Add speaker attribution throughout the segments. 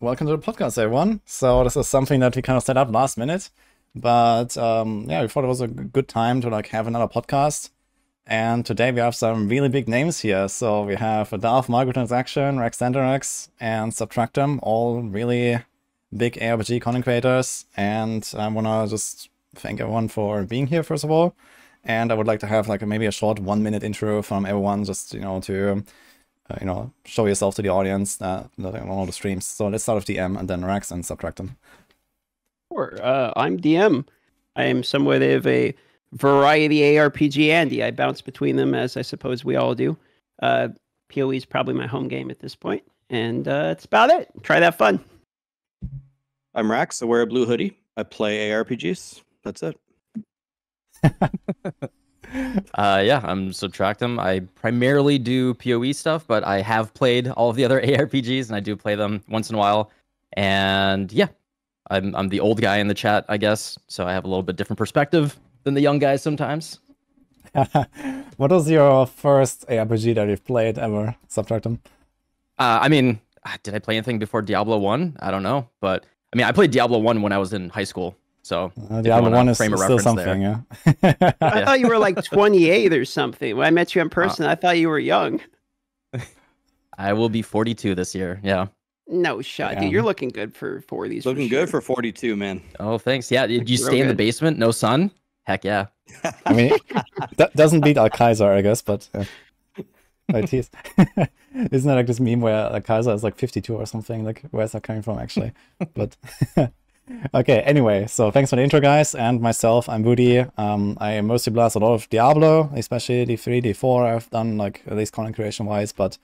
Speaker 1: welcome to the podcast, everyone. So this is something that we kind of set up last minute, but um, yeah, we thought it was a good time to like have another podcast. And today we have some really big names here. So we have Darth Microtransaction, Raxxanterax, and Subtractem, all really big ARPG content creators. And I wanna just thank everyone for being here, first of all. And I would like to have like maybe a short one minute intro from everyone, just you know to uh, you know show yourself to the audience that, that on all the streams. So let's start with DM and then Rex and Subtractem.
Speaker 2: Sure. Uh, I'm DM. I am somewhat of a variety ARPG Andy. I bounce between them as I suppose we all do. Uh, PoE is probably my home game at this point, and uh, that's about it. Try that fun.
Speaker 3: I'm Rax. I wear a blue hoodie. I play ARPGs. That's it.
Speaker 4: Uh, yeah, I'm Subtractem. I primarily do PoE stuff, but I have played all of the other ARPGs, and I do play them once in a while. And yeah, I'm I'm the old guy in the chat, I guess, so I have a little bit different perspective than the young guys sometimes.
Speaker 1: what was your first ARPG that you've played ever, Subtractem?
Speaker 4: Uh, I mean, ah, did I play anything before Diablo One? I don't know, but I mean, I played Diablo One when I was in high school. So
Speaker 1: uh, Diablo One is still something,
Speaker 2: there. yeah. I thought you were like 28 or something. When I met you in person, uh, I thought you were young.
Speaker 4: I will be 42 this year. Yeah.
Speaker 2: No shot, yeah. dude. You're looking good for 40s.
Speaker 3: Looking
Speaker 2: for
Speaker 3: good for 42, man.
Speaker 4: Oh, thanks. Yeah. Did you stay in the basement? No sun? Heck yeah.
Speaker 1: I mean, that doesn't beat Alkaizer, I guess, but. Uh, but isn't that like this meme where Alkaizer is like 52 or something? Like, where's that coming from, actually? But okay, anyway, so thanks for the intro, guys, and myself, I'm Woody. Um, I mostly blast a lot of Diablo, especially D3, D4. I've done, like, at least content creation-wise, but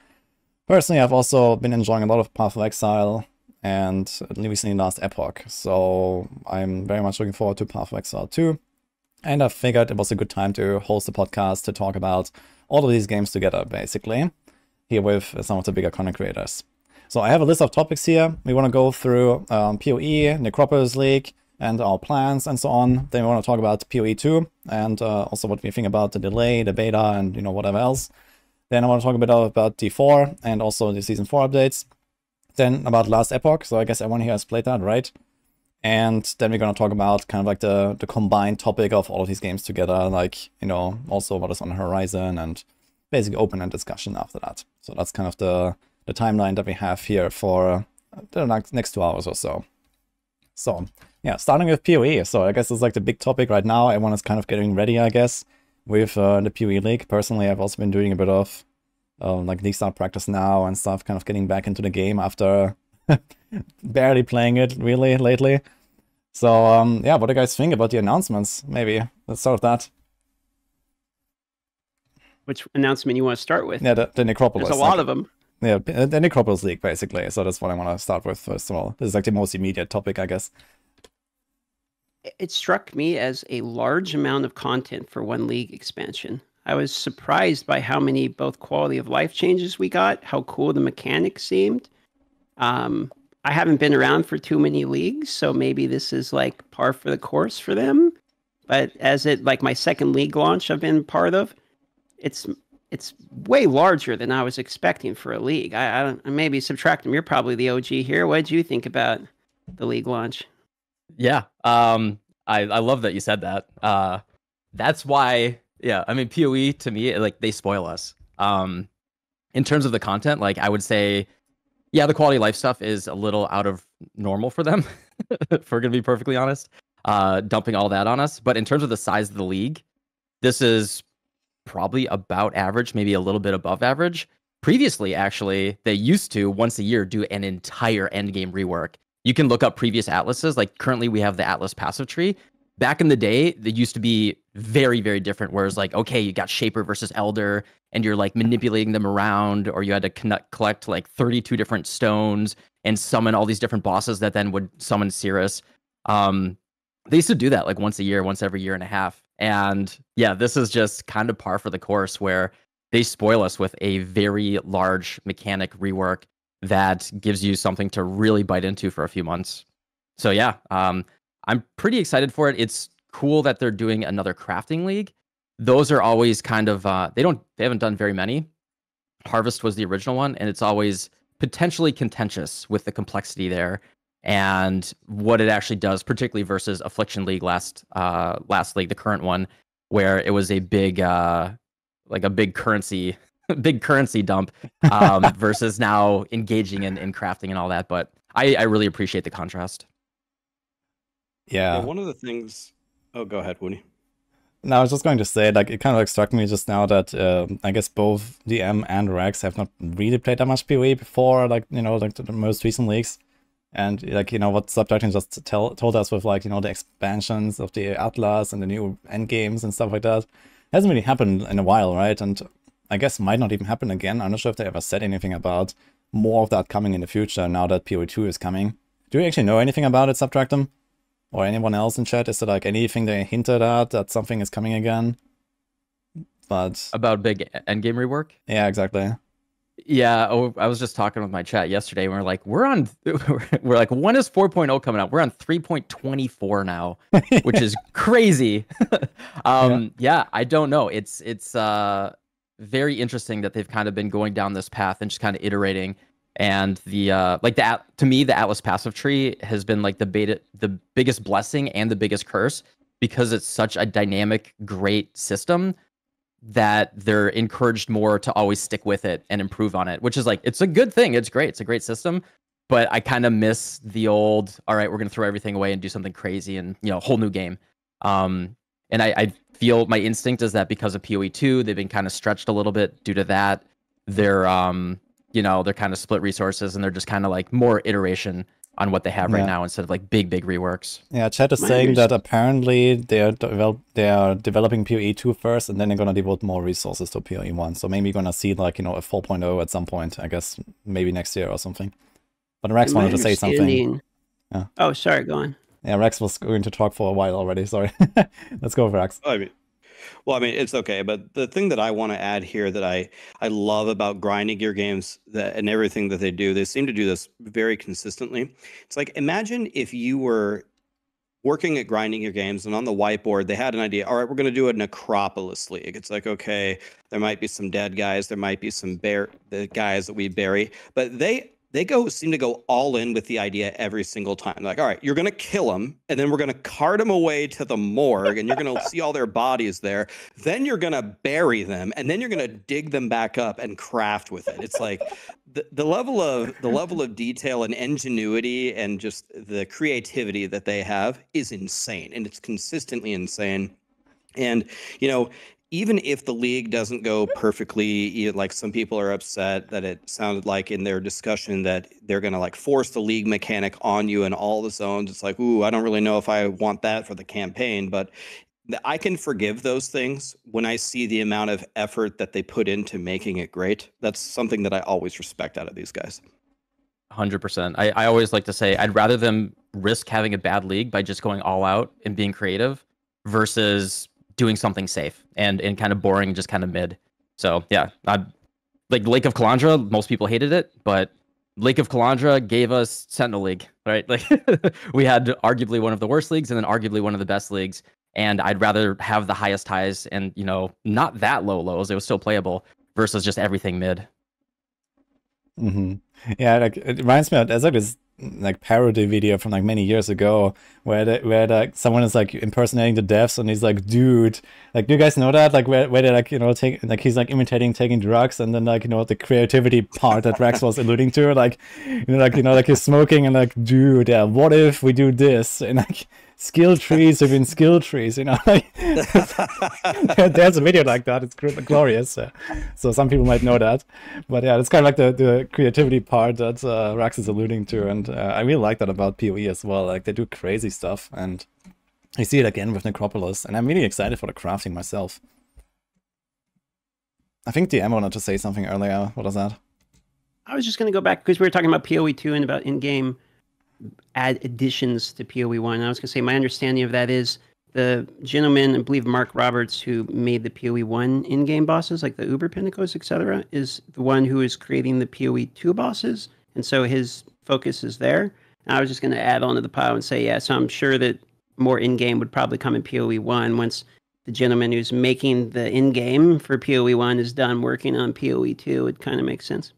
Speaker 1: personally, I've also been enjoying a lot of Path of Exile and recently Last Epoch, so I'm very much looking forward to Path of Exile 2. And I figured it was a good time to host a podcast to talk about all of these games together, basically, here with some of the bigger content creators. So I have a list of topics here. We want to go through um, PoE, Necropolis League, and our plans and so on. Then we want to talk about PoE 2 and uh, also what we think about the delay, the beta, and you know whatever else. Then I want to talk a bit about D4 and also the Season 4 updates. Then about Last Epoch, so I guess everyone here has played that, right? And then we're going to talk about kind of like the, the combined topic of all of these games together, like, you know, also what is on the horizon and basically open and discussion after that. So that's kind of the the timeline that we have here for the next two hours or so. So yeah, starting with PoE. So I guess it's like the big topic right now. Everyone is kind of getting ready, I guess, with uh, the PoE League. Personally, I've also been doing a bit of uh, like league start practice now and stuff, kind of getting back into the game after barely playing it really lately. So um, yeah, what do you guys think about the announcements? Maybe let's start with that.
Speaker 2: Which announcement you want to start with?
Speaker 1: Yeah, the, the Necropolis.
Speaker 2: There's a lot like, of them.
Speaker 1: Yeah, the Necropolis League, basically. So that's what I want to start with first of all. This is like the most immediate topic, I guess.
Speaker 2: It struck me as a large amount of content for one league expansion. I was surprised by how many both quality of life changes we got, how cool the mechanics seemed. Um, I haven't been around for too many leagues, so maybe this is like par for the course for them. But as it like my second league launch I've been part of, it's it's way larger than I was expecting for a league. I, I don't maybe Subtractem. You're probably the OG here. What did you think about the league launch?
Speaker 4: Yeah, um, I I love that you said that. Uh, that's why. Yeah, I mean POE to me like they spoil us. Um, in terms of the content, like I would say, yeah, the quality life stuff is a little out of normal for them. if we're gonna be perfectly honest, uh, dumping all that on us. But in terms of the size of the league, this is probably about average, maybe a little bit above average. Previously, actually, they used to once a year do an entire endgame rework. You can look up previous atlases. Like currently, we have the Atlas passive tree. Back in the day, they used to be very, very different. Whereas, like, okay, you got Shaper versus Elder, and you're like manipulating them around, or you had to connect, collect like 32 different stones and summon all these different bosses that then would summon Sirus. Um, they used to do that like once a year, once every year and a half. And yeah, this is just kind of par for the course where they spoil us with a very large mechanic rework that gives you something to really bite into for a few months. So yeah, um, I'm pretty excited for it. It's cool that they're doing another crafting league. Those are always kind of uh, they don't they haven't done very many. Harvest was the original one, and it's always potentially contentious with the complexity there and what it actually does, particularly versus Affliction League last uh, last league, the current one, where it was a big uh, like a big currency big currency dump um, versus now engaging in, in crafting and all that. But I, I really appreciate the contrast.
Speaker 1: Yeah.
Speaker 3: yeah. One of the things. Oh, go ahead, Woody.
Speaker 1: No, I was just going to say, like, it kind of like struck me just now that uh, I guess both DM and Rex have not really played that much PoE before, like, you know, like the most recent leagues. And, like, you know, what Subtractem just tell, told us with, like, you know, the expansions of the Atlas and the new end games and stuff like that hasn't really happened in a while, right? And I guess might not even happen again. I'm not sure if they ever said anything about more of that coming in the future now that PoE2 is coming. Do you actually know anything about it, Subtractem? or anyone else in chat? Is there like anything they hinted at that something is coming again? But
Speaker 4: about big endgame rework?
Speaker 1: Yeah, exactly.
Speaker 4: Yeah, oh, I was just talking with my chat yesterday. And we are like, we're on, we're like, when is 4.0 coming out? We're on 3.24 now, which is crazy. um, yeah. yeah, I don't know. It's it's uh very interesting that they've kind of been going down this path and just kind of iterating and the uh like the to me the atlas passive tree has been like the beta the biggest blessing and the biggest curse because it's such a dynamic great system that they're encouraged more to always stick with it and improve on it which is like it's a good thing. It's great. It's a great system. But i kind of miss the old all right we're to throw everything away and do something crazy and you know whole new game. Um and i i feel my instinct is that because of poe 2 they've been kind of stretched a little bit due to that. They're um you know they're kind of split resources and they're just kind of like more iteration on what they have right yeah. now instead of like big big reworks.
Speaker 1: Yeah, chat is My saying that apparently they're develop they are developing PoE two first, and then they're gonna devote more resources to PoE one. So maybe you're gonna see like you know a 4.0 at some point. I guess maybe next year or something. But Rex wanted to say something.
Speaker 2: Yeah. Oh, sorry. Go on.
Speaker 1: Yeah, Rex was going to talk for a while already. Sorry. Let's go, Rex.
Speaker 3: Oh, I mean, well, I mean, it's okay, but the thing that I want to add here that I I love about grinding gear games that and everything that they do, they seem to do this very consistently. It's like imagine if you were working at Grinding Gear Games and on the whiteboard they had an idea all right we're going to do a necropolis league it's like okay there might be some dead guys there might be some bear the guys that we bury but they they go seem to go all in with the idea every single time. Like, all right, you're gonna kill them, and then we're gonna cart them away to the morgue, and you're gonna see all their bodies there. Then you're gonna bury them, and then you're gonna dig them back up and craft with it. It's like the, the level of the level of detail and ingenuity and just the creativity that they have is insane, and it's consistently insane. And you know, even if the league doesn't go perfectly, like some people are upset that it sounded like in their discussion that they're going to like force the league mechanic on you in all the zones. It's like, ooh, I don't really know if I want that for the campaign, but I can forgive those things when I see the amount of effort that they put into making it great. That's something that I always respect out of these guys.
Speaker 4: 100%. I, I always like to say I'd rather them risk having a bad league by just going all out and being creative versus doing something safe and and kind of boring, just kind of mid. So yeah, I, like Lake of Kalandra, most people hated it, but Lake of Kalandra gave us Sentinel League, right? Like we had arguably one of the worst leagues and then arguably one of the best leagues. And I'd rather have the highest highs and you know not that low lows. It was still playable versus just everything mid.
Speaker 1: Mm-hmm. Yeah, like it reminds me of as like this like parody video from like many years ago where the, where like someone is like impersonating the devs and he's like dude like do you guys know that? Like where, where they like you know take like he's like imitating taking drugs and then like you know the creativity part that rex was alluding to like you know like you know like he's smoking and like dude yeah what if we do this? And like skill trees within skill trees, you know. There's a video like that. It's glorious. Uh, so some people might know that. But yeah, it's kind of like the, the creativity part that uh, Rax is alluding to. And uh, I really like that about PoE as well. Like they do crazy stuff. And I see it again with Necropolis. And I'm really excited for the crafting myself. I think DM wanted to say something earlier. What was that?
Speaker 2: I was just going to go back because we were talking about PoE 2 and about endgame add additions to PoE one. I was going to say my understanding of that is the gentleman, I believe Mark Roberts, who made the PoE one endgame bosses like the Uber Pinnacles, etc., is the one who is creating the PoE two bosses, and so his focus is there. And I was just going to add on to the pile and say, yeah, so I'm sure that more endgame would probably come in PoE one once the gentleman who's making the endgame for PoE one is done working on PoE two. It kind of makes sense.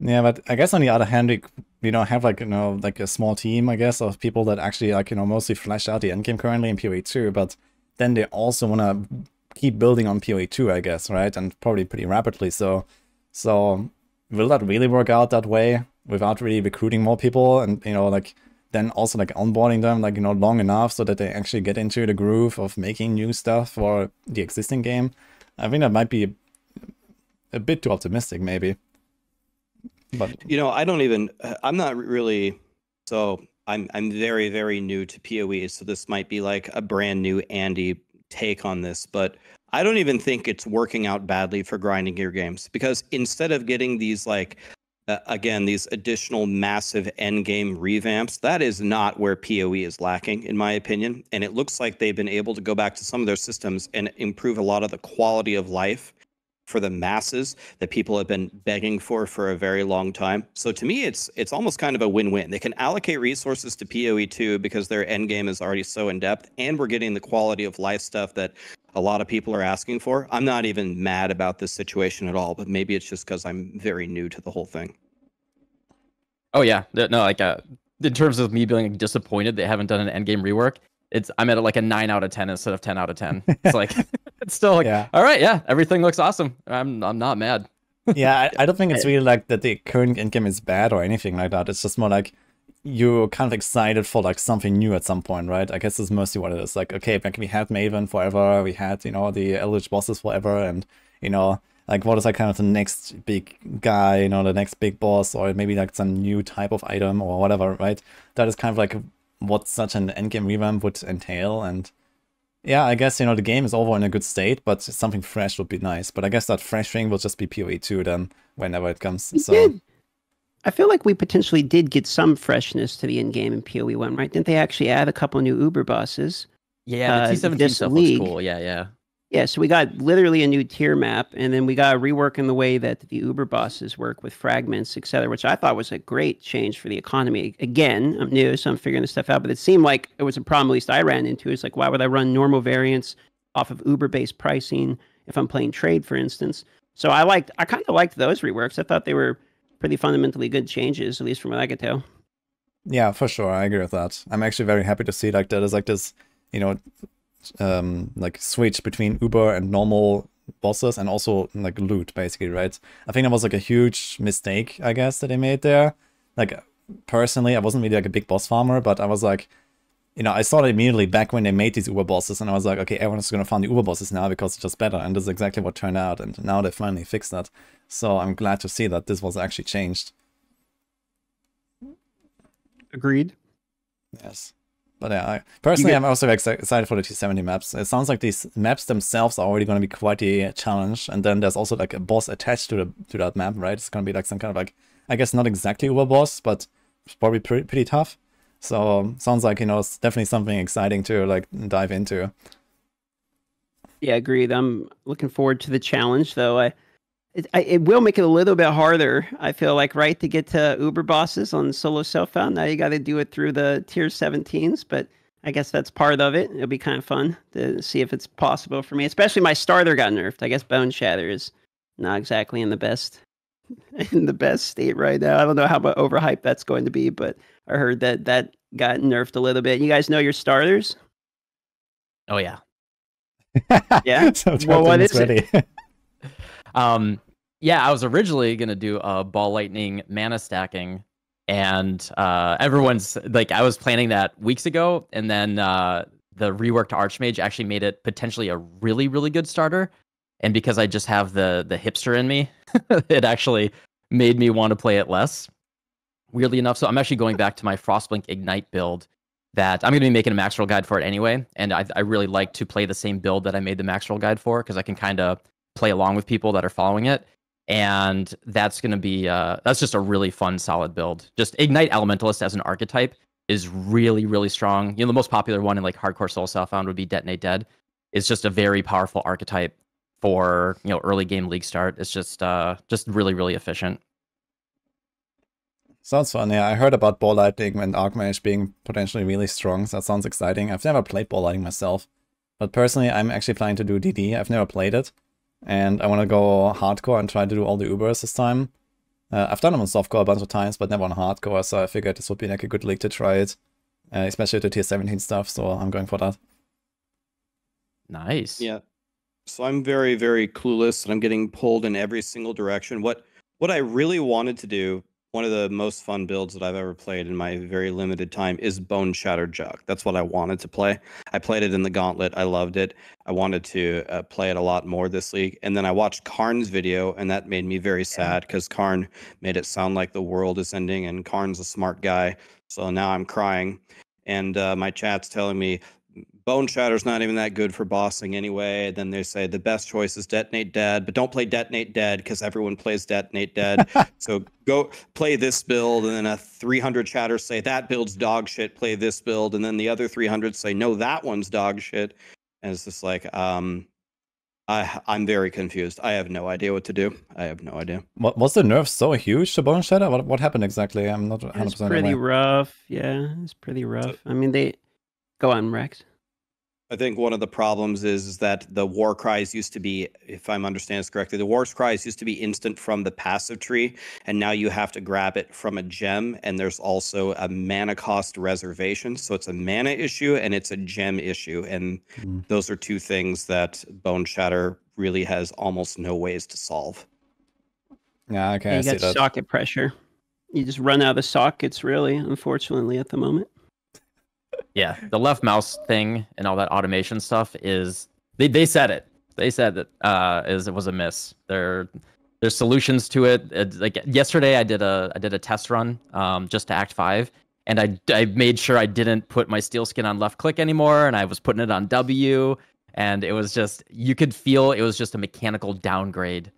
Speaker 1: Yeah, but I guess on the other hand, we, we don't have like you know like a small team, I guess, of people that actually like you know mostly flesh out the endgame currently in PoE two, but then they also want to keep building on PoE two, I guess, right? And probably pretty rapidly. So, so will that really work out that way without really recruiting more people and you know like then also like onboarding them like you know long enough so that they actually get into the groove of making new stuff for the existing game? I think that might be a bit too optimistic, maybe.
Speaker 3: But you know, I don't even. I'm not really. So I'm I'm very very new to PoE, so this might be like a brand new Andy take on this, but I don't even think it's working out badly for grinding gear games because instead of getting these like uh, again these additional massive end game revamps, that is not where PoE is lacking in my opinion, and it looks like they've been able to go back to some of their systems and improve a lot of the quality of life for the masses that people have been begging for for a very long time. So to me, it's it's almost kind of a win-win. They can allocate resources to PoE two because their end game is already so in depth, and we're getting the quality of life stuff that a lot of people are asking for. I'm not even mad about this situation at all, but maybe it's just because I'm very new to the whole thing.
Speaker 4: Oh yeah, no, like uh, in terms of me being disappointed they haven't done an end game rework, it's I'm at like a nine out of ten instead of ten out of ten. It's like it's still like yeah. all right, yeah, everything looks awesome. I'm I'm not mad.
Speaker 1: yeah, I, I, don't think it's really like that the current endgame is bad or anything like that. It's just more like you're kind of excited for like something new at some point, right? I guess that's mostly what it is. Like, okay, like we had Maven forever, we had, you know, the Eldritch bosses forever, and you know, like what is like kind of the next big guy, you know, the next big boss, or maybe like some new type of item or whatever, right? That is kind of like what such an endgame revamp would entail. And yeah, I guess, you know, the game is over in a good state, but something fresh would be nice. But I guess that fresh thing will just be PoE 2 then, whenever it comes. so. Did.
Speaker 2: I feel like we potentially did get some freshness to the end game in PoE 1, right? Didn't they actually add a couple new Uber bosses?
Speaker 4: Yeah, the T17 uh, stuff league. was cool. Yeah, yeah.
Speaker 2: Yeah, so we got literally a new tier map, and then we got a rework in the way that the Uber bosses work with fragments, etc., which I thought was a great change for the economy. Again, I'm new, so I'm figuring this stuff out, but it seemed like it was a problem at least I ran into. It's like, why would I run normal variants off of Uber-based pricing if I'm playing trade, for instance? So I liked, I kind of liked those reworks. I thought they were pretty fundamentally good changes, at least from what I could tell.
Speaker 1: Yeah, for sure, I agree with that. I'm actually very happy to see like that is like this, you know, um, like switch between Uber and normal bosses and also like loot basically, right? I think that was like a huge mistake, I guess, that they made there. Like personally, I wasn't really like a big boss farmer, but I was like, you know, I saw it immediately back when they made these Uber bosses, and I was like, okay, everyone's gonna farm the Uber bosses now because it's just better, and this is exactly what turned out, and now they finally fixed that. So I'm glad to see that this was actually changed.
Speaker 2: Agreed.
Speaker 1: Yes. But yeah, I, personally. I'm also excited for the T17 maps. It sounds like these maps themselves are already going to be quite a challenge. And then there's also like a boss attached to the to that map, right? It's going to be like some kind of like, I guess not exactly Uber boss, but it's probably pretty, pretty tough. So um, sounds like, you know, it's definitely something exciting to like dive into.
Speaker 2: Yeah, I agreed. I'm looking forward to the challenge, though. I it, it will make it a little bit harder. I feel like right to get to Uber bosses on solo self found. Now you got to do it through the tier 17s, but I guess that's part of it. It'll be kind of fun to see if it's possible for me. Especially my starter got nerfed. I guess Bone Shatter is not exactly in the best in the best state right now. I don't know how overhyped that's going to be, but I heard that that got nerfed a little bit. You guys know your starters?
Speaker 4: Oh yeah.
Speaker 2: yeah.
Speaker 1: so well, what is ready. it?
Speaker 4: Um, yeah, I was originally gonna do a ball lightning mana stacking, and uh, everyone's like, I was planning that weeks ago, and then uh, the rework to Archmage actually made it potentially a really, really good starter. And because I just have the the hipster in me, it actually made me want to play it less. Weirdly enough, so I'm actually going back to my Frostblink Ignite build that I'm going to be making a Maxroll guide for it anyway. And I, I really like to play the same build that I made the Maxroll guide for because I can kind of play along with people that are following it and that's going to be uh, that's just a really fun solid build just ignite elementalist as an archetype is really really strong you know the most popular one in like hardcore solo self found would be detonate dead it's just a very powerful archetype for you know early game league start it's just uh just really really efficient
Speaker 1: Sounds fun, yeah. I heard about ball lightning and archmage being potentially really strong. So that sounds exciting. I've never played ball lightning myself. But personally, I'm actually planning to do DD. I've never played it and I want to go hardcore and try to do all the Ubers this time. Uh, I've done them on softcore a bunch of times, but never on hardcore, so I figured this would be like a good league to try it, uh, especially the tier 17 stuff, so I'm going for that.
Speaker 4: Nice.
Speaker 3: Yeah. So I'm very, very clueless and I'm getting pulled in every single direction. What what I really wanted to do, one of the most fun builds that I've ever played in my very limited time is Bone Shatter Jug. That's what I wanted to play. I played it in the Gauntlet. I loved it. I wanted to uh, play it a lot more this league. And then I watched Karn's video, and that made me very sad because Karn made it sound like the world is ending, and Karn's a smart guy. So now I'm crying. And uh, my chat's telling me Bone Shatter's not even that good for bossing anyway. Then they say the best choice is Detonate Dead, but don't play Detonate Dead because everyone plays Detonate Dead. so go play this build, and then a 300 chatters say that build's dog shit. Play this build, and then the other 300 say no, that one's dog shit. And it's just like, um, I I'm very confused. I have no idea what to do. I have no idea.
Speaker 1: What, was the nerf so huge to Bone Shatter? What, what happened exactly? I'm not 100%
Speaker 2: It's pretty
Speaker 1: aware.
Speaker 2: rough. Yeah, it's pretty rough. I mean, they go on, Rex.
Speaker 3: I think one of the problems is, is that the war cries used to be, if I'm understanding this correctly, the war cries used to be instant from the passive tree, and now you have to grab it from a gem, and there's also a mana cost reservation. So it's a mana issue and it's a gem issue, and
Speaker 1: Mm.
Speaker 3: those are two things that Bone Shatter really has almost no ways to solve.
Speaker 1: Yeah, okay, I
Speaker 2: you
Speaker 1: see
Speaker 2: got socket pressure. You just run out of sockets, really, unfortunately, at the moment.
Speaker 4: Yeah, the left mouse thing and all that automation stuff is they they said it. They said that uh is it was a miss. There there's solutions to it. It's like yesterday I did a I did a test run um just to Act 5 and I I made sure I didn't put my steel skin on left click anymore and I was putting it on W and it was just you could feel it was just a mechanical downgrade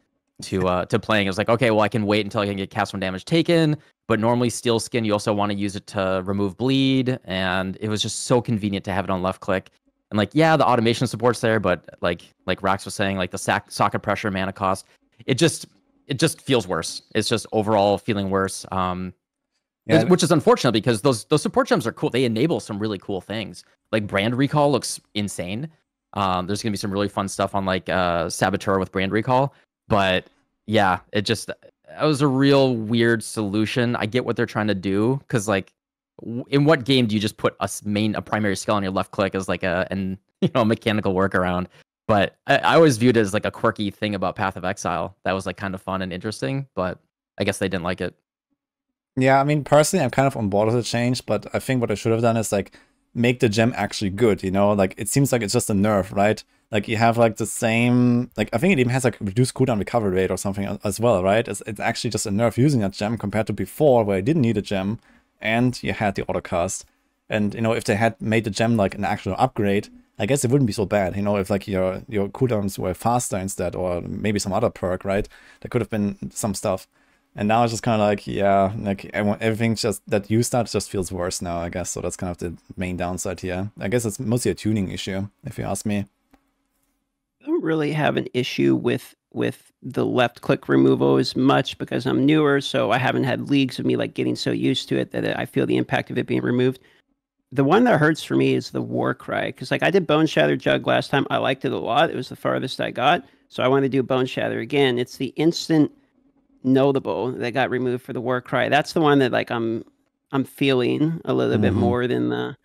Speaker 4: to uh to playing. It was like, okay, well I can wait until I can get cast when damage taken, but normally steel skin you also want to use it to remove bleed and it was just so convenient to have it on left click. And like yeah the automation support's there but like like Rax was saying like the sac- socket pressure mana cost it just it just feels worse. It's just overall feeling worse um
Speaker 1: Yeah,
Speaker 4: which is unfortunate because those those support gems are cool. They enable some really cool things. Like brand recall looks insane. Um there's gonna be some really fun stuff on like uh saboteur with brand recall but yeah it just that was a real weird solution. I get what they're trying to do because like, in what game do you just put a main a primary skill on your left click as like a and you know mechanical workaround? But I, I always viewed it as like a quirky thing about Path of Exile that was like kind of fun and interesting. But I guess they didn't like it.
Speaker 1: Yeah, I mean, personally, I'm kind of on board with the change, but I think what I should have done is like make the gem actually good. You know, like it seems like it's just a nerf, right? Like you have like the same, like I think it even has like reduced cooldown recovery rate or something as well, right? It's, it's actually just a nerf using that gem compared to before where you didn't need a gem and you had the autocast. And you know, if they had made the gem like an actual upgrade, I guess it wouldn't be so bad. You know, if like your your cooldowns were faster instead, or maybe some other perk, right? There could have been some stuff. And now it's just kind of like, yeah, like everything just that you start just feels worse now, I guess. So that's kind of the main downside here. I guess it's mostly a tuning issue, if you ask me.
Speaker 2: I don't really have an issue with with the left click removal as much because I'm newer, so I haven't had leagues of me like getting so used to it that I feel the impact of it being removed. The one that hurts for me is the war cry because like I did Bone Shatter Jug last time. I liked it a lot. It was the farthest I got, so I want to do Bone Shatter again. It's the instant notable that got removed for the war cry. That's the one that like I'm I'm feeling a little bit
Speaker 1: Mhm.
Speaker 2: more than the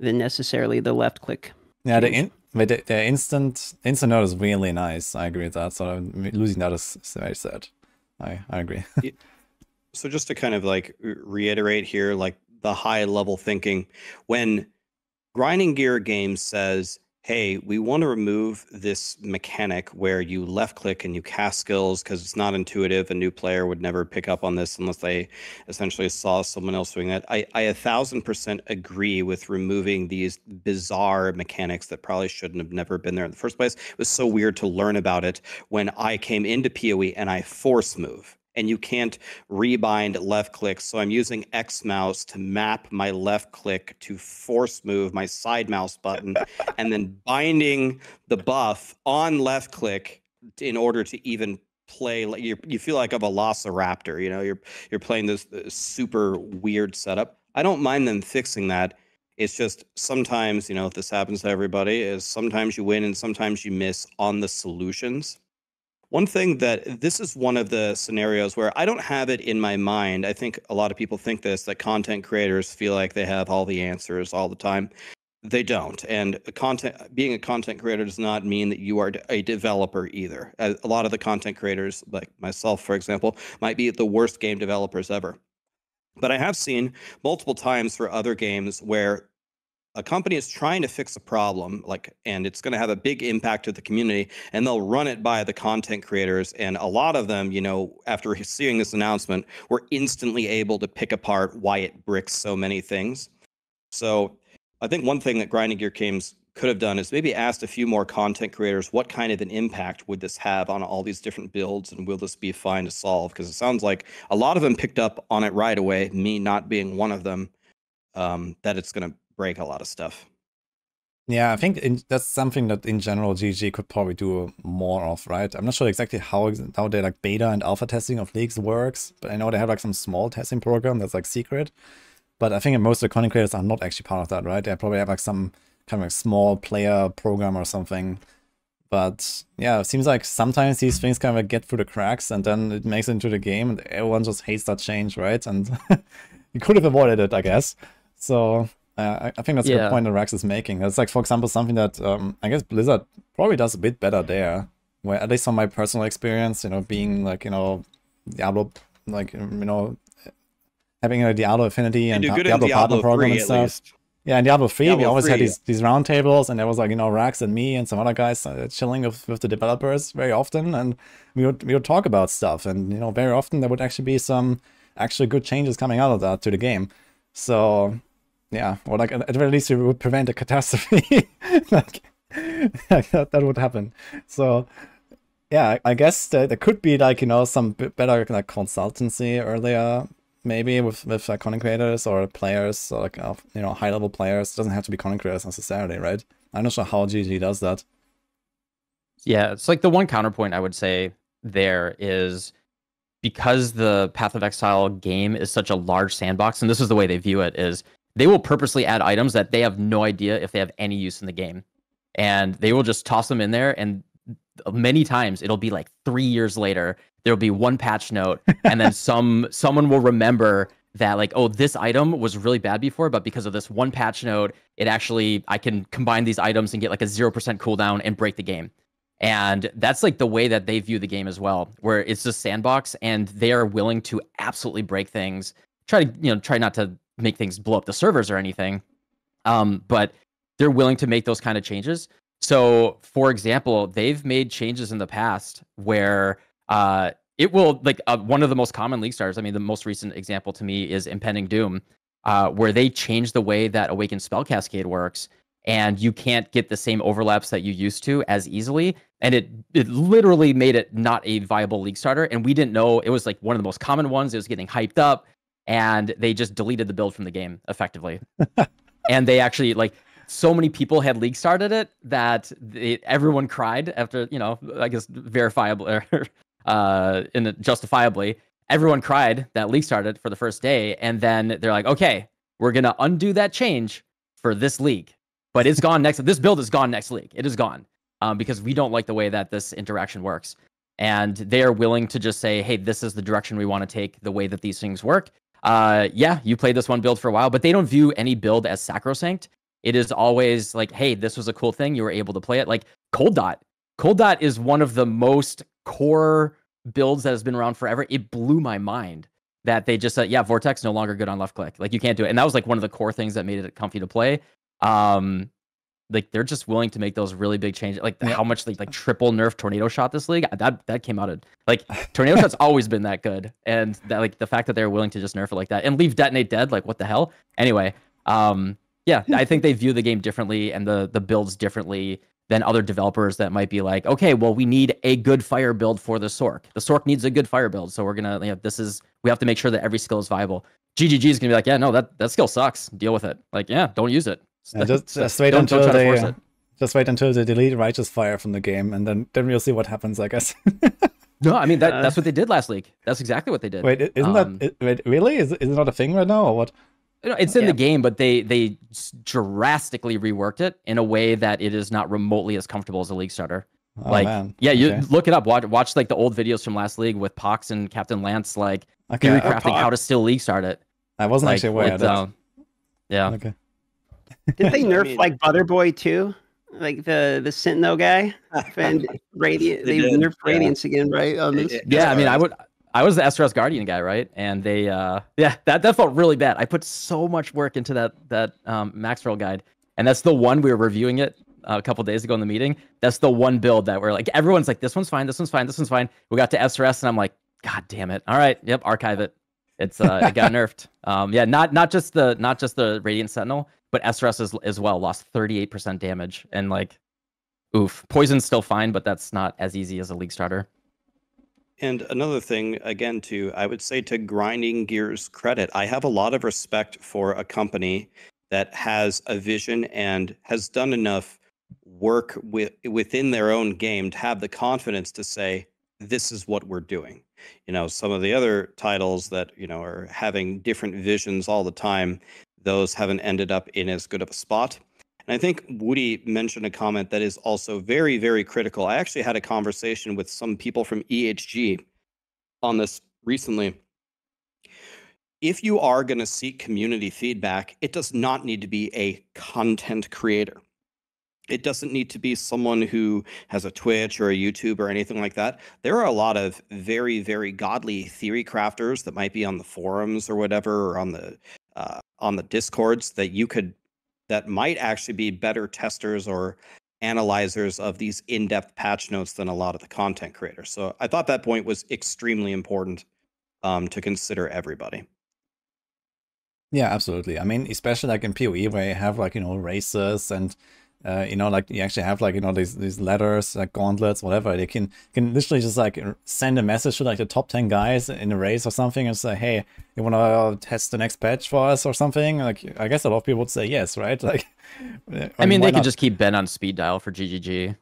Speaker 2: than necessarily the left click.
Speaker 1: The
Speaker 2: Change.
Speaker 1: in, but the, the instant instant note is really nice. I agree with that. So losing that is, is very sad. I I agree.
Speaker 3: So just to kind of like reiterate here, like the high level thinking, when Grinding Gear Games says, "Hey, we want to remove this mechanic where you left click and you cast skills because it's not intuitive. A new player would never pick up on this unless they essentially saw someone else doing that." I, I a thousand percent agree with removing these bizarre mechanics that probably shouldn't have never been there in the first place. It was so weird to learn about it when I came into PoE and I force move. And you can't rebind left click. So I'm using X mouse to map my left click to force move my side mouse button and then binding the buff on left click in order to even play like you you feel like of a velociraptor, you know, you're you're playing this, this super weird setup. I don't mind them fixing that. It's just sometimes, you know, if this happens to everybody, is sometimes you win and sometimes you miss on the solutions One thing that this is one of the scenarios where I don't have it in my mind. I think a lot of people think this that content creators feel like they have all the answers all the time. They don't. And content being a content creator does not mean that you are a developer either. A lot of the content creators, like myself, for example, might be the worst game developers ever. But I have seen multiple times for other games where a company is trying to fix a problem like and it's going to have a big impact to the community and they'll run it by the content creators and a lot of them you know after seeing this announcement were instantly able to pick apart why it bricks so many things. So i think one thing that grinding gear games could have done is maybe asked a few more content creators what kind of an impact would this have on all these different builds and will this be fine to solve? Because it sounds like a lot of them picked up on it right away me not being one of them um, that it's going to break a lot of stuff.
Speaker 1: Yeah, I think in, that's something that in general GG could probably do more of, right? I'm not sure exactly how how their like beta and alpha testing of leagues works, but I know they have like some small testing program that's like secret. But I think most of the content creators are not actually part of that, right? They probably have like some kind of like small player program or something. But yeah, it seems like sometimes these things kind of like get through the cracks and then it makes it into the game and everyone just hates that change, right? And you could have avoided it, I guess. So uh, I, think that's yeah. a good point that Rax is making. It's like, for example, something that um, I guess Blizzard probably does a bit better there. Where at least from my personal experience, you know, being like you know Diablo, like you know, having a Diablo affinity and,
Speaker 3: and Diablo, Diablo partner program and stuff. Least.
Speaker 1: Yeah, in Diablo 3, Diablo we always 3, had these, yeah. these round tables, and there was like, you know, Rax and me and some other guys uh, chilling with, with the developers very often, and we would, we would talk about stuff. And, you know, very often there would actually be some actually good changes coming out of that to the game. So yeah, or like at very least, it would prevent a catastrophe. like, that, that would happen. So yeah, I guess there, there could be like you know some better like consultancy earlier, maybe with with like content creators or players, or like uh, you know high level players. It doesn't have to be content creators necessarily, right? I'm not sure how GG does that.
Speaker 4: Yeah, it's like the one counterpoint I would say there is because the Path of Exile game is such a large sandbox, and this is the way they view it: is they will purposely add items that they have no idea if they have any use in the game. And they will just toss them in there and many times it'll be like 3 years later there'll be one patch note and then some someone will remember that like oh this item was really bad before but because of this one patch note it actually I can combine these items and get like a 0% cooldown and break the game. And that's like the way that they view the game as well, where it's just sandbox and they are willing to absolutely break things. Try to, you know, try not to make things blow up the servers or anything. Um, but they're willing to make those kind of changes. So, for example, they've made changes in the past where uh, it will like uh, one of the most common league stars. I mean, the most recent example to me is Impending Doom, uh, where they changed the way that Awakened Spell Cascade works, and you can't get the same overlaps that you used to as easily. And it it literally made it not a viable league starter. And we didn't know it was like one of the most common ones. It was getting hyped up and they just deleted the build from the game effectively. and they actually like so many people had league started it that they, everyone cried after you know I guess verifiable uh in justifiably everyone cried that league started for the first day and then they're like okay we're gonna undo that change for this league but it's gone next this build is gone next league it is gone um, because we don't like the way that this interaction works and they are willing to just say hey this is the direction we want to take the way that these things work uh, yeah, you played this one build for a while, but they don't view any build as sacrosanct. It is always like, hey, this was a cool thing. You were able to play it. Like Cold Dot. Cold Dot is one of the most core builds that has been around forever. It blew my mind that they just said, yeah, Vortex no longer good on left click. Like you can't do it. And that was like one of the core things that made it comfy to play. Um, like they're just willing to make those really big changes. Like yeah. how much like like triple nerf tornado shot this league. That that came out of like tornado shot's always been that good, and that like the fact that they're willing to just nerf it like that and leave detonate dead. Like what the hell? Anyway, um, yeah, I think they view the game differently and the the builds differently than other developers that might be like, okay, well, we need a good fire build for the Sork. The Sork needs a good fire build, so we're gonna, you know, this is we have to make sure that every skill is viable. GGG is gonna be like, yeah, no, that that skill sucks. Deal with it. Like, yeah, don't use it.
Speaker 1: Yeah, just, just wait until they just wait until they delete righteous fire from the game, and then then we'll see what happens. I guess.
Speaker 4: no, I mean that uh, that's what they did last week. That's exactly what they did.
Speaker 1: Wait, isn't um, that wait, really? Is is it not a thing right now, or what?
Speaker 4: It's in yeah. the game, but they they drastically reworked it in a way that it is not remotely as comfortable as a league starter.
Speaker 1: Oh,
Speaker 4: like,
Speaker 1: man.
Speaker 4: yeah, you
Speaker 1: Okay.
Speaker 4: look it up. Watch, watch like the old videos from last league with Pohx and Captain Lance, like
Speaker 1: Okay,
Speaker 4: theory
Speaker 1: I,
Speaker 4: crafting how to still league start it.
Speaker 1: I wasn't
Speaker 4: Like,
Speaker 1: actually aware.
Speaker 4: with,
Speaker 1: that-
Speaker 4: um, yeah,
Speaker 1: Okay.
Speaker 2: Did they
Speaker 3: I
Speaker 2: nerf
Speaker 3: mean-
Speaker 2: like Butterboy too? Like the the Sentinel guy and Radiant.
Speaker 3: They
Speaker 2: They,
Speaker 3: did,
Speaker 2: nerfed
Speaker 3: yeah.
Speaker 2: Radiance again, right? On this.
Speaker 4: Yeah. I mean, I
Speaker 3: SRS.
Speaker 4: would. I was the SRS Guardian guy, right? And they, uh, yeah, that that felt really bad. I put so much work into that that um, Maxroll guide, and that's the one we were reviewing it uh, a couple days ago in the meeting. That's the one build that we're like, everyone's like, this one's fine, this one's fine, this one's fine. We got to SRS, and I'm like, God damn it! All right, yep, archive it. It's uh, it got nerfed. Um, yeah, not not just the not just the Radiant Sentinel, but SRS as, as well lost 38% damage, and like, oof, poison's still fine, but that's not as easy as a league starter.
Speaker 3: And another thing, again, to I would say to Grinding Gears credit, I have a lot of respect for a company that has a vision and has done enough work with, within their own game to have the confidence to say, this is what we're doing. You know, some of the other titles that, you know, are having different visions all the time, those haven't ended up in as good of a spot. And I think Woody mentioned a comment that is also very, very critical. I actually had a conversation with some people from EHG on this recently. If you are going to seek community feedback, it does not need to be a content creator. It doesn't need to be someone who has a Twitch or a YouTube or anything like that. There are a lot of very, very godly theory crafters that might be on the forums or whatever, or on the uh, on the discords that you could that might actually be better testers or analyzers of these in-depth patch notes than a lot of the content creators. So I thought that point was extremely important um, to consider everybody.
Speaker 1: Yeah, absolutely. I mean, especially like in PoE where you have like, you know, races and uh, you know, like you actually have like, you know, these these letters, like gauntlets, whatever. They can can literally just like send a message to like the top ten guys in a race or something and say, Hey, you wanna test the next patch for us or something? Like I guess a lot of people would say yes, right? Like
Speaker 4: I mean,
Speaker 1: why
Speaker 4: they could just keep Ben on speed dial for GGG.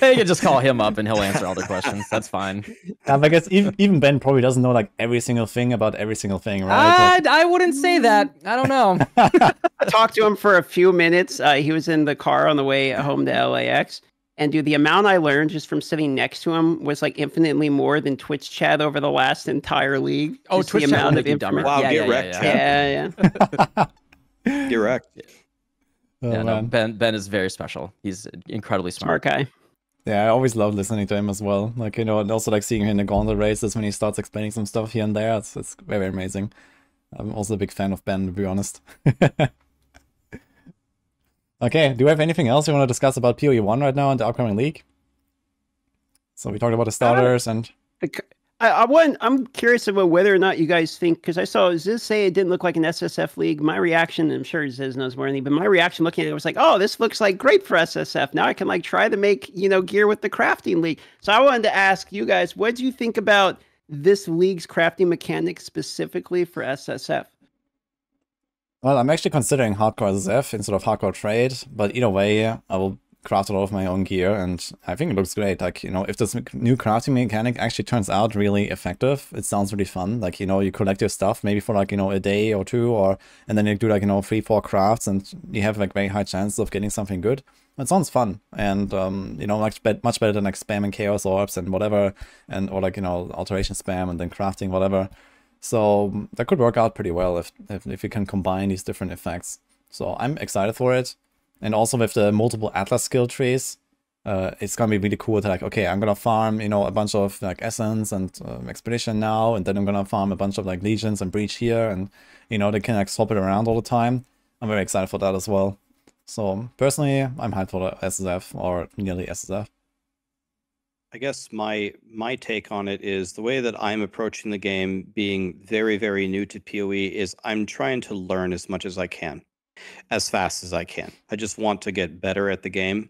Speaker 4: they could just call him up and he'll answer all their questions. That's fine.
Speaker 1: Um, I guess even even Ben probably doesn't know like every single thing about every single thing, right?
Speaker 4: I, I wouldn't say that. I don't know.
Speaker 2: I talked to him for a few minutes. Uh, he was in the car on the way home to LAX. And dude, the amount I learned just from sitting next to him was like infinitely more than Twitch chat over the last entire league.
Speaker 4: Oh,
Speaker 2: Just
Speaker 4: Twitch
Speaker 2: the
Speaker 4: chat
Speaker 2: amount
Speaker 4: will
Speaker 2: of
Speaker 4: make
Speaker 2: information.
Speaker 3: Wow,
Speaker 4: yeah,
Speaker 3: get
Speaker 4: yeah,
Speaker 3: wrecked,
Speaker 4: yeah, yeah.
Speaker 2: Yeah, yeah.
Speaker 3: Direct.
Speaker 1: Oh,
Speaker 4: Yeah, no. Ben Ben is very special. He's incredibly
Speaker 2: Smart
Speaker 4: smart.
Speaker 2: guy.
Speaker 1: Yeah, I always love listening to him as well. Like, you know, and also like seeing him in the gauntlet races when he starts explaining some stuff here and there. It's, it's very amazing. I'm also a big fan of Ben, to be honest. okay, do we have anything else you want to discuss about PoE 1 right now in the upcoming league? So we talked about the um, starters and
Speaker 2: The c- I, I want, I'm curious about whether or not you guys think because I saw Ziz say it didn't look like an SSF league. My reaction, I'm sure Ziz knows more than me, but my reaction looking at it was like, oh, this looks like great for SSF. Now I can like try to make you know gear with the crafting league. So I wanted to ask you guys, what do you think about this league's crafting mechanics specifically for SSF?
Speaker 1: Well, I'm actually considering hardcore SSF instead of hardcore trade, but either way, I will craft a lot of my own gear, and I think it looks great. Like, you know, if this new crafting mechanic actually turns out really effective, it sounds really fun. Like, you know, you collect your stuff maybe for like, you know, a day or two, or and then you do like, you know, three, four crafts, and you have like very high chances of getting something good. It sounds fun, and um, you know, much bet much better than like spamming chaos orbs and whatever, and or like you know, alteration spam and then crafting whatever. So that could work out pretty well if, if if you can combine these different effects. So I'm excited for it, and also with the multiple Atlas skill trees, uh, it's gonna be really cool to like, okay, I'm gonna farm, you know, a bunch of like essence and um, expedition now, and then I'm gonna farm a bunch of like legions and breach here, and you know they can like swap it around all the time. I'm very excited for that as well. So personally, I'm hyped for the SSF or nearly SSF.
Speaker 3: I guess my my take on it is the way that I'm approaching the game, being very very new to PoE, is I'm trying to learn as much as I can, as fast as I can. I just want to get better at the game.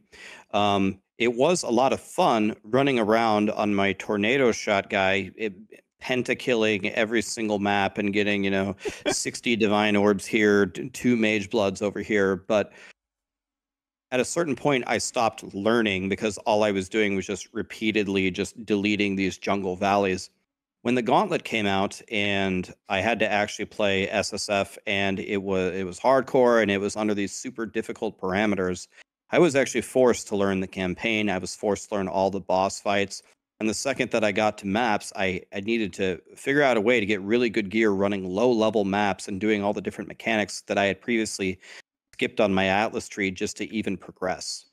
Speaker 3: Um, it was a lot of fun running around on my tornado shot guy, it, pentakilling every single map and getting you know 60 divine orbs here, two mage bloods over here, but at a certain point i stopped learning because all i was doing was just repeatedly just deleting these jungle valleys when the gauntlet came out and i had to actually play ssf and it was it was hardcore and it was under these super difficult parameters I was actually forced to learn the campaign. I was forced to learn all the boss fights. And the second that I got to maps, I, I needed to figure out a way to get really good gear running low level maps and doing all the different mechanics that I had previously skipped on my Atlas tree just to even progress.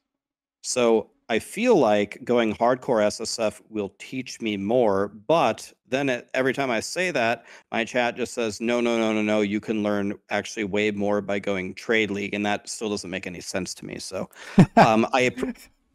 Speaker 3: So I feel like going hardcore SSF will teach me more, but then it, every time I say that, my chat just says, no, no, no, no, no, you can learn actually way more by going trade league. And that still doesn't make any sense to me. So um, I,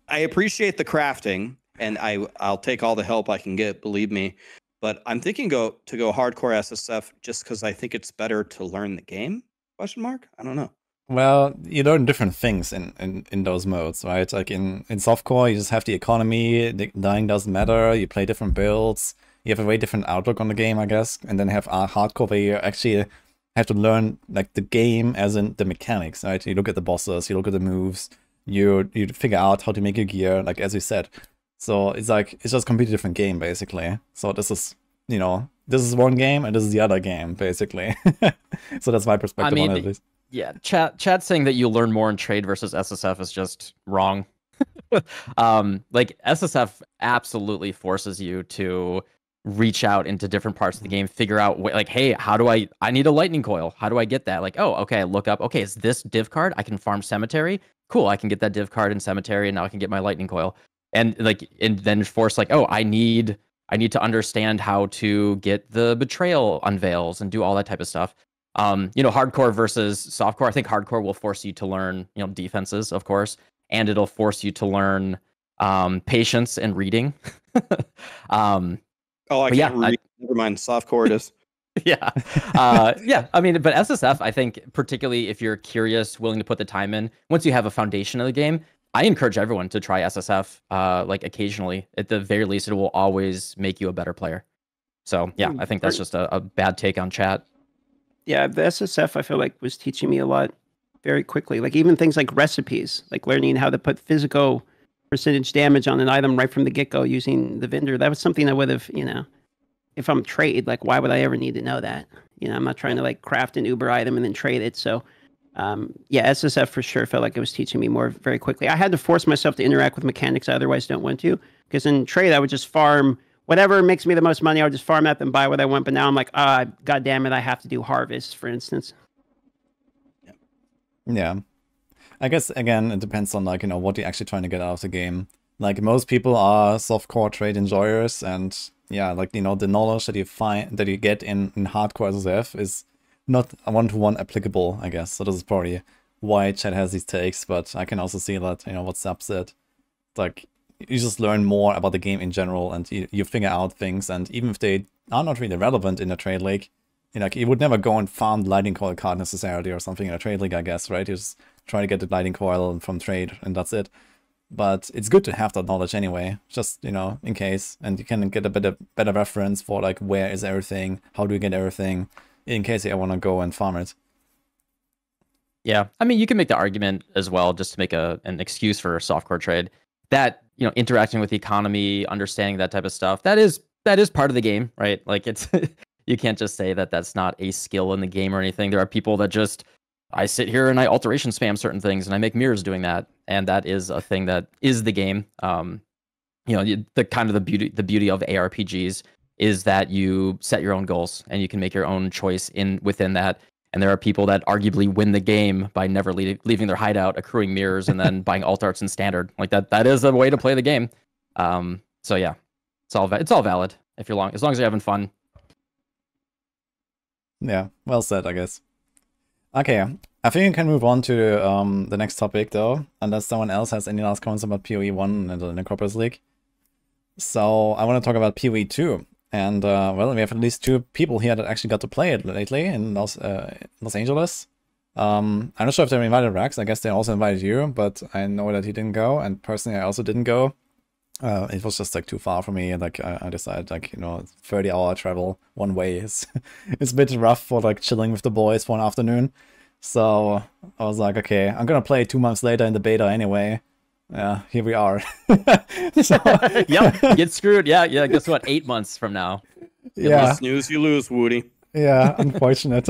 Speaker 3: I appreciate the crafting and I, I'll take all the help I can get, believe me. But I'm thinking go to go hardcore SSF just because I think it's better to learn the game? Question mark? I don't know.
Speaker 1: Well, you learn different things in, in, in those modes, right? Like in, in softcore, you just have the economy, the dying doesn't matter, you play different builds, you have a very different outlook on the game, I guess. And then have a hardcore where you actually have to learn like the game as in the mechanics, right? You look at the bosses, you look at the moves, you you figure out how to make your gear, like as you said. So it's like it's just a completely different game basically. So this is you know, this is one game and this is the other game, basically. so that's my perspective I mean, on it.
Speaker 4: Yeah, chat chat saying that you learn more in trade versus SSF is just wrong. um, like SSF absolutely forces you to reach out into different parts of the game, figure out like, hey, how do I? I need a lightning coil. How do I get that? Like, oh, okay, look up. Okay, is this div card? I can farm cemetery. Cool, I can get that div card in cemetery, and now I can get my lightning coil. And like, and then force like, oh, I need. I need to understand how to get the betrayal unveils and do all that type of stuff um, you know, hardcore versus softcore. I think hardcore will force you to learn, you know, defenses, of course, and it'll force you to learn um, patience and reading.
Speaker 3: um, oh, I can't yeah, read. I, Never mind. Softcore it is.
Speaker 4: yeah, uh, yeah. I mean, but SSF, I think, particularly if you're curious, willing to put the time in, once you have a foundation of the game, I encourage everyone to try SSF. Uh, like occasionally, at the very least, it will always make you a better player. So yeah, hmm, I think that's just a, a bad take on chat
Speaker 2: yeah, the SSF I feel like was teaching me a lot very quickly. Like even things like recipes, like learning how to put physical percentage damage on an item right from the get go using the vendor. That was something I would have, you know, if I'm trade, like why would I ever need to know that? You know, I'm not trying to like craft an Uber item and then trade it. So um, yeah, SSF for sure felt like it was teaching me more very quickly. I had to force myself to interact with mechanics I otherwise don't want to. Because in trade I would just farm whatever makes me the most money, I'll just farm up and buy what I want. But now I'm like, ah, oh, god damn it, I have to do harvest, for instance.
Speaker 1: Yeah. I guess again it depends on like, you know, what you're actually trying to get out of the game. Like most people are softcore trade enjoyers and yeah, like you know, the knowledge that you find that you get in, in hardcore SSF is not one to one applicable, I guess. So this is probably why Chat has these takes, but I can also see that, you know, what's upset. Like you just learn more about the game in general and you, you figure out things and even if they are not really relevant in a trade league, you know, like you would never go and farm lightning coil card necessarily or something in a trade league, I guess, right? You just try to get the lightning coil from trade and that's it. But it's good to have that knowledge anyway, just, you know, in case. And you can get a better, better reference for like, where is everything? How do we get everything? In case you want to go and farm it.
Speaker 4: Yeah, I mean, you can make the argument as well, just to make a an excuse for a softcore trade that you know interacting with the economy understanding that type of stuff that is that is part of the game right? Like it's you can't just say that that's not a skill in the game or anything. There are people that just i sit here and i alteration spam certain things and i make mirrors doing that and that is a thing that is the game. Um you know the kind of the beauty the beauty of arpgs is that you set your own goals and you can make your own choice in within that and there are people that arguably win the game by never leaving their hideout, accruing mirrors, and then buying alt arts in standard. Like that, that is a way to play the game. Um, so yeah, it's all it's all valid if you're long as long as you're having fun.
Speaker 1: Yeah, well said, I guess. Okay, I think we can move on to um, the next topic though, unless someone else has any last comments about PoE one and the Necropolis League. So I want to talk about PoE two. And uh, well, we have at least two people here that actually got to play it lately in Los, uh, Los Angeles. Um, I'm not sure if they invited Rex. I guess they also invited you, but I know that he didn't go. And personally, I also didn't go. Uh, it was just like too far for me. Like I, I decided, like you know, 30 hour travel one way is it's a bit rough for like chilling with the boys for an afternoon. So I was like, okay, I'm gonna play two months later in the beta anyway yeah, here we are.
Speaker 4: so, yep, get screwed. Yeah, yeah. Guess what? Eight months from now.
Speaker 3: yeah, snooze, you lose, Woody.
Speaker 1: Yeah, unfortunate.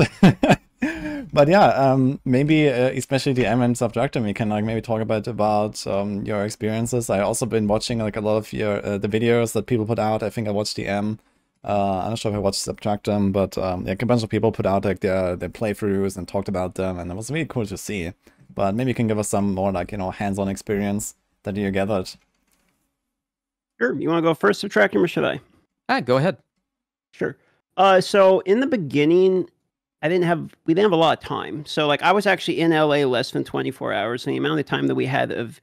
Speaker 1: but yeah, um, maybe uh, especially DM and Subtractem, we can like maybe talk about about um, your experiences. I also been watching like a lot of your uh, the videos that people put out. I think I watched DM. Uh, I'm not sure if I watched Subtractem, but um, yeah, a bunch of people put out like their their playthroughs and talked about them, and it was really cool to see. But maybe you can give us some more like you know hands-on experience that you gathered.
Speaker 2: Sure. You want to go first, Subtractem, or should I?
Speaker 4: Ah, go ahead.
Speaker 2: Sure. Uh, so in the beginning, I didn't have we didn't have a lot of time. So like I was actually in LA less than 24 hours, and the amount of time that we had of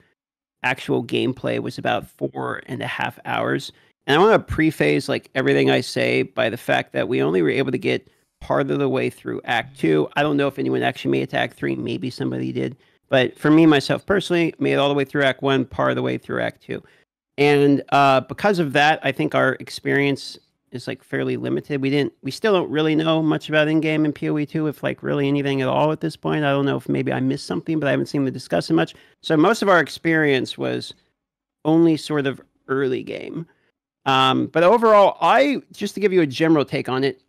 Speaker 2: actual gameplay was about four and a half hours. And I want to preface like everything I say by the fact that we only were able to get part of the way through Act Two. I don't know if anyone actually made it to Act Three. Maybe somebody did, but for me myself personally, made it all the way through Act One, part of the way through Act Two. And uh, because of that, I think our experience is like fairly limited. We didn't we still don't really know much about in-game and PoE 2 if like really anything at all at this point. I don't know if maybe I missed something, but I haven't seen them discuss it much. So most of our experience was only sort of early game. Um, but overall, I just to give you a general take on it,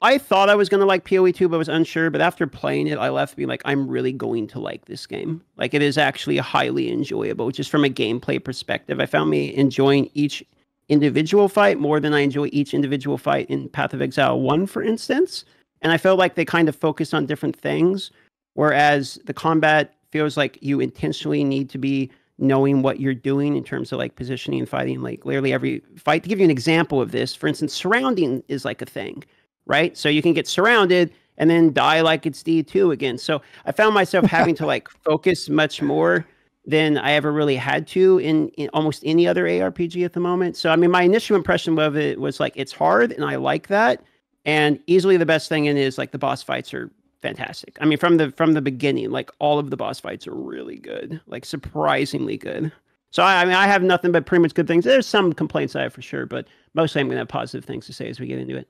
Speaker 2: I thought I was going to like PoE 2, but I was unsure. But after playing it, I left being like, I'm really going to like this game. Like, it is actually highly enjoyable, just from a gameplay perspective. I found me enjoying each individual fight more than I enjoy each individual fight in Path of Exile 1, for instance. And I felt like they kind of focused on different things, whereas the combat feels like you intentionally need to be knowing what you're doing in terms of like positioning and fighting. Like literally every fight. To give you an example of this, for instance, surrounding is like a thing, right? So you can get surrounded and then die like it's D2 again. So I found myself having to like focus much more than I ever really had to in, in, almost any other ARPG at the moment. So I mean, my initial impression of it was like it's hard, and I like that. And easily the best thing in is like the boss fights are fantastic. I mean, from the from the beginning, like all of the boss fights are really good, like surprisingly good. So I, I mean, I have nothing but pretty much good things. There's some complaints I have for sure, but mostly I'm gonna have positive things to say as we get into it.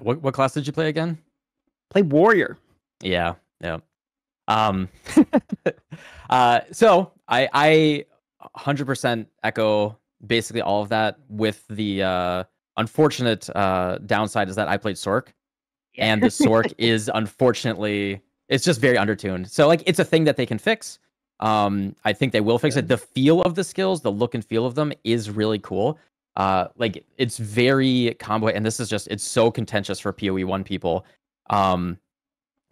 Speaker 4: What what class did you play again?
Speaker 2: Play warrior.
Speaker 4: Yeah, yeah. Um, uh, so I I 100% echo basically all of that. With the uh, unfortunate uh, downside is that I played Sorc, yeah. and the Sorc is unfortunately it's just very undertuned. So like it's a thing that they can fix. Um, I think they will fix it. The feel of the skills, the look and feel of them is really cool. Uh, like it's very combo, and this is just it's so contentious for PoE one people. Um,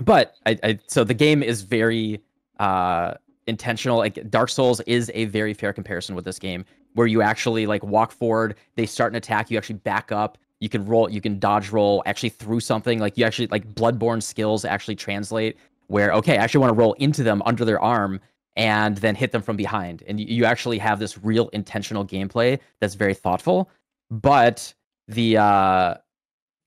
Speaker 4: but I, I so the game is very uh intentional like dark souls is a very fair comparison with this game where you actually like walk forward they start an attack you actually back up you can roll you can dodge roll actually through something like you actually like bloodborne skills actually translate where okay i actually want to roll into them under their arm and then hit them from behind and you, actually have this real intentional gameplay that's very thoughtful but the uh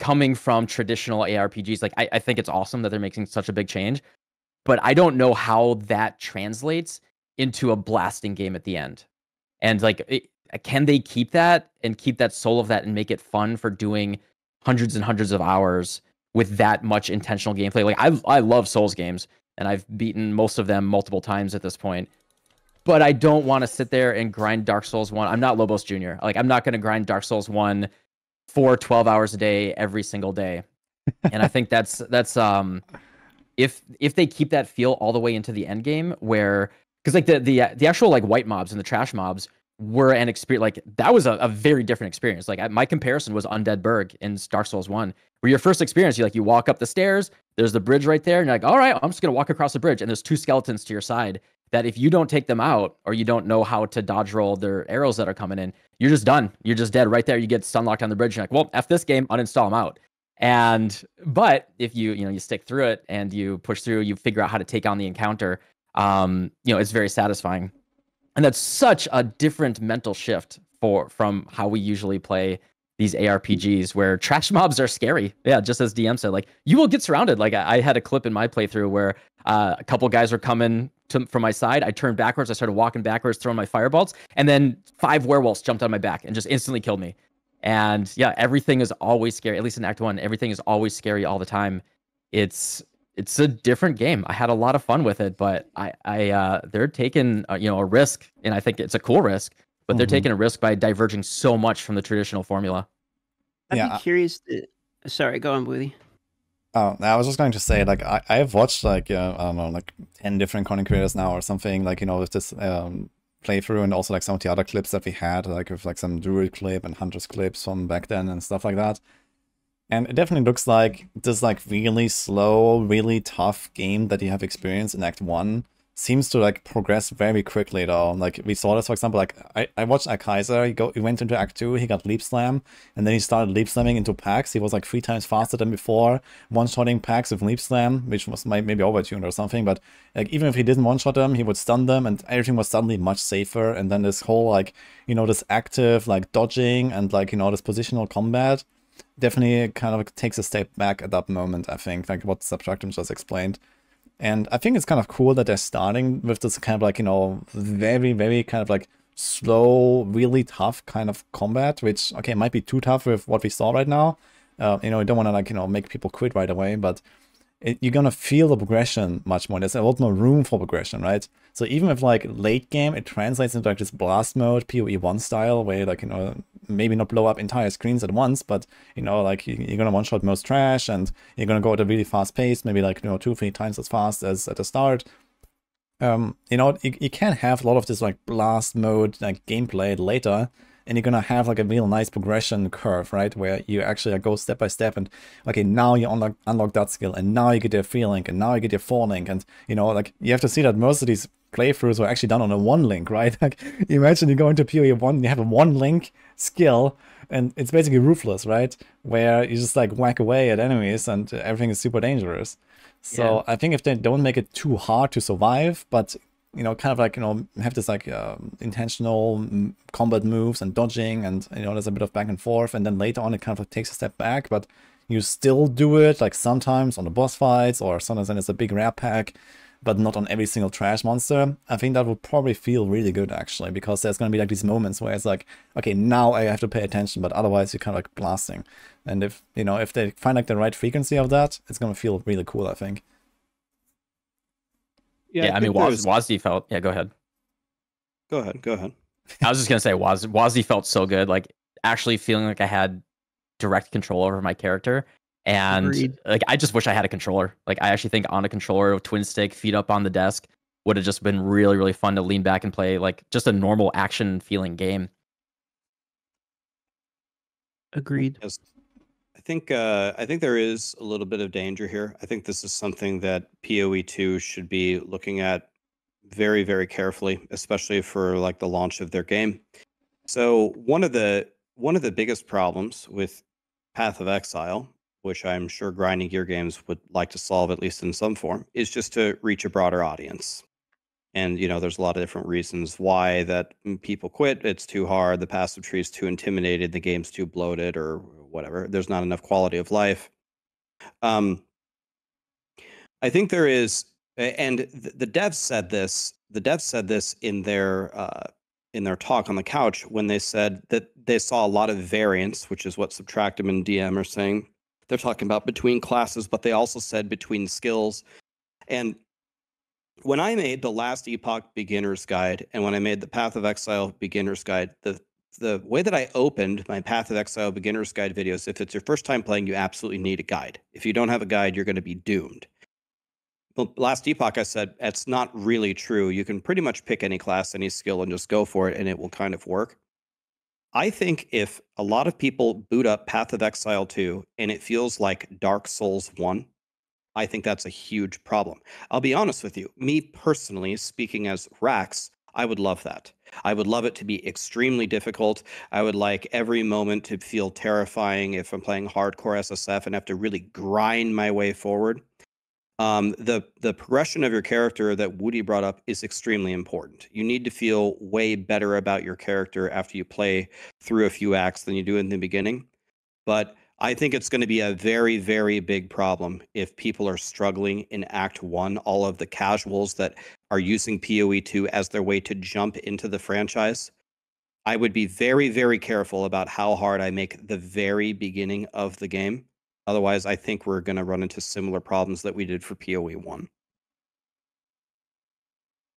Speaker 4: coming from traditional ARPGs, like I, I think it's awesome that they're making such a big change, but I don't know how that translates into a blasting game at the end. And like, it, can they keep that and keep that soul of that and make it fun for doing hundreds and hundreds of hours with that much intentional gameplay? Like, I I love Souls games, and I've beaten most of them multiple times at this point. But I don't want to sit there and grind Dark Souls one. I'm not Lobos Jr. Like, I'm not going to grind Dark Souls one for 12 hours a day every single day. and I think that's that's um if if they keep that feel all the way into the end game where because like the the the actual like white mobs and the trash mobs were an experience like that was a, a very different experience like my comparison was undead burg in dark souls 1 where your first experience you like you walk up the stairs there's the bridge right there and you're like all right i'm just gonna walk across the bridge and there's two skeletons to your side that if you don't take them out or you don't know how to dodge roll their arrows that are coming in, you're just done. You're just dead right there. You get stun locked on the bridge. You're like, well, F this game, uninstall them out. And but if you you know you stick through it and you push through, you figure out how to take on the encounter. Um, you know, it's very satisfying. And that's such a different mental shift for from how we usually play these ARPGs where trash mobs are scary. Yeah, just as DM said, like you will get surrounded. Like I, I had a clip in my playthrough where uh, a couple guys were coming to, from my side. I turned backwards. I started walking backwards, throwing my fireballs, and then five werewolves jumped on my back and just instantly killed me. And yeah, everything is always scary. At least in Act One, everything is always scary all the time. It's it's a different game. I had a lot of fun with it, but I I uh, they're taking uh, you know a risk, and I think it's a cool risk. But they're mm-hmm. taking a risk by diverging so much from the traditional formula.
Speaker 2: I'd yeah. be curious. To... Sorry, go on, Woody.
Speaker 1: Oh, I was just going to say, like, I, I've watched, like, uh, I don't know, like 10 different content creators now or something, like, you know, with this um, playthrough and also, like, some of the other clips that we had, like, with, like, some Druid clip and Hunters clips from back then and stuff like that. And it definitely looks like this, like, really slow, really tough game that you have experienced in Act 1 seems to like progress very quickly though. Like we saw this, for example, like I, I watched Kaiser, he go he went into Act 2, he got leap slam, and then he started leap slamming into packs. He was like three times faster than before, one-shotting packs with leap slam, which was maybe overtuned or something, but like even if he didn't one-shot them, he would stun them and everything was suddenly much safer. And then this whole like, you know, this active like dodging and like, you know, this positional combat definitely kind of takes a step back at that moment, I think, like what Subtractem just explained. And I think it's kind of cool that they're starting with this kind of like, you know, very, very kind of like slow, really tough kind of combat, which, okay, might be too tough with what we saw right now. Uh, you know, you don't want to like, you know, make people quit right away, but it, you're gonna feel the progression much more. There's a lot more room for progression, right? So even if like late game, it translates into like this blast mode, PoE one style, where like you know maybe not blow up entire screens at once, but you know like you're gonna one shot most trash, and you're gonna go at a really fast pace, maybe like you know two three times as fast as at the start. Um, you know you, you can have a lot of this like blast mode like gameplay later and you're gonna have like a real nice progression curve, right? Where you actually go step by step and okay, now you unlock unlock that skill, and now you get your feeling, and now you get your falling, and you know, like you have to see that most of these playthroughs were actually done on a one link, right? Like imagine you go into PoE one, you have a one link skill, and it's basically ruthless, right? Where you just like whack away at enemies and everything is super dangerous. So yeah. I think if they don't make it too hard to survive, but you know, kind of like, you know, have this like uh, intentional combat moves and dodging and, you know, there's a bit of back and forth. And then later on, it kind of takes a step back, but you still do it like sometimes on the boss fights or sometimes when it's a big rare pack, but not on every single trash monster. I think that would probably feel really good actually, because there's going to be like these moments where it's like, okay, now I have to pay attention, but otherwise you're kind of like blasting. And if, you know, if they find like the right frequency of that, it's going to feel really cool, I think.
Speaker 4: Yeah, yeah I, I mean, Waz, WASD felt. Yeah, go ahead.
Speaker 3: Go ahead. Go ahead.
Speaker 4: I was just gonna say, Waz, WASD felt so good. Like actually feeling like I had direct control over my character, and Agreed. like I just wish I had a controller. Like I actually think on a controller, twin stick, feet up on the desk, would have just been really, really fun to lean back and play like just a normal action feeling game.
Speaker 2: Agreed.
Speaker 3: Yes think uh, I think there is a little bit of danger here. I think this is something that PoE two should be looking at very very carefully, especially for like the launch of their game. So one of the one of the biggest problems with Path of Exile, which I'm sure grinding gear games would like to solve at least in some form, is just to reach a broader audience. And you know, there's a lot of different reasons why that mm, people quit. It's too hard. The passive tree is too intimidated. The game's too bloated, or whatever. There's not enough quality of life. Um, I think there is, and the, devs said this. The devs said this in their uh, in their talk on the couch when they said that they saw a lot of variance, which is what Subtractem and DM are saying. They're talking about between classes, but they also said between skills. And when I made the last Epoch Beginner's Guide and when I made the Path of Exile Beginner's Guide, the the way that I opened my Path of Exile beginner's guide videos, if it's your first time playing, you absolutely need a guide. If you don't have a guide, you're going to be doomed. Well, last epoch, I said that's not really true. You can pretty much pick any class, any skill, and just go for it, and it will kind of work. I think if a lot of people boot up Path of Exile 2 and it feels like Dark Souls 1, I think that's a huge problem. I'll be honest with you. Me personally, speaking as Rax, I would love that. I would love it to be extremely difficult. I would like every moment to feel terrifying if I'm playing hardcore SSF and have to really grind my way forward. Um, the the progression of your character that Woody brought up is extremely important. You need to feel way better about your character after you play through a few acts than you do in the beginning. But I think it's going to be a very, very big problem if people are struggling in Act One. All of the casuals that are using PoE 2 as their way to jump into the franchise. I would be very, very careful about how hard I make the very beginning of the game. Otherwise, I think we're going to run into similar problems that we did for PoE 1.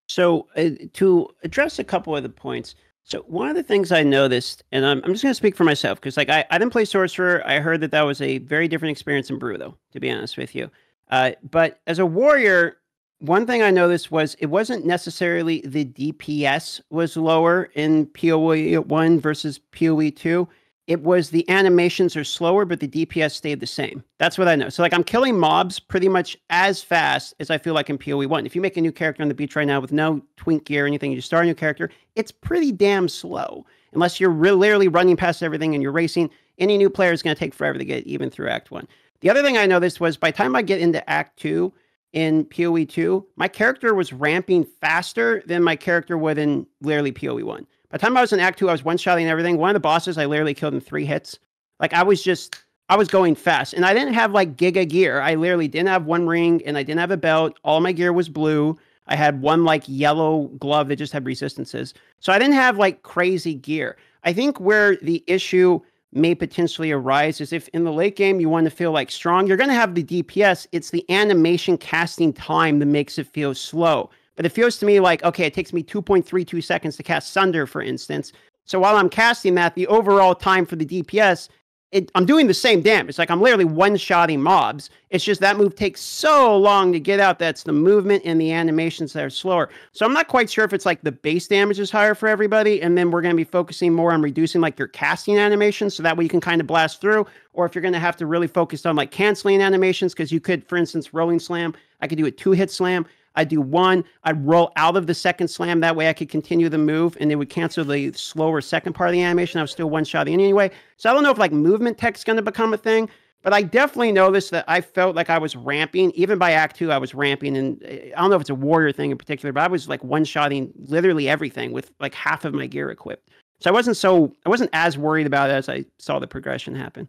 Speaker 2: So, uh, to address a couple of the points, So one of the things I noticed, and I'm, I'm just going to speak for myself, because like I, I didn't play Sorcerer. I heard that that was a very different experience in Brew, though, to be honest with you. Uh, but as a warrior, one thing I noticed was it wasn't necessarily the DPS was lower in PoE 1 versus PoE 2 it was the animations are slower, but the DPS stayed the same. That's what I know. So like I'm killing mobs pretty much as fast as I feel like in PoE one. If you make a new character on the beach right now with no twink gear or anything, you just start a new character, it's pretty damn slow. Unless you're literally running past everything and you're racing, any new player is going to take forever to get even through Act One. The other thing I noticed was by the time I get into Act Two in PoE two, my character was ramping faster than my character would in literally PoE one. By the time I was in Act Two, I was one shotting everything. One of the bosses I literally killed in three hits. Like I was just, I was going fast, and I didn't have like giga gear. I literally didn't have one ring, and I didn't have a belt. All my gear was blue. I had one like yellow glove that just had resistances. So I didn't have like crazy gear. I think where the issue may potentially arise is if in the late game you want to feel like strong, you're going to have the DPS. It's the animation casting time that makes it feel slow. But it feels to me like, okay, it takes me 2.32 seconds to cast Sunder, for instance. So while I'm casting that, the overall time for the DPS, it, I'm doing the same damage. It's like I'm literally one-shotting mobs. It's just that move takes so long to get out. That's the movement and the animations that are slower. So I'm not quite sure if it's like the base damage is higher for everybody, and then we're going to be focusing more on reducing like your casting animations, so that way you can kind of blast through. Or if you're going to have to really focus on like canceling animations, because you could, for instance, rolling slam. I could do a two-hit slam. I'd do one, I'd roll out of the second slam. That way I could continue the move and it would cancel the slower second part of the animation. I was still one shotting anyway. So I don't know if like movement tech's going to become a thing, but I definitely noticed that I felt like I was ramping. Even by Act Two, I was ramping. And eh, I don't know if it's a warrior thing in particular, but I was like one shotting literally everything with like half of my gear equipped. So I wasn't so, I wasn't as worried about it as I saw the progression happen.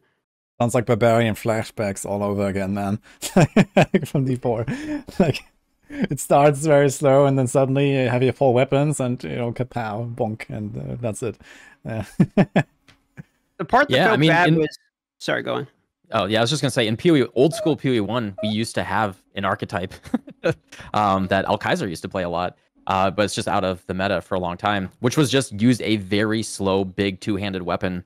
Speaker 1: Sounds like barbarian flashbacks all over again, man. From D4. like it starts very slow and then suddenly you have your four weapons and you know kapow bonk and uh, that's it.
Speaker 2: Yeah. the part that yeah, felt I mean, bad in... was sorry go on.
Speaker 4: Oh yeah i was just gonna say in poe old school poe 1 we used to have an archetype um, that Alkaizer used to play a lot uh, but it's just out of the meta for a long time which was just use a very slow big two-handed weapon.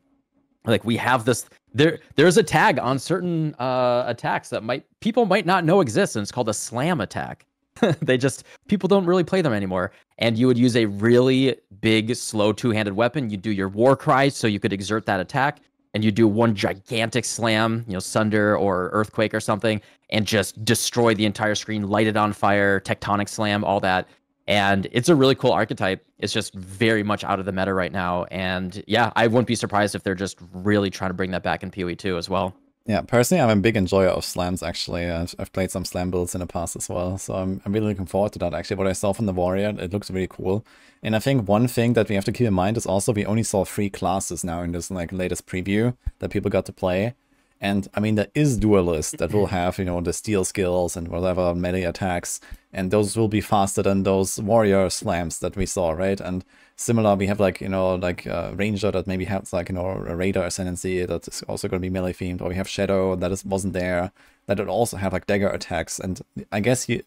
Speaker 4: Like we have this there there's a tag on certain uh, attacks that might people might not know exists and it's called a slam attack they just people don't really play them anymore. And you would use a really big, slow two-handed weapon. You'd do your war cry so you could exert that attack, and you do one gigantic slam, you know, Sunder or Earthquake or something, and just destroy the entire screen, light it on fire, tectonic slam, all that. And it's a really cool archetype. It's just very much out of the meta right now. And yeah, I wouldn't be surprised if they're just really trying to bring that back in PoE 2 as well.
Speaker 1: Yeah, personally, I'm a big enjoyer of slams, actually. I've, I've played some slam builds in the past as well, so I'm, I'm really looking forward to that, actually. What I saw from the Warrior, it looks really cool. And I think one thing that we have to keep in mind is also we only saw three classes now in this like latest preview that people got to play. And I mean, there is duelists that will have, you know, the steel skills and whatever melee attacks, and those will be faster than those warrior slams that we saw, right? And similar, we have like, you know, like uh, Ranger that maybe has like, you know, a Raider Ascendancy that is also going to be melee themed, or we have Shadow that is, wasn't there, that would also have like dagger attacks. And I guess you,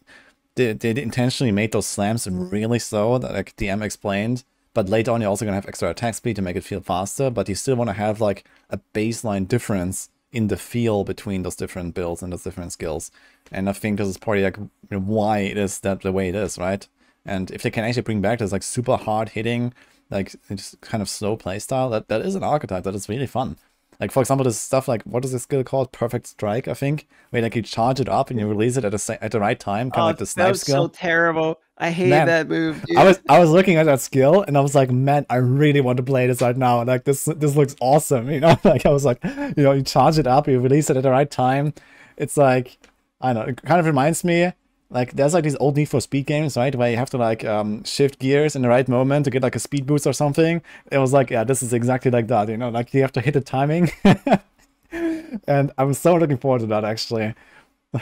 Speaker 1: they, they intentionally made those slams really slow, that like DM explained, but later on you're also going to have extra attack speed to make it feel faster, but you still want to have like a baseline difference in the feel between those different builds and those different skills. And I think this is probably like why it is that the way it is, right? And if they can actually bring back this like super hard hitting, like just kind of slow playstyle, that, that is an archetype that is really fun. Like for example, this stuff like what is this skill called? Perfect Strike, I think, where like you charge it up and you release it at a at the right time, kind of oh, like the snipe
Speaker 2: that was
Speaker 1: skill.
Speaker 2: so terrible. I hate man, that move. Dude.
Speaker 1: I was I was looking at that skill and I was like, man, I really want to play this right now. Like this this looks awesome. You know, like I was like, you know, you charge it up, you release it at the right time. It's like I don't know. It kind of reminds me like there's like these old Need for Speed games, right, where you have to like um, shift gears in the right moment to get like a speed boost or something. It was like, yeah, this is exactly like that. You know, like you have to hit the timing. and I'm so looking forward to that actually.
Speaker 2: yeah,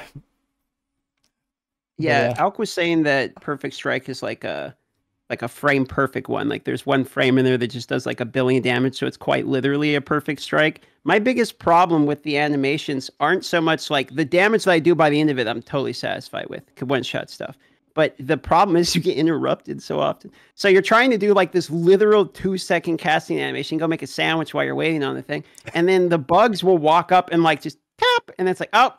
Speaker 2: yeah, Alk was saying that Perfect Strike is like a like a frame perfect one. Like there's one frame in there that just does like a billion damage, so it's quite literally a perfect strike. My biggest problem with the animations aren't so much like the damage that I do by the end of it, I'm totally satisfied with one shot stuff. but the problem is you get interrupted so often. So you're trying to do like this literal two second casting animation, go make a sandwich while you're waiting on the thing, and then the bugs will walk up and like just tap, and it's like, oh,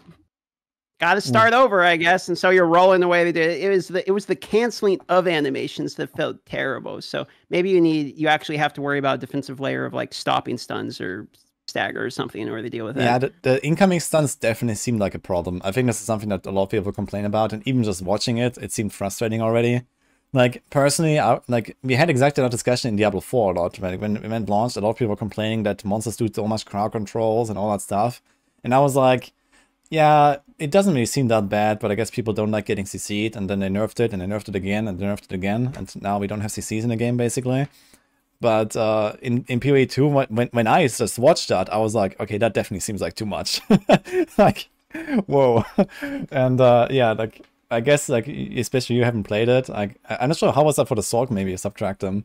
Speaker 2: got to
Speaker 1: Hmm.
Speaker 2: start over, I guess. And so you're rolling the way they did it. Was the it was the canceling of animations that felt terrible. So maybe you need you actually have to worry about a defensive layer of like stopping stuns or stagger or something in order to deal with that.
Speaker 1: Yeah, the, the incoming stunts definitely seemed like a problem. I think this is something that a lot of people complain about, and even just watching it, it seemed frustrating already. Like personally, I, like we had exactly that discussion in Diablo 4 a lot. Like when when it launched, a lot of people were complaining that monsters do so much crowd controls and all that stuff, and I was like, yeah, it doesn't really seem that bad, but I guess people don't like getting CC'd, and then they nerfed it, and they nerfed it again, and they nerfed it again, and now we don't have CCs in the game basically. But uh, in in PoE two, when when I just watched that, I was like, okay, that definitely seems like too much. like, whoa, and uh, yeah, like I guess like especially you haven't played it. Like I'm not sure how was that for the Sorc. Maybe Subtractem.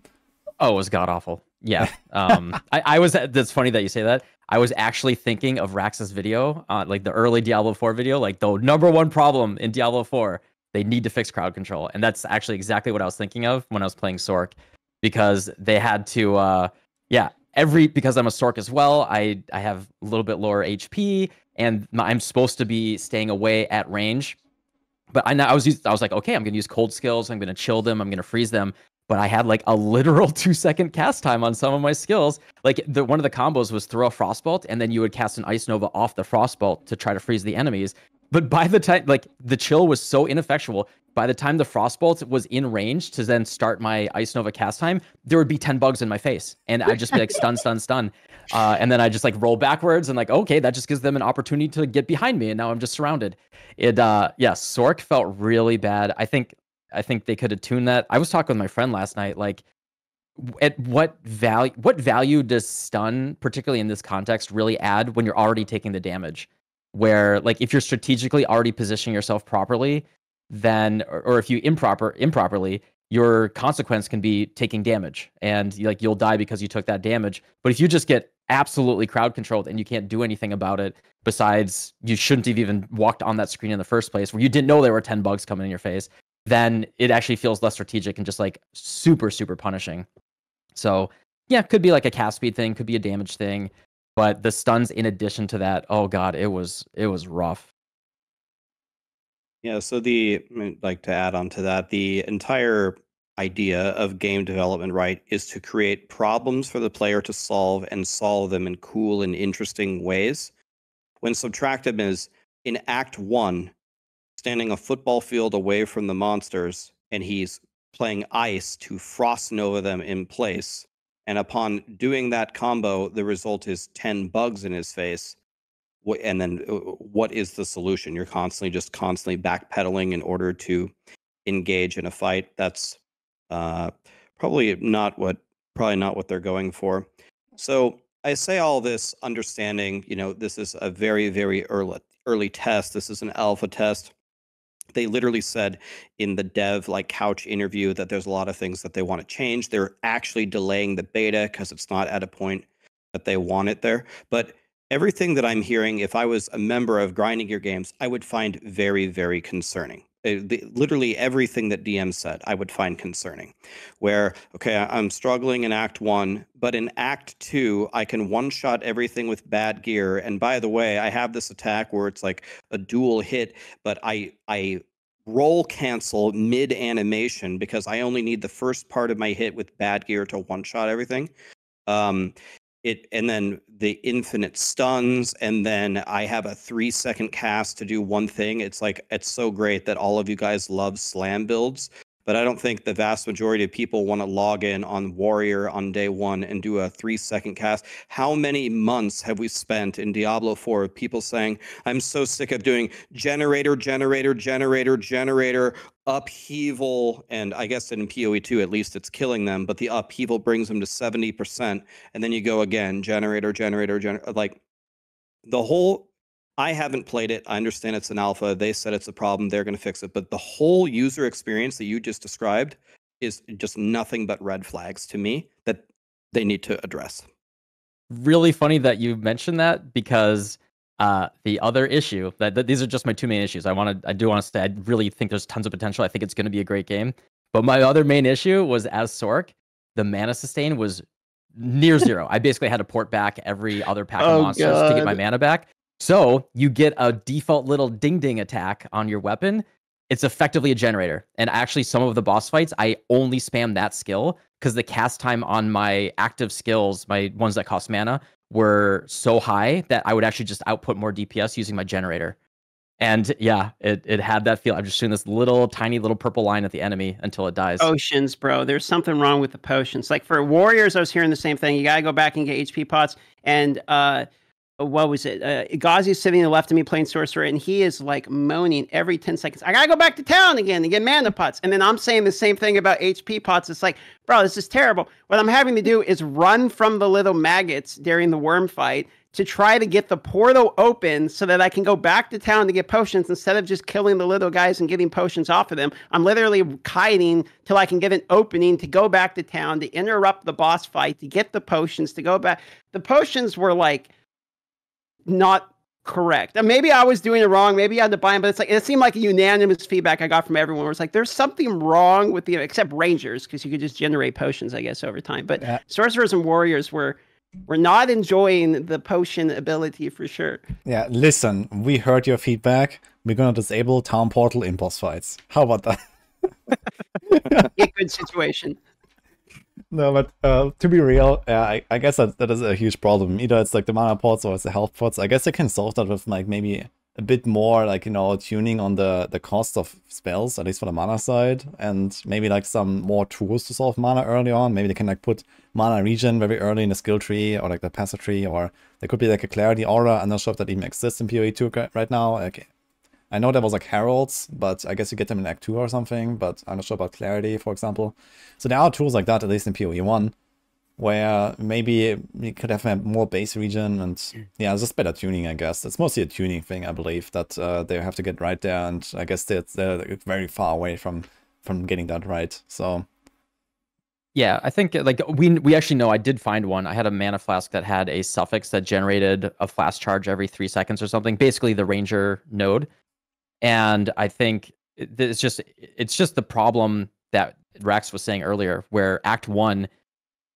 Speaker 4: Oh, it was god awful. Yeah. Um, I, I was. That's funny that you say that. I was actually thinking of Rax's video, uh, like the early Diablo 4 video, like the number one problem in Diablo 4, they need to fix crowd control, and that's actually exactly what I was thinking of when I was playing Sorc, because they had to, uh, yeah, every because I'm a Sorc as well. I I have a little bit lower HP, and I'm supposed to be staying away at range. But I, I was I was like, okay, I'm gonna use cold skills. I'm gonna chill them. I'm gonna freeze them but I had like a literal two second cast time on some of my skills. Like the one of the combos was throw a frostbolt and then you would cast an ice nova off the frostbolt to try to freeze the enemies. But by the time like the chill was so ineffectual, by the time the frostbolt was in range to then start my ice nova cast time, there would be 10 bugs in my face. And I'd just be like stun, stun, stun. Uh, and then I just like roll backwards and like, okay, that just gives them an opportunity to get behind me. And now I'm just surrounded. It uh yeah, Sorc felt really bad. I think I think they could have tuned that. I was talking with my friend last night. Like, at what value? What value does stun, particularly in this context, really add when you're already taking the damage? Where, like, if you're strategically already positioning yourself properly, then, or, or if you improper improperly, your consequence can be taking damage, and like you'll die because you took that damage. But if you just get absolutely crowd controlled and you can't do anything about it, besides you shouldn't have even walked on that screen in the first place, where you didn't know there were ten bugs coming in your face then it actually feels less strategic and just like super super punishing. So yeah, could be like a cast speed thing, could be a damage thing, but the stuns in addition to that, oh god, it was it was rough.
Speaker 3: Yeah, so the like to add on to that, the entire idea of game development, right, is to create problems for the player to solve and solve them in cool and interesting ways. When Subtractem is in Act One, standing a football field away from the monsters, and he's playing ice to frost nova them in place. And upon doing that combo, the result is 10 bugs in his face. And then uh, what is the solution? You're constantly just constantly backpedaling in order to engage in a fight. That's uh, probably not what probably not what they're going for. So I say all this understanding, you know, this is a very, very early early test. This is an alpha test they literally said in the dev like couch interview that there's a lot of things that they want to change. They're actually delaying the beta because it's not at a point that they want it there. But everything that i'm hearing if i was a member of grinding gear games i would find very very concerning the- literally everything that dm said i would find concerning. Where okay i'm struggling in act one but in act two i can one shot everything with bad gear. And by the way i have this attack where it's like a dual hit but i i roll cancel mid animation because i only need the first part of my hit with bad gear to one shot everything. Um it and then the infinite stuns and then i have a three second cast to do one thing. It's like it's so great that all of you guys love slam builds but i don't think the vast majority of people want to log in on warrior on day one and do a three second cast. How many months have we spent in diablo 4 of people saying i'm so sick of doing generator generator generator generator upheaval and i guess in poe 2 at least it's killing them but the upheaval brings them to 70% and then you go again generator generator gener- like the whole i haven't played it i understand it's an alpha they said it's a problem they're going to fix it but the whole user experience that you just described is just nothing but red flags to me that they need to address
Speaker 4: Really funny that you mentioned that because Uh, the other issue that, that these are just my two main issues. I want to, I do want to say, I really think there's tons of potential. I think it's going to be a great game. But my other main issue was as Sorc, the mana sustain was near zero. I basically had to port back every other pack of
Speaker 2: Oh,
Speaker 4: monsters to get my mana back. So you get a default little ding ding attack on your weapon. It's effectively a generator. And actually, some of the boss fights, I only spam that skill because the cast time on my active skills, my ones that cost mana, were so high that I would actually just output more DPS using my generator. And yeah, it, it had that feel. I'm just shooting this little tiny little purple line at the enemy until it dies.
Speaker 2: Potions, bro. There's something wrong with the potions. Like for warriors, I was hearing the same thing. You gotta go back and get HP pots. And uh, what was it? Uh, is sitting to the left of me playing sorcerer, and he is like moaning every 10 seconds. I gotta go back to town again to get mana pots. And then I'm saying the same thing about HP pots. It's like, bro, this is terrible. What I'm having to do is run from the little maggots during the worm fight to try to get the portal open so that I can go back to town to get potions instead of just killing the little guys and getting potions off of them. I'm literally kiting till I can get an opening to go back to town to interrupt the boss fight to get the potions to go back. The potions were like not correct. And maybe I was doing it wrong. Maybe I had to buy them, but it's like it seemed like a unanimous feedback I got from everyone. Where it's like there's something wrong with the except rangers because you could just generate potions, I guess, over time. But
Speaker 1: Yeah.
Speaker 2: sorcerers and warriors were were not enjoying the potion ability for sure.
Speaker 1: Yeah, listen, we heard your feedback. We're gonna disable town portal in boss fights. How about that?
Speaker 2: A good situation.
Speaker 1: No, but uh, to be real, yeah, I, I guess that, that is a huge problem. Either it's like the mana pots or it's the health pots. I guess they can solve that with like maybe a bit more like you know tuning on the the cost of spells, at least for the mana side, and maybe like some more tools to solve mana early on. Maybe they can like put mana regen very early in the skill tree or like the passive tree, or there could be like a clarity aura. I'm not sure if that even exists in PoE 2 right now. Like, I know there was like heralds, but I guess you get them in Act 2 or something, but I'm not sure about clarity, for example. So there are tools like that, at least in PoE 1, where maybe you could have a more base region and yeah, it's just better tuning, I guess. It's mostly a tuning thing, I believe, that uh, they have to get right there, and I guess they're, they're very far away from from getting that right. So
Speaker 4: Yeah, I think like we we actually know I did find one. I had a mana flask that had a suffix that generated a flask charge every three seconds or something. Basically, the ranger node, and I think it's just it's just the problem that Rax was saying earlier, where Act One,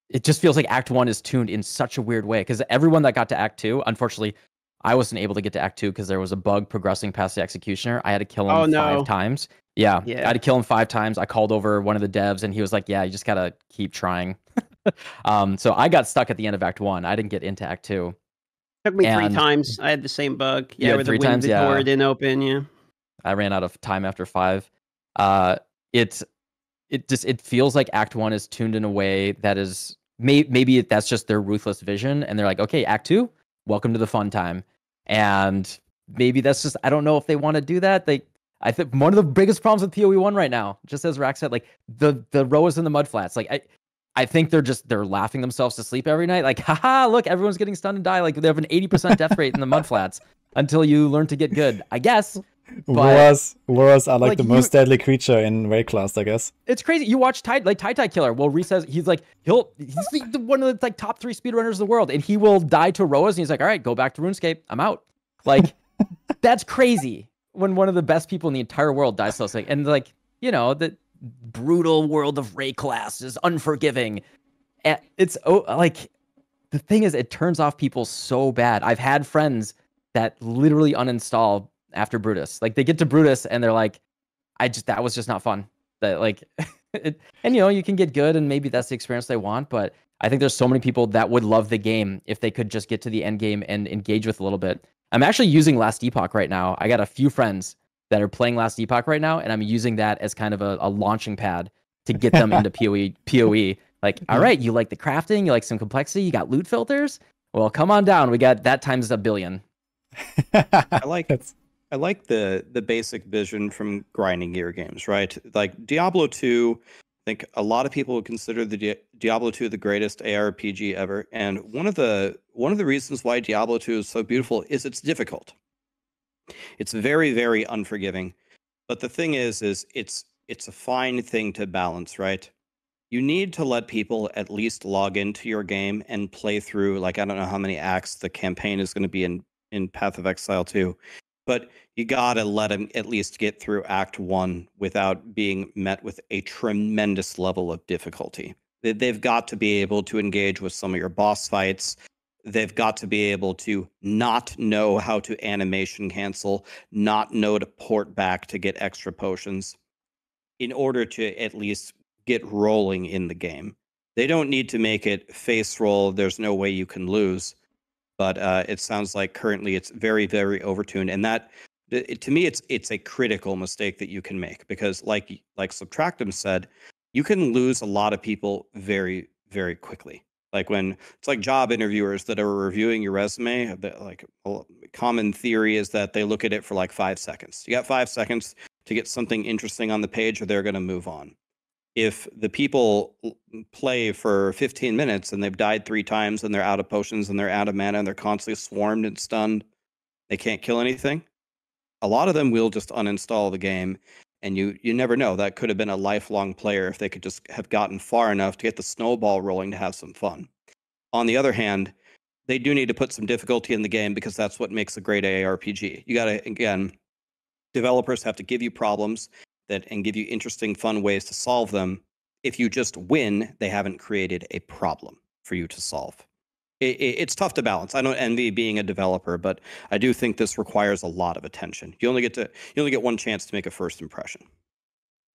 Speaker 4: it just feels like Act One is tuned in such a weird way because everyone that got to Act Two, unfortunately, I wasn't able to get to Act Two because there was a bug progressing past the executioner. I had to kill him
Speaker 2: Oh, no.
Speaker 4: five times. Yeah,
Speaker 2: yeah, I
Speaker 4: had to kill him five times. I called over one of the devs, and he was like, "Yeah, you just gotta keep trying." um, so I got stuck at the end of Act One. I didn't get into Act Two.
Speaker 2: Took me
Speaker 4: And-
Speaker 2: three times. I had the same bug. Yeah, where the
Speaker 4: three
Speaker 2: window
Speaker 4: times? Yeah.
Speaker 2: door didn't open. Yeah.
Speaker 4: I ran out of time after five. Uh, it it just it feels like Act One is tuned in a way that is may, maybe that's just their ruthless vision, and they're like, okay, Act Two, welcome to the fun time, and maybe that's just I don't know if they want to do that. They I think one of the biggest problems with PoE one right now, just as Rax said, like the the rhoas in the mud flats, like I. I think they're just they're laughing themselves to sleep every night. Like, haha, look, everyone's getting stunned and die. Like they have an 80% death rate in the mud flats until you learn to get good. I guess
Speaker 1: Auroras, auroras are like,
Speaker 4: like,
Speaker 1: the
Speaker 4: you-
Speaker 1: most deadly creature in Wraeclast, I guess.
Speaker 4: it's crazy. You watch Tide like Tytykiller. Well, Reese says he's like he'll he's the, one of the like top three speedrunners of the world, and he will die to Rhoas, and he's like, all right, go back to RuneScape. I'm out. Like that's crazy. When one of the best people in the entire world dies so sick, and like you know the brutal world of Wraeclast is unforgiving. And it's oh like the thing is, it turns off people so bad. I've had friends that literally uninstall after Brutus. Like they get to Brutus and they're like, I just that was just not fun. That like, it, and you know you can get good and maybe that's the experience they want. But I think there's so many people that would love the game if they could just get to the end game and engage with a little bit. I'm actually using Last Epoch right now. I got a few friends that are playing Last Epoch right now, and I'm using that as kind of a, a launching pad to get them into PoE. PoE. Like, all mm-hmm. right, you like the crafting, you like some complexity, you got loot filters. Well, come on down. We got that times a billion.
Speaker 3: I like
Speaker 1: That's-
Speaker 3: I like the the basic vision from grinding gear games, right? Like Diablo 2, I think a lot of people would consider the Di- Diablo 2 the greatest ARPG ever. And one of the one of the reasons why Diablo 2 is so beautiful is it's difficult. It's very very unforgiving. But the thing is is it's it's a fine thing to balance, right? You need to let people at least log into your game and play through like I don't know how many acts the campaign is going to be in in Path of Exile 2. But you gotta let him at least get through Act One without being met with a tremendous level of difficulty. They- They've got to be able to engage with some of your boss fights. They've got to be able to not know how to animation cancel, not know to port back to get extra potions in order to at least get rolling in the game. They don't need to make it face roll. There's no way you can lose. But uh, it sounds like currently it's very, very overtuned, and that it- to me it's it's a critical mistake that you can make because, like like Subtractem said, you can lose a lot of people very, very quickly. Like when it's like job interviewers that are reviewing your resume, like common theory is that they look at it for like five seconds. You got five seconds to get something interesting on the page, or they're going to move on if the people play for 15 minutes and they've died three times and they're out of potions and they're out of mana and they're constantly swarmed and stunned, they can't kill anything. A lot of them will just uninstall the game, and you you never know. That could have been a lifelong player if they could just have gotten far enough to get the snowball rolling to have some fun. On the other hand, they do need to put some difficulty in the game because that's what makes a great ARPG. You got to again, developers have to give you problems that and give you interesting fun ways to solve them. If you just win they haven't created a problem for you to solve. It, it, it's tough to balance. I don't envy being a developer but i do think this requires a lot of attention. You only get to you only get one chance to make a first impression.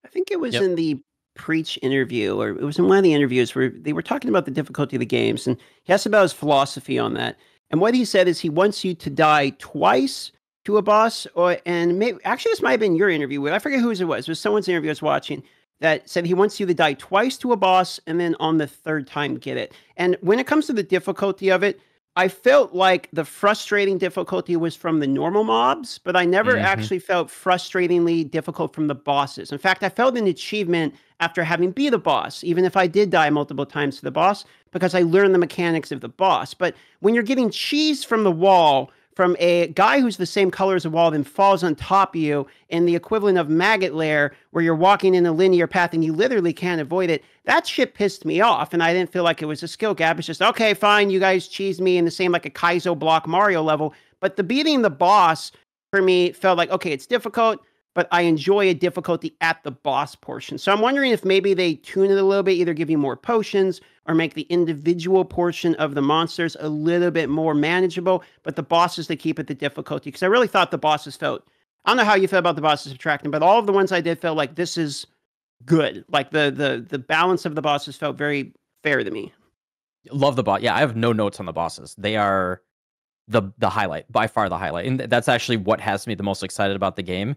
Speaker 2: I think it was
Speaker 4: Yep.
Speaker 2: in the Preach interview, or it was in one of the interviews where they were talking about the difficulty of the games, and he asked about his philosophy on that. And what he said is he wants you to die twice to a boss, or and maybe actually this might have been your interview. with I forget whose it was. It was someone's interview I was watching that said he wants you to die twice to a boss, and then on the third time get it. And when it comes to the difficulty of it, I felt like the frustrating difficulty was from the normal mobs, but I never
Speaker 4: Mhm.
Speaker 2: actually felt frustratingly difficult from the bosses. In fact, I felt an achievement after having beat the boss, even if I did die multiple times to the boss, because I learned the mechanics of the boss. But when you're getting cheese from the wall from a guy who's the same color as the wall, then falls on top of you in the equivalent of maggot lair, where you're walking in a linear path and you literally can't avoid it, that shit pissed me off. And I didn't feel like it was a skill gap. It's just, okay, fine, you guys cheese me in the same like a Kaizo block Mario level. But the beating the boss for me felt like, okay, it's difficult, but I enjoy a difficulty at the boss portion. So I'm wondering if maybe they tune it a little bit, either give you more potions or make the individual portion of the monsters a little bit more manageable, but the bosses they keep at the difficulty. Because I really thought the bosses felt I don't know how you feel about the bosses subtracting, but all of the ones I did felt like this is good. Like the the the balance of the bosses felt very fair to me.
Speaker 4: Love the boss. Yeah, I have no notes on the bosses. They are the the highlight, by far the highlight. And th- that's actually what has me the most excited about the game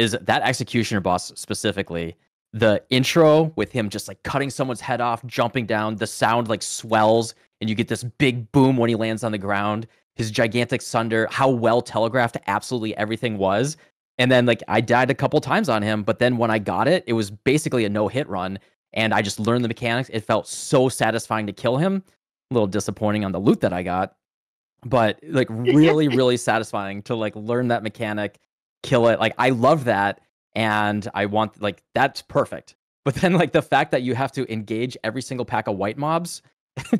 Speaker 4: is that executioner boss specifically. The intro with him just like cutting someone's head off, jumping down, the sound like swells and you get this big boom when he lands on the ground. His gigantic sunder, how well telegraphed absolutely everything was. And then like I died a couple times on him, but then when I got it, it was basically a no hit run and I just learned the mechanics. It felt so satisfying to kill him. A little disappointing on the loot that I got, but like really, really satisfying to like learn that mechanic, kill it. Like I love that, and I want like that's perfect. But then like the fact that you have to engage every single pack of white mobs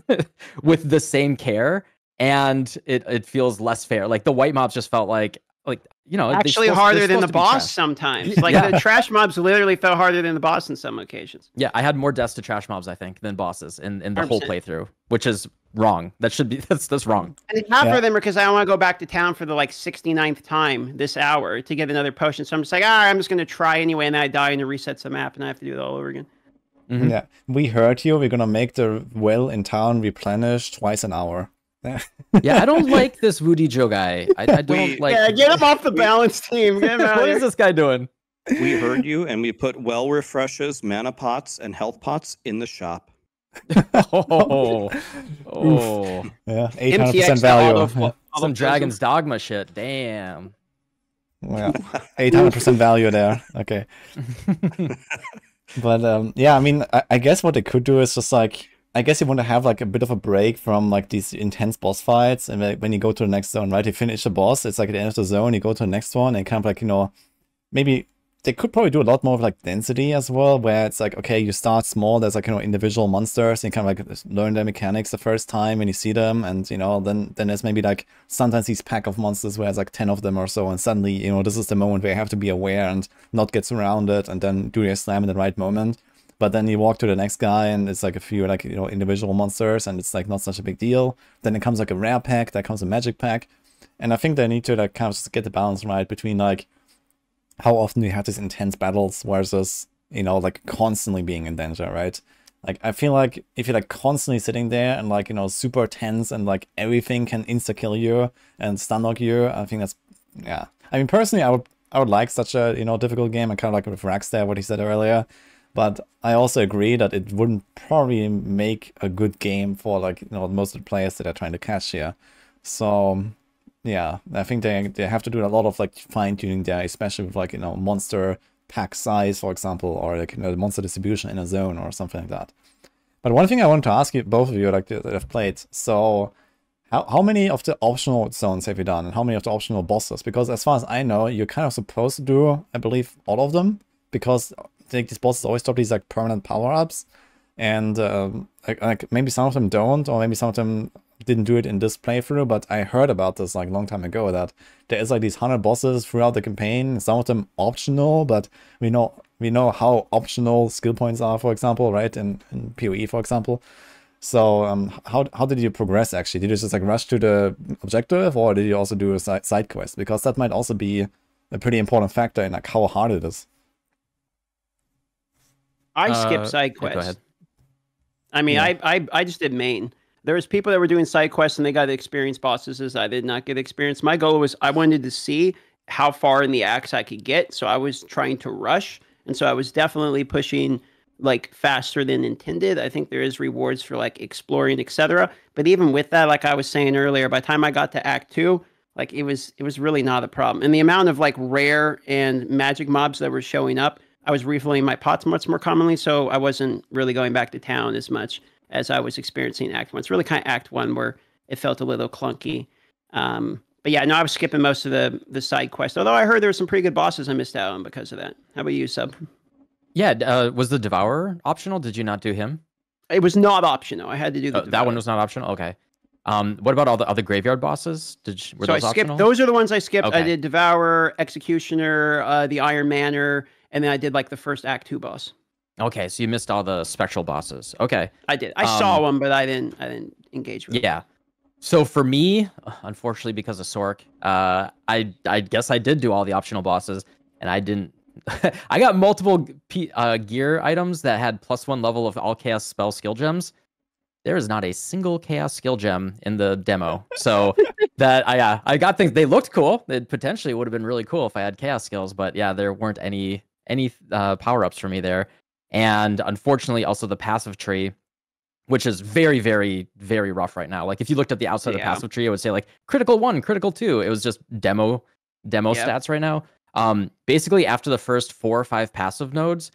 Speaker 4: with the same care, and it it feels less fair. Like the white mobs just felt like like you know
Speaker 2: Actually,
Speaker 4: supposed-
Speaker 2: harder than the boss
Speaker 4: trash.
Speaker 2: sometimes. Like
Speaker 4: Yeah.
Speaker 2: the trash mobs literally felt harder than the boss in some occasions.
Speaker 4: Yeah, I had more deaths to trash mobs, I think, than bosses in, in the whole
Speaker 2: 100%.
Speaker 4: playthrough, which is wrong. That should be that's that's wrong.
Speaker 2: And it's not
Speaker 1: Yeah.
Speaker 2: for them because I want to go back to town for the like 69th time this hour to get another potion. So I'm just like, all right, I'm just going to try anyway. And then I die and it resets the map and I have to do it all over again.
Speaker 4: Mhm.
Speaker 1: Yeah, we heard you. We're gonna make the well in town replenish twice an hour. Yeah.
Speaker 4: Yeah, I don't like this wudijo guy. I, I don't
Speaker 3: We-
Speaker 4: like.
Speaker 2: yeah, get him off the balance team. Get him out
Speaker 4: what
Speaker 2: of
Speaker 4: this guy doing?
Speaker 3: we heard you and we put well refreshes mana pots and health pots in the shop
Speaker 4: Oh, oh,
Speaker 1: Yeah, eight hundred percent value.
Speaker 2: auto-
Speaker 1: Yeah.
Speaker 2: auto
Speaker 4: some. Dragon's Dogma shit. Damn.
Speaker 1: Yeah, eight hundred percent value there. Okay, but um, yeah, I mean, I, I guess what they could do is just like, I guess you want to have like a bit of a break from like these intense boss fights, and like, when you go to the next zone, right? You finish the boss, it's like at the end of the zone, you go to the next one, and kind of like you know, maybe they could probably do a lot more of like density as well, where it's like, okay, you start small, there's like, you know, individual monsters, and you kind of like learn their mechanics the first time when you see them, and you know, then then there's maybe like sometimes these pack of monsters where it's like 10 of them or so, and suddenly, you know, this is the moment where you have to be aware and not get surrounded, and then do your slam in the right moment. But then you walk to the next guy, and it's like a few like, you know, individual monsters, and it's like not such a big deal. Then it comes like a rare pack, that comes a magic pack. And I think they need to like kind of get the balance right between like how often you have these intense battles versus you know like constantly being in danger right like i feel like if you're like constantly sitting there and like you know super tense and like everything can insta kill you and stun lock you i think that's yeah i mean personally i would i would like such a you know difficult game and kind of like with there what he said earlier but i also agree that it wouldn't probably make a good game for like you know most of the players that are trying to catch here so yeah, I think they they have to do a lot of like fine tuning there, especially with like you know monster pack size, for example, or like you know monster distribution in a zone or something like that. But one thing I wanted to ask you, both of you, like that have played, so how how many of the optional zones have you done, and how many of the optional bosses? Because as far as I know, you're kind of supposed to do, I believe, all of them, because like these bosses always drop these like permanent power ups, and um, like, like maybe some of them don't, or maybe some of them didn't do it in this playthrough, but I heard about this like a long time ago that there is like these hundred bosses throughout the campaign. Some of them optional, but we know we know how optional skill points are, for example, right? In, in PoE, for example. So um, how how did you progress actually? Did you just like rush to the objective, or did you also do a side side quest? Because that might also be a pretty important factor in like how hard it is.
Speaker 2: I skipped uh, side quests. I mean, yeah. I, I I just did main there was people that were doing side quests and they got experience bosses as I did not get experience. My goal was I wanted to see how far in the acts I could get, so I was trying to rush, and so I was definitely pushing like faster than intended. I think there is rewards for like exploring, etc. But even with that, like I was saying earlier, by the time I got to Act Two, like it was it was really not a problem. And the amount of like rare and magic mobs that were showing up, I was refilling my pots much more commonly, so I wasn't really going back to town as much as I was experiencing Act One. It's really kind of Act One where it felt a little clunky. Um, but yeah, no, I was skipping most of the the side quests. Although I heard there were some pretty good bosses I missed out on because of that. How about you, Sub?
Speaker 4: Yeah, uh, was the Devourer optional? Did you not do him?
Speaker 2: It was not optional. I had to do the.
Speaker 4: Oh, that one was not optional. Okay. Um, what about all the other graveyard bosses? Did you, were
Speaker 2: so
Speaker 4: those
Speaker 2: I skipped.
Speaker 4: Optional?
Speaker 2: Those are the ones I skipped. Okay. I did Devourer, Executioner, uh, the Iron Manor, and then I did like the first Act Two boss.
Speaker 4: Okay, so you missed all the spectral bosses. Okay.
Speaker 2: I did. I um, saw one, but I didn't. I didn't engage with. It.
Speaker 4: Yeah. It. So for me, unfortunately, because of Sorc, uh, I I guess I did do all the optional bosses, and I didn't. I got multiple P, uh, gear items that had plus one level of all chaos spell skill gems. There is not a single chaos skill gem in the demo, so that I yeah, I got things. They looked cool. It potentially would have been really cool if I had chaos skills, but yeah, there weren't any any uh, power ups for me there. And unfortunately also the passive tree which is very very very rough right now. Like if you looked at the outside yeah. of the passive tree it would say like critical one critical two. It was just demo demo yep. stats right now. Um basically after the first four or five passive nodes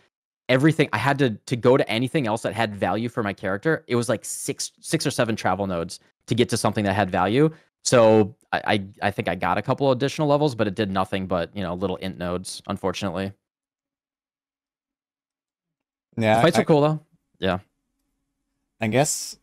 Speaker 4: everything i had to to go to anything else that had value for my character. It was like six six or seven travel nodes to get to something that had value. So i i, I think i got a couple additional levels but it did nothing but you know little int nodes unfortunately
Speaker 1: yeah,
Speaker 4: the fights I, are cool though. Yeah,
Speaker 1: I guess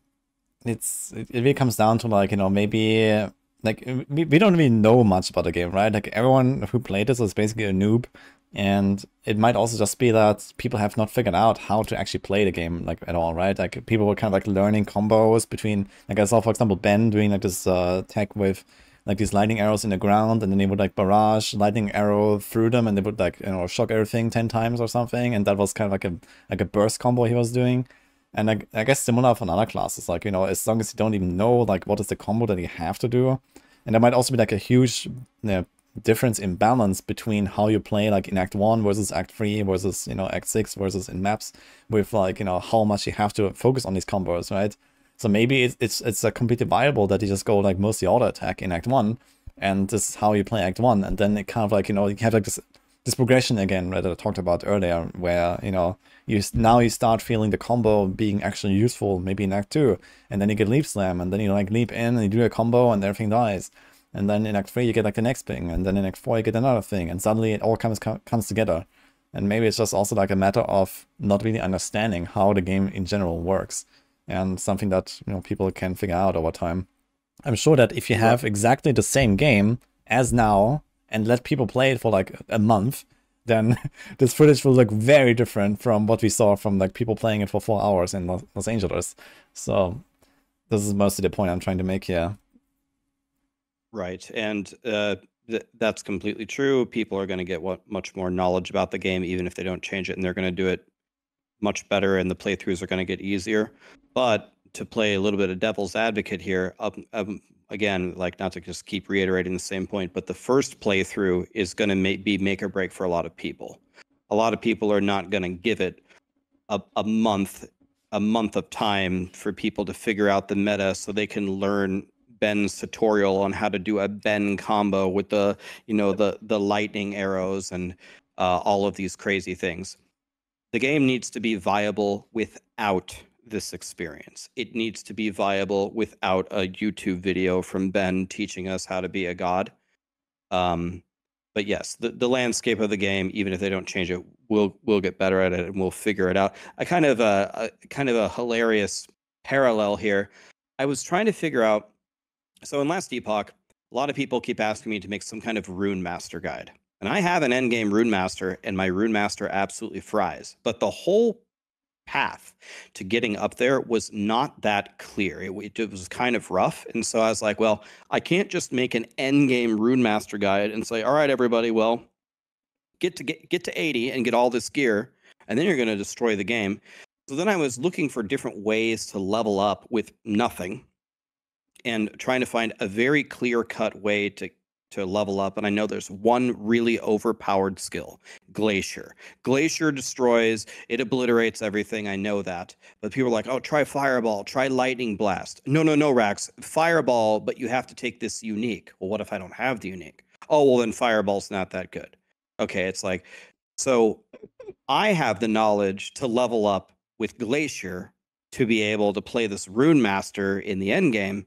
Speaker 1: it's it, it really comes down to like you know maybe like we, we don't really know much about the game, right? Like everyone who played this is basically a noob, and it might also just be that people have not figured out how to actually play the game like at all, right? Like people were kind of like learning combos between like I saw for example Ben doing like this uh, tech with like these lightning arrows in the ground, and then they would like barrage lightning arrow through them, and they would like you know shock everything ten times or something, and that was kind of like a like a burst combo he was doing. And I, I guess similar for another classes, like you know, as long as you don't even know like what is the combo that you have to do, and there might also be like a huge you know, difference in balance between how you play like in Act One versus Act Three versus you know Act Six versus in maps, with like you know how much you have to focus on these combos, right? So maybe it's it's, it's a completely viable that you just go like mostly auto attack in Act One, and this is how you play Act One, and then it kind of like you know you have like this this progression again that I talked about earlier, where you know you now you start feeling the combo being actually useful, maybe in Act Two, and then you get leap slam, and then you like leap in and you do a combo, and everything dies. And then in Act 3 you get like the next thing, and then in Act 4 you get another thing, and suddenly it all comes comes together. And maybe it's just also like a matter of not really understanding how the game in general works and something that you know people can figure out over time. I'm sure that if you have exactly the same game as now and let people play it for like a month, then this footage will look very different from what we saw from like people playing it for four hours in Los Angeles. So this is mostly the point I'm trying to make here.
Speaker 3: Right, and uh, th- that's completely true. People are going to get what much more knowledge about the game, even if they don't change it, and they're going to do it much better, and the playthroughs are going to get easier. But to play a little bit of devil's advocate here, um, um, again, like not to just keep reiterating the same point, but the first playthrough is going to ma- be make or break for a lot of people. A lot of people are not going to give it a, a month a month of time for people to figure out the meta so they can learn Ben's tutorial on how to do a Ben combo with the you know the the lightning arrows and uh, all of these crazy things. The game needs to be viable without this experience. It needs to be viable without a YouTube video from Ben teaching us how to be a god. Um, but yes, the, the landscape of the game, even if they don't change it, we'll we'll get better at it and we'll figure it out. I kind of uh, a kind of a hilarious parallel here. I was trying to figure out. So in Last Epoch, a lot of people keep asking me to make some kind of rune master guide, and I have an endgame rune master, and my rune master absolutely fries. But the whole path to getting up there was not that clear. It, it, was kind of rough. And so I was like, well, I can't just make an end game rune master guide and say, all right, everybody, well, get to get, get to 80 and get all this gear, and then you're going to destroy the game. So then I was looking for different ways to level up with nothing and trying to find a very clear cut way to to level up. And I know there's one really overpowered skill Glacier. Glacier destroys, it obliterates everything. I know that. But people are like, oh, try Fireball, try Lightning Blast. No, no, no, Rax. Fireball, but you have to take this unique. Well, what if I don't have the unique? Oh, well, then Fireball's not that good. Okay, it's like, so I have the knowledge to level up with Glacier to be able to play this Rune Master in the end game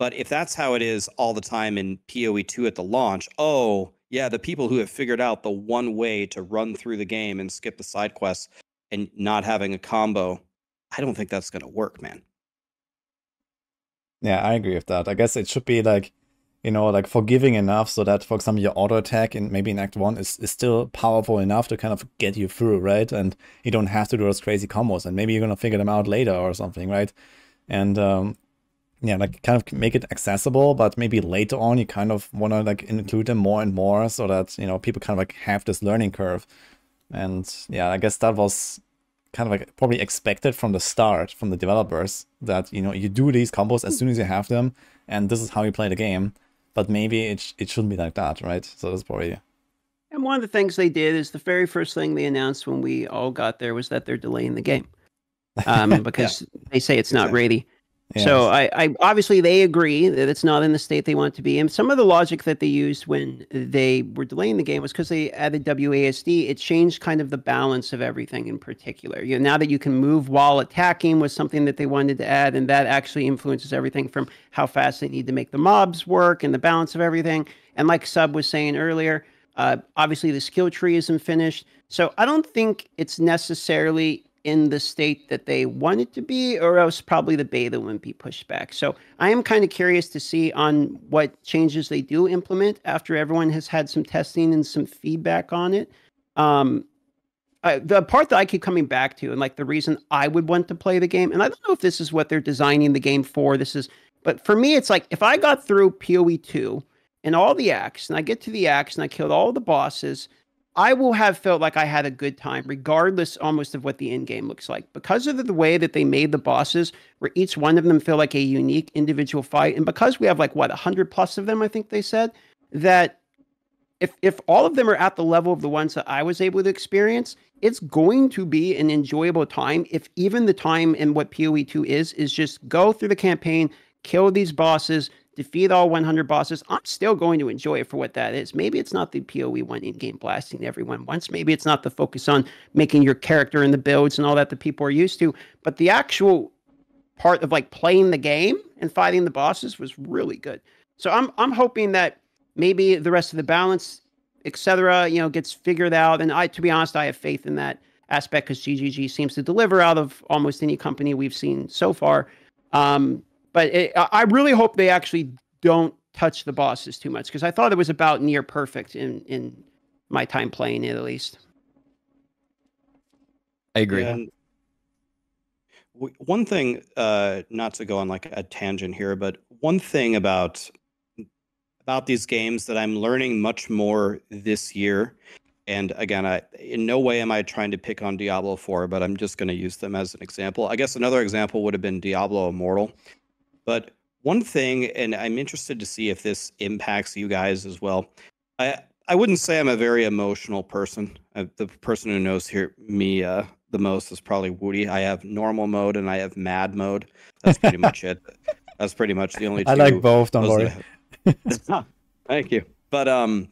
Speaker 3: but if that's how it is all the time in PoE 2 at the launch, oh, yeah, the people who have figured out the one way to run through the game and skip the side quests and not having a combo, I don't think that's going to work, man.
Speaker 1: Yeah, I agree with that. I guess it should be like, you know, like forgiving enough so that, for example, your auto attack in maybe in Act 1 is, is still powerful enough to kind of get you through, right? And you don't have to do those crazy combos, and maybe you're going to figure them out later or something, right? And um, yeah, like kind of make it accessible, but maybe later on you kind of want to like include them more and more so that, you know, people kind of like have this learning curve. And yeah, I guess that was kind of like probably expected from the start from the developers that, you know, you do these combos as soon as you have them and this is how you play the game. But maybe it, it shouldn't be like that, right? So that's probably
Speaker 2: and one of the things they did is the very first thing they announced when we all got there was that they're delaying the game um, because yeah. they say it's not exactly. ready. So I, I, obviously they agree that it's not in the state they want it to be. And some of the logic that they used when they were delaying the game was because they added WASD. It changed kind of the balance of everything in particular. You know, now that you can move while attacking was something that they wanted to add, and that actually influences everything from how fast they need to make the mobs work and the balance of everything. And like Sub was saying earlier, uh, obviously the skill tree isn't finished. So I don't think it's necessarily in the state that they want it to be, or else probably the beta wouldn't be pushed back. So I am kind of curious to see on what changes they do implement after everyone has had some testing and some feedback on it. Um, I, the part that I keep coming back to, and like the reason I would want to play the game, and I don't know if this is what they're designing the game for. This is, but for me, it's like if I got through PoE two and all the acts, and I get to the acts and I killed all the bosses I will have felt like I had a good time, regardless almost of what the end game looks like, because of the way that they made the bosses, where each one of them feel like a unique individual fight, and because we have like what hundred plus of them, I think they said that if if all of them are at the level of the ones that I was able to experience, it's going to be an enjoyable time. If even the time in what PoE two is is just go through the campaign, kill these bosses, defeat all 100 bosses, I'm still going to enjoy it for what that is. Maybe it's not the PoE one endgame blasting everyone once. Maybe it's not the focus on making your character and the builds and all that that people are used to, but the actual part of like playing the game and fighting the bosses was really good. So I'm I'm hoping that maybe the rest of the balance etc., you know, gets figured out. And I, to be honest, I have faith in that aspect because GGG seems to deliver out of almost any company we've seen so far. Um, but it, I really hope they actually don't touch the bosses too much because I thought it was about near perfect in in my time playing it at least.
Speaker 4: I agree.
Speaker 3: And one thing, uh, not to go on like a tangent here, but one thing about about these games that I'm learning much more this year. And again, I in no way am I trying to pick on Diablo 4, but I'm just going to use them as an example. I guess another example would have been Diablo Immortal. But one thing, and I'm interested to see if this impacts you guys as well. I I wouldn't say I'm a very emotional person. Uh, the person who knows here me uh, the most is probably Woody. I have normal mode and I have mad mode. That's pretty much it. That's pretty much the only.
Speaker 1: I like both. Don't worry.
Speaker 3: Thank you. But um,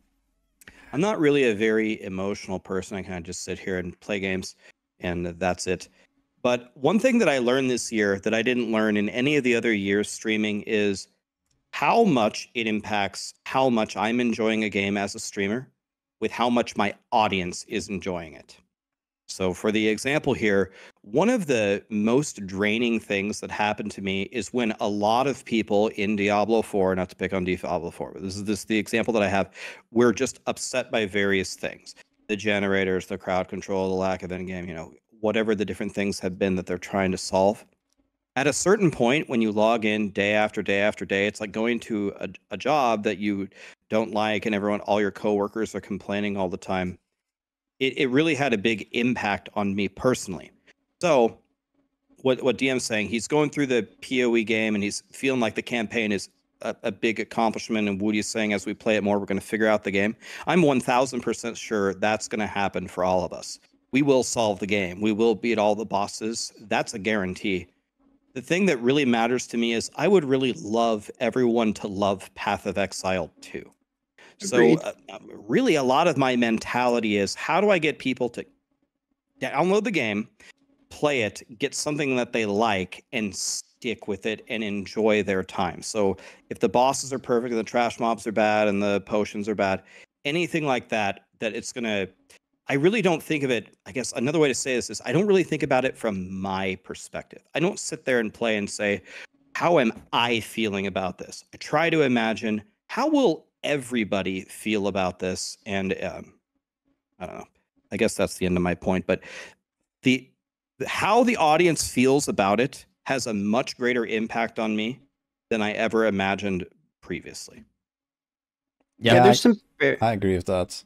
Speaker 3: I'm not really a very emotional person. I kind of just sit here and play games, and that's it. But one thing that I learned this year that I didn't learn in any of the other years streaming is how much it impacts how much I'm enjoying a game as a streamer with how much my audience is enjoying it. So, for the example here, one of the most draining things that happened to me is when a lot of people in Diablo 4, not to pick on Diablo 4, but this is this the example that I have, we're just upset by various things. The generators, the crowd control, the lack of endgame, you know, whatever the different things have been that they're trying to solve. At a certain point, when you log in day after day after day, it's like going to a, a job that you don't like and everyone, all your coworkers are complaining all the time. It, it really had a big impact on me personally. So, what what DM's saying, he's going through the PoE game and he's feeling like the campaign is a, a big accomplishment. And Woody's saying, as we play it more, we're going to figure out the game. I'm 1000% sure that's going to happen for all of us we will solve the game. We will beat all the bosses. That's a guarantee. The thing that really matters to me is I would really love everyone to love Path of Exile too. So, uh, really, a lot of my mentality is how do I get people to download the game, play it, get something that they like, and stick with it and enjoy their time. So, if the bosses are perfect and the trash mobs are bad and the potions are bad, anything like that, that it's going to I really don't think of it. I guess another way to say this is I don't really think about it from my perspective. I don't sit there and play and say, how am I feeling about this? I try to imagine how will everybody feel about this, and um, I don't know. I guess that's the end of my point. But the how the audience feels about it has a much greater impact on me than I ever imagined previously.
Speaker 1: Yeah, yeah there's I, some. I agree with that.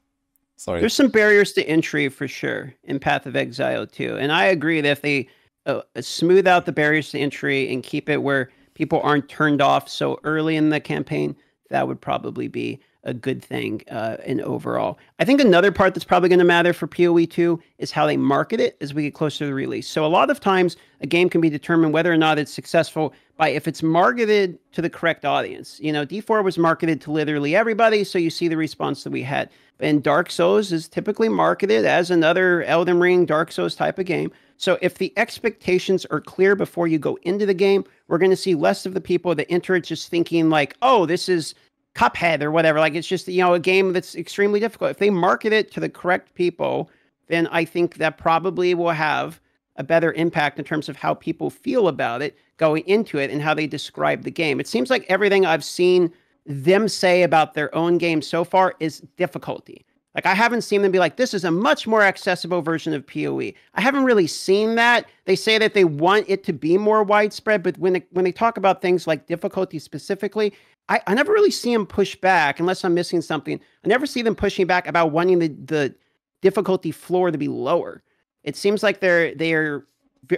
Speaker 1: Sorry.
Speaker 2: There's some barriers to entry for sure in Path of Exile too, and I agree that if they uh, smooth out the barriers to entry and keep it where people aren't turned off so early in the campaign, that would probably be a good thing uh, in overall. I think another part that's probably going to matter for PoE 2 is how they market it as we get closer to the release. So a lot of times a game can be determined whether or not it's successful by if it's marketed to the correct audience. You know, D4 was marketed to literally everybody, so you see the response that we had. And Dark Souls is typically marketed as another Elden Ring, Dark Souls type of game. So if the expectations are clear before you go into the game, we're going to see less of the people that enter it just thinking like, "Oh, this is Cuphead or whatever. Like it's just you know a game that's extremely difficult. If they market it to the correct people, then I think that probably will have a better impact in terms of how people feel about it going into it and how they describe the game. It seems like everything I've seen them say about their own game so far is difficulty. Like I haven't seen them be like, this is a much more accessible version of PoE. I haven't really seen that. They say that they want it to be more widespread, but when they, when they talk about things like difficulty specifically, I, I never really see them push back unless I'm missing something. I never see them pushing back about wanting the, the difficulty floor to be lower. It seems like they're they're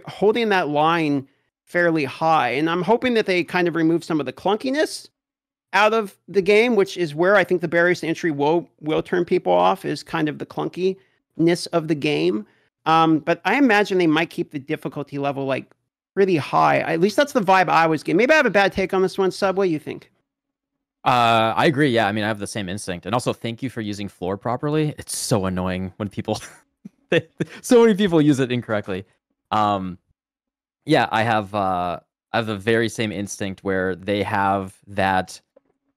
Speaker 2: holding that line fairly high, and I'm hoping that they kind of remove some of the clunkiness out of the game, which is where I think the barriers to entry will will turn people off. Is kind of the clunkiness of the game. Um, but I imagine they might keep the difficulty level like really high. At least that's the vibe I was getting. Maybe I have a bad take on this one. Subway, you think?
Speaker 4: Uh, I agree. Yeah, I mean, I have the same instinct, and also thank you for using floor properly. It's so annoying when people, so many people use it incorrectly. Um, yeah, I have uh, I have the very same instinct where they have that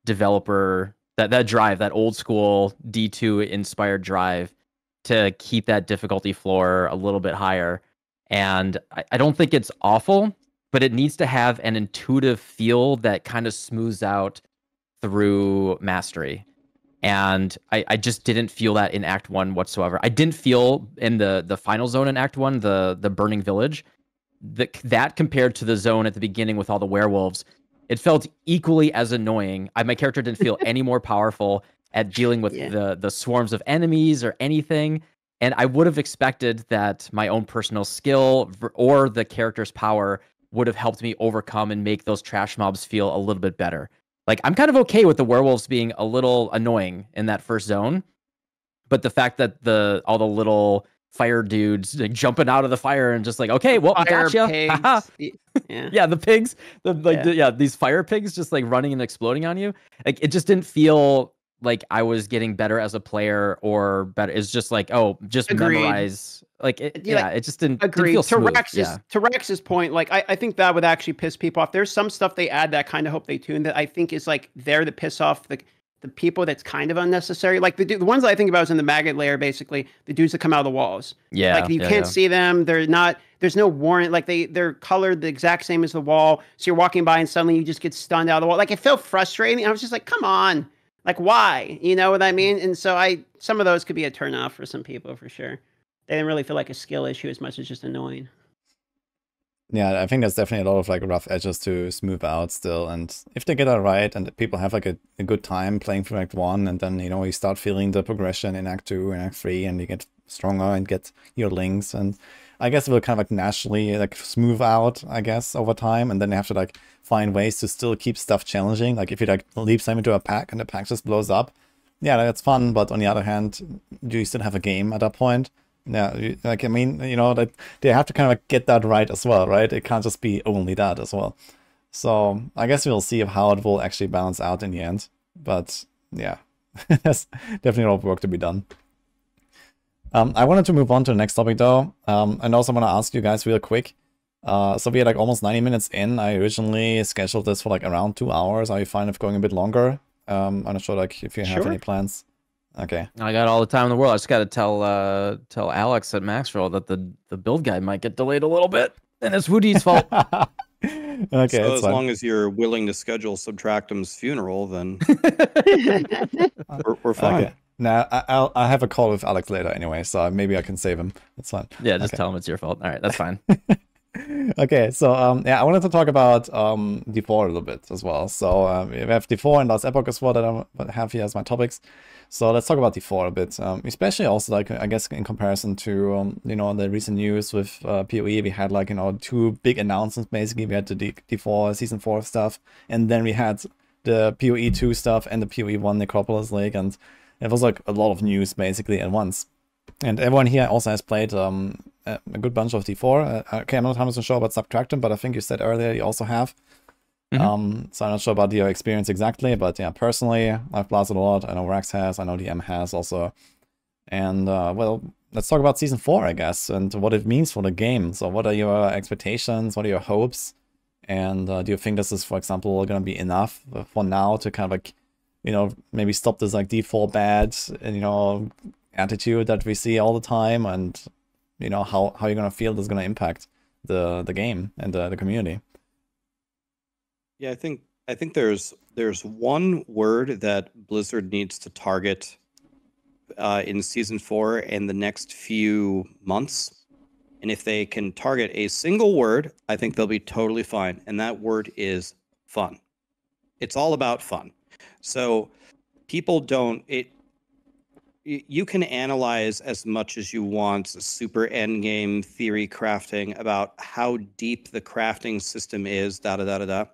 Speaker 4: developer that that drive, that old school D2 inspired drive to keep that difficulty floor a little bit higher. And I, I don't think it's awful, but it needs to have an intuitive feel that kind of smooths out through mastery. And I, I just didn't feel that in Act One whatsoever. I didn't feel in the the final zone in Act One, the the burning village, that that compared to the zone at the beginning with all the werewolves, it felt equally as annoying. I, my character didn't feel any more powerful at dealing with
Speaker 2: Yeah.
Speaker 4: the the swarms of enemies or anything. And I would have expected that my own personal skill or the character's power would have helped me overcome and make those trash mobs feel a little bit better. Like I'm kind of okay with the werewolves being a little annoying in that first zone, but the fact that the all the little fire dudes like, jumping out of the fire and just like, okay, well,
Speaker 2: Fire
Speaker 4: gotcha.
Speaker 2: yeah.
Speaker 4: yeah, the pigs, the like,
Speaker 2: Yeah.
Speaker 4: the, yeah, these fire pigs just like running and exploding on you. Like it just didn't feel like I was getting better as a player or better. It's just like, oh, just
Speaker 2: Agreed.
Speaker 4: memorize. Like, it,
Speaker 2: Yeah,
Speaker 4: it just didn't, didn't
Speaker 2: To. Rax's
Speaker 4: yeah.
Speaker 2: to Rax's point, like I, I think that would actually piss people off. There's some stuff they add that I kind of hope they tune that I think is like there to piss off the the people that's kind of unnecessary. Like the the ones that I think about is in the maggot layer, basically the dudes that come out of the walls.
Speaker 4: Yeah.
Speaker 2: like you
Speaker 4: yeah,
Speaker 2: can't
Speaker 4: yeah.
Speaker 2: see them. They're not. There's no warrant. Like they they're colored the exact same as the wall. So you're walking by and suddenly you just get stunned out of the wall. Like it felt frustrating. I was just like, come on, like why? You know what I mean? And so I some of those could be a turn off for some people for sure. They didn't really feel like a skill issue as much as just annoying.
Speaker 1: Yeah, I think there's definitely a lot of like rough edges to smooth out still. And if they get it right and people have like a, a good time playing through Act 1, and then, you know, you start feeling the progression in Act 2 and Act 3, and you get stronger and get your links. And I guess it will kind of like naturally like smooth out, I guess, over time. And then you have to like find ways to still keep stuff challenging. Like if you like leap them into a pack and the pack just blows up, yeah, that's fun. But on the other hand, do you still have a game at that point? Yeah, like I mean, you know, that they have to kind of like get that right as well, right? It can't just be only that as well. So I guess we'll see how it will actually balance out in the end. But yeah, there's definitely a lot of work to be done. Um, I wanted to move on to the next topic though, um, and also want to ask you guys real quick. Uh, so we are like almost 90 minutes in. I originally scheduled this for like around two hours. Are you fine with going a bit longer? Um, I'm not sure like if you have
Speaker 2: Sure.
Speaker 1: any plans. Okay.
Speaker 4: I got all the time in the world. I just got to tell uh tell Alex at Maxroll that the the build guide might get delayed a little bit, and it's Woody's fault.
Speaker 1: okay,
Speaker 3: so as
Speaker 1: fine.
Speaker 3: long as you're willing to schedule Subtractem's funeral, then we're, we're fine.
Speaker 1: Okay. Now I, I'll I have a call with Alex later anyway, so maybe I can save him. That's fine.
Speaker 4: yeah, just
Speaker 1: Okay.
Speaker 4: tell him it's your fault. All right, that's fine.
Speaker 1: okay, so um, yeah, I wanted to talk about um, D4 a little bit as well. So um, we have D4 and Last Epoch as well that I have here as my topics. So let's talk about D4 a bit, um, especially also like I guess in comparison to um, you know the recent news with uh, PoE, we had like you know two big announcements basically. We had the D- D4 season four stuff, and then we had the PoE two stuff and the PoE one Necropolis League, and it was like a lot of news basically at once. And everyone here also has played um, a good bunch of D4. Uh, okay, I'm not 100% sure about Subtractem, but I think you said earlier you also have.
Speaker 4: Mhm.
Speaker 1: Um, so I'm not sure about your experience exactly, but yeah, personally, I've blasted a lot. I know Rax has, I know DM has also. And uh, well, let's talk about season four, I guess, and what it means for the game. So, what are your expectations? What are your hopes? And uh, do you think this is, for example, going to be enough for now to kind of like, you know, maybe stop this like D4 bad, you know, attitude that we see all the time, and you know how how you're gonna feel this is gonna impact the the game and the community.
Speaker 3: Yeah, I think I think there's there's one word that Blizzard needs to target uh, in season four and the next few months, and if they can target a single word, I think they'll be totally fine. And that word is fun. It's all about fun. So people don't it. You can analyze as much as you want super endgame theory crafting about how deep the crafting system is. Da da da da da.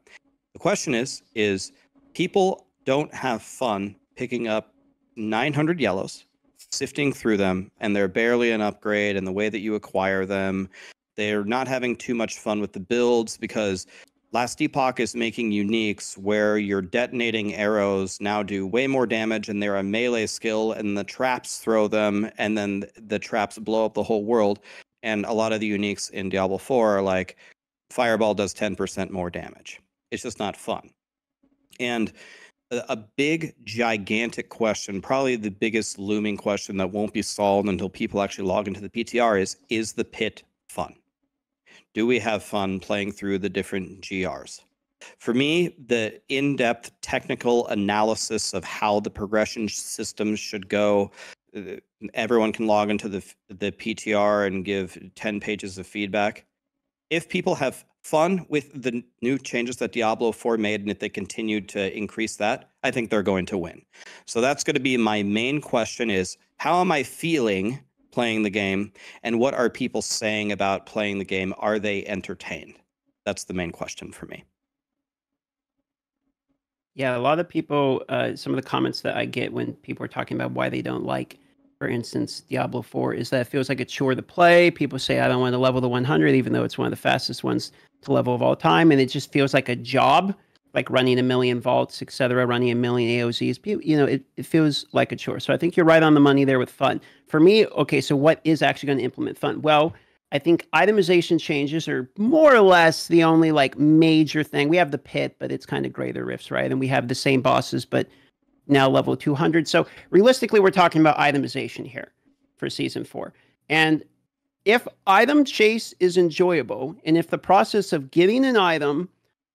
Speaker 3: The question is, is people don't have fun picking up 900 yellows, sifting through them, and they're barely an upgrade. And the way that you acquire them, they're not having too much fun with the builds because Last Epoch is making uniques where your detonating arrows now do way more damage and they're a melee skill, and the traps throw them, and then the traps blow up the whole world. And a lot of the uniques in Diablo 4 are like Fireball does 10% more damage it's just not fun. And a, big, gigantic question, probably the biggest looming question that won't be solved until people actually log into the PTR is Is the pit fun? Do we have fun playing through the different GRs? For me, the in depth technical analysis of how the progression systems should go, uh, everyone can log into the, the PTR and give 10 pages of feedback. If people have fun with the new changes that Diablo 4 made, and if they continue to increase that, I think they're going to win. So that's going to be my main question is how am I feeling playing the game? And what are people saying about playing the game? Are they entertained? That's the main question for me.
Speaker 2: Yeah, a lot of people, uh, some of the comments that I get when people are talking about why they don't like for instance, Diablo 4, is that it feels like a chore to play. People say, I don't want to level the 100, even though it's one of the fastest ones to level of all time. And it just feels like a job, like running a million vaults, etc., running a million AOZs. You know, it, it feels like a chore. So I think you're right on the money there with fun. For me, okay, so what is actually going to implement fun? Well, I think itemization changes are more or less the only like major thing. We have the pit, but it's kind of greater rifts, right? And we have the same bosses, but now level 200. So realistically, we're talking about itemization here for season four. And if item chase is enjoyable, and if the process of getting an item,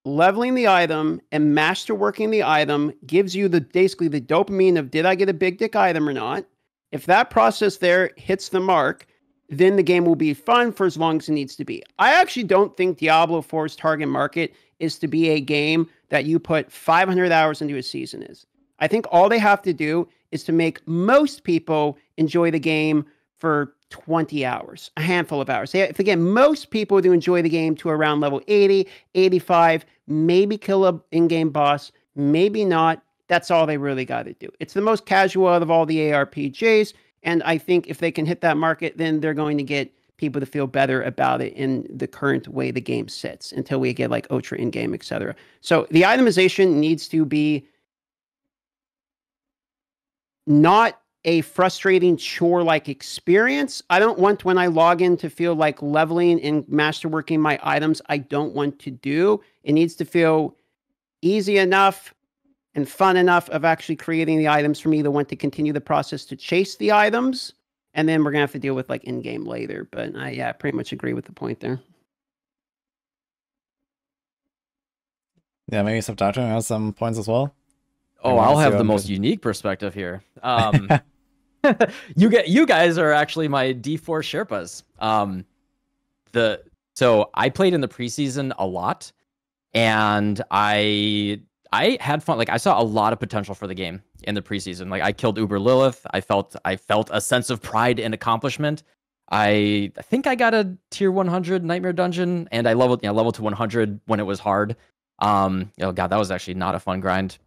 Speaker 2: leveling the item, and masterworking the item gives you the basically the dopamine of did I get a big dick item or not? If that process there hits the mark, then the game will be fun for as long as it needs to be. I actually don't think Diablo 4's target market is to be a game that you put 500 hours into a season is. I think all they have to do is to make most people enjoy the game for 20 hours, a handful of hours. If again, most people do enjoy the game to around level 80, 85, maybe kill a endgame boss, maybe not. That's all they really got to do. It's the most casual out of all the ARPGs, and I think if they can hit that market, then they're going to get people to feel better about it in the current way the game sits until we get like ultra endgame, etc. So the itemization needs to be not a frustrating chore like experience. I don't want when I log in to feel like leveling and masterworking my items. I don't want to do. It needs to feel easy enough and fun enough of actually creating the items for me to want to continue the process to chase the items. And then we're gonna have to deal with like endgame later. But uh, I yeah, pretty much agree with the point there.
Speaker 1: Yeah, maybe Subtractem has some points as well.
Speaker 4: Oh, I'll have the most unique perspective here. Um, you get you guys are actually my D4 Sherpas. Um, the so I played in the preseason a lot, and I I had fun. Like I saw a lot of potential for the game in the preseason. Like I killed Uber Lilith. I felt I felt a sense of pride and accomplishment. I, I think I got a tier 100 nightmare dungeon, and I leveled yeah leveled to 100 when it was hard. Um, oh god, that was actually not a fun grind.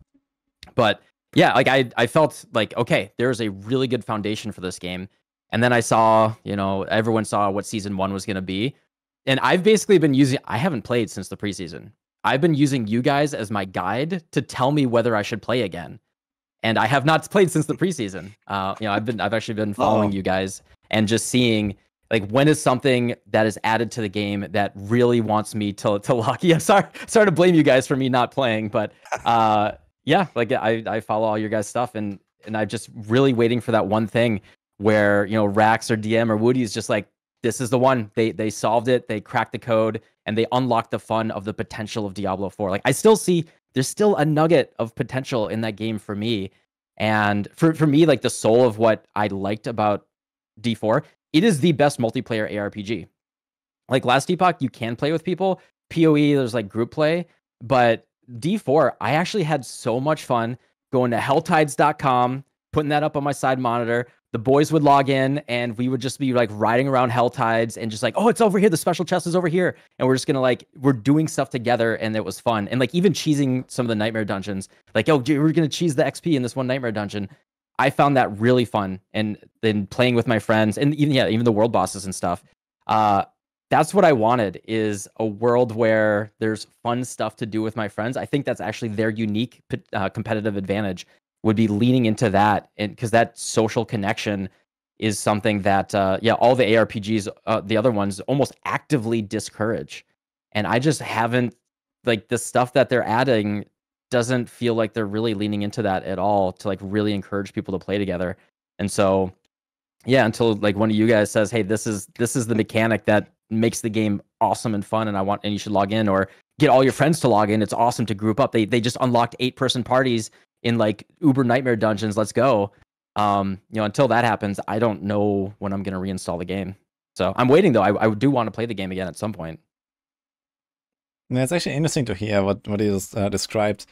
Speaker 4: But yeah, like I I felt like okay, there's a really good foundation for this game. And then I saw, you know, everyone saw what season 1 was going to be. And I've basically been using I haven't played since the preseason. I've been using you guys as my guide to tell me whether I should play again. And I have not played since the preseason. Uh, you know, I've been I've actually been following oh. you guys and just seeing like when is something that is added to the game that really wants me to to lock. Yeah, sorry, sorry to blame you guys for me not playing, but uh, yeah, like I I follow all your guys' stuff and and I'm just really waiting for that one thing where you know Rax or DM or Woody is just like this is the one. They they solved it they cracked the code and they unlocked the fun of the potential of Diablo 4 like I still see there's still a nugget of potential in that game for me and for for me like the soul of what I liked about D4 it is the best multiplayer ARPG like last epoch you can play with people PoE there's like group play but D4, I actually had so much fun going to helltides.com, putting that up on my side monitor. The boys would log in and we would just be like riding around Helltides and just like, oh, it's over here. The special chest is over here. And we're just gonna like, we're doing stuff together and it was fun. And like even cheesing some of the nightmare dungeons, like, oh, we're gonna cheese the XP in this one nightmare dungeon. I found that really fun. And then playing with my friends and even, yeah, even the world bosses and stuff. Uh, that's what I wanted is a world where there's fun stuff to do with my friends. I think that's actually their unique uh, competitive advantage would be leaning into that and because that social connection is something that uh, yeah all the ARPGs uh, the other ones almost actively discourage and I just haven't like the stuff that they're adding doesn't feel like they're really leaning into that at all to like really encourage people to play together. And so yeah, until like one of you guys says, "Hey, this is this is the mechanic that makes the game awesome and fun and I want and you should log in or get all your friends to log in. It's awesome to group up." They they just unlocked 8-person parties in like Uber Nightmare dungeons. Let's go. Um, you know, until that happens, I don't know when I'm to reinstall the game. So, I'm waiting though. I I do want to play the game again at some point.
Speaker 1: Yeah, it's actually interesting to hear what what just uh, described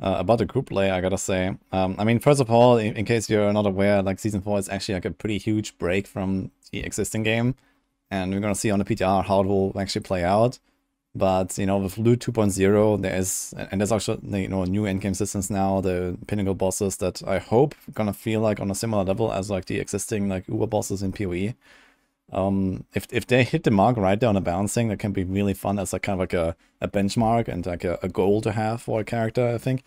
Speaker 1: uh, about the group play. I gotta say. Um, I mean, first of all, in, in, case you're not aware, like season four is actually like a pretty huge break from the existing game, and we're gonna see on the PTR how it will actually play out. But you know, with Loot 2.0, there is and there's actually you know new endgame systems now, the pinnacle bosses that I hope gonna feel like on a similar level as like the existing like Uber bosses in PoE. Um, if if they hit the mark right there on the balancing, that can be really fun as like kind of like a, a benchmark and like a, a goal to have for a character, I think.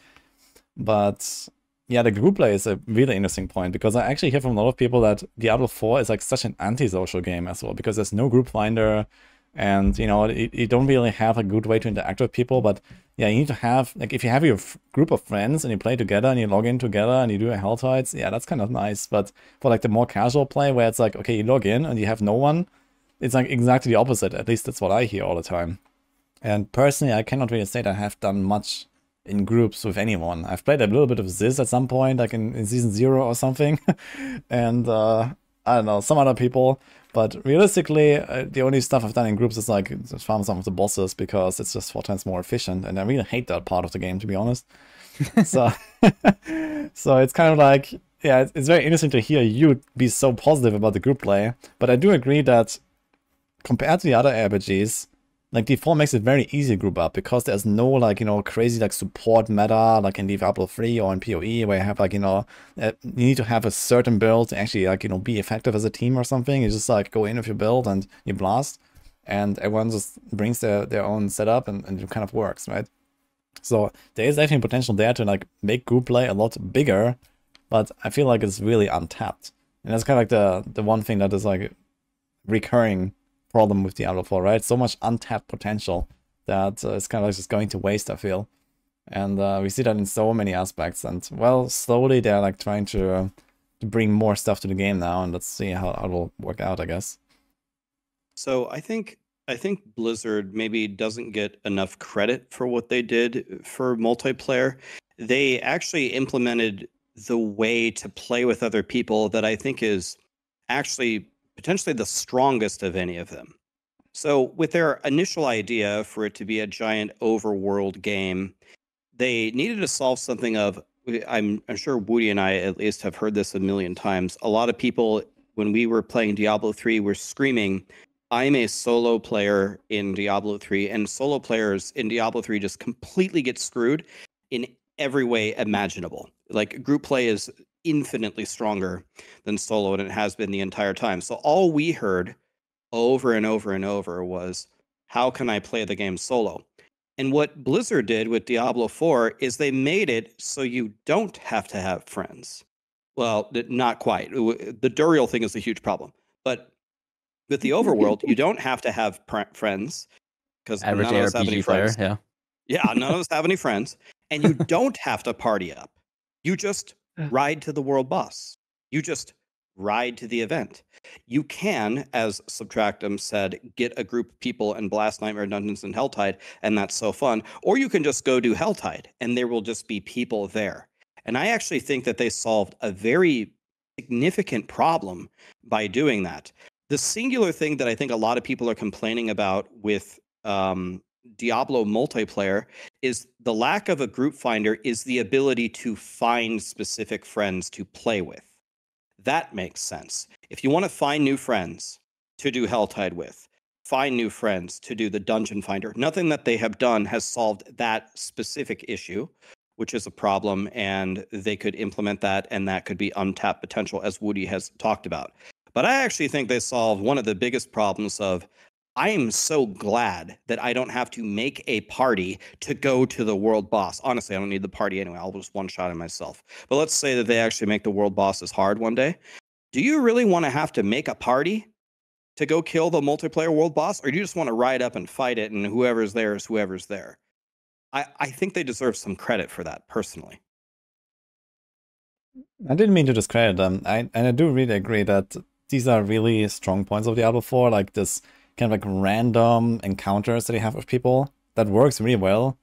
Speaker 1: But yeah, the group play is a really interesting point because I actually hear from a lot of people that Diablo 4 is like such an antisocial game as well because there's no group finder and you know you, you don't really have a good way to interact with people. But yeah you need to have like if you have your group of friends and you play together and you log in together and you do a hell tides yeah that's kind of nice. But for like the more casual play where it's like okay you log in and you have no one it's like exactly the opposite. At least that's what i hear all the time. And personally i cannot really say that i have done much in groups with anyone i've played a little bit of this at some point like in, in season zero or something and uh i don't know some other people but realistically, uh, the only stuff I've done in groups is like farm some of the bosses because it's just four times more efficient, and I really hate that part of the game to be honest. so, so it's kind of like yeah, it's, it's very interesting to hear you be so positive about the group play. But I do agree that compared to the other RPGs, like D4 makes it very easy to group up because there's no like you know crazy like support meta like in Diablo 3 or in PoE where you have like you know uh, you need to have a certain build to actually like you know be effective as a team or something. You just like go in with your build and you blast, and everyone just brings their their own setup and, and it kind of works right. So there is definitely potential there to like make group play a lot bigger, but I feel like it's really untapped, and that's kind of like the the one thing that is like recurring problem with the Diablo 4, right? So much untapped potential that uh, it's kind of like just going to waste, I feel. And uh, we see that in so many aspects. And well, slowly they're like trying to, uh, to bring more stuff to the game now, and let's see how, how it will work out, I guess.
Speaker 3: So I think I think Blizzard maybe doesn't get enough credit for what they did for multiplayer. They actually implemented the way to play with other people that I think is actually potentially the strongest of any of them. So, with their initial idea for it to be a giant overworld game, they needed to solve something of I'm, I'm sure Woody and I at least have heard this a million times. A lot of people, when we were playing Diablo 3, were screaming, I'm a solo player in Diablo 3, and solo players in Diablo 3 just completely get screwed in every way imaginable. Like group play is infinitely stronger than solo, and it has been the entire time. So all we heard over and over and over was, how can I play the game solo? And what Blizzard did with Diablo 4 is they made it so you don't have to have friends. Well, not quite. The Duriel thing is a huge problem. But with the overworld, you don't have to have pr- friends because none of us have any friends.
Speaker 4: yeah.
Speaker 3: Yeah, none of us have any friends. And you don't have to party up. You just ride to the world boss. You just ride to the event. You can, as Subtractem said, get a group of people and blast Nightmare Dungeons and Helltide, and that's so fun. Or you can just go do Helltide, and there will just be people there. And I actually think that they solved a very significant problem by doing that. The singular thing that I think a lot of people are complaining about with um, Diablo multiplayer is the lack of a group finder is the ability to find specific friends to play with. That makes sense. If you want to find new friends to do Helltide with, find new friends to do the dungeon finder, nothing that they have done has solved that specific issue, which is a problem, and they could implement that, and that could be untapped potential, as Woody has talked about. But I actually think they solved one of the biggest problems of I am so glad that I don't have to make a party to go to the world boss. Honestly, I don't need the party anyway. I'll just one shot it myself. But let's say that they actually make the world boss bosses hard one day. Do you really want to have to make a party to go kill the multiplayer world boss, or do you just want to ride up and fight it and whoever's there is whoever's there? I, I think they deserve some credit for that personally.
Speaker 1: I didn't mean to discredit them. I and I do really agree that these are really strong points of Diablo 4, like this kind of like random encounters that you have with people that works really well.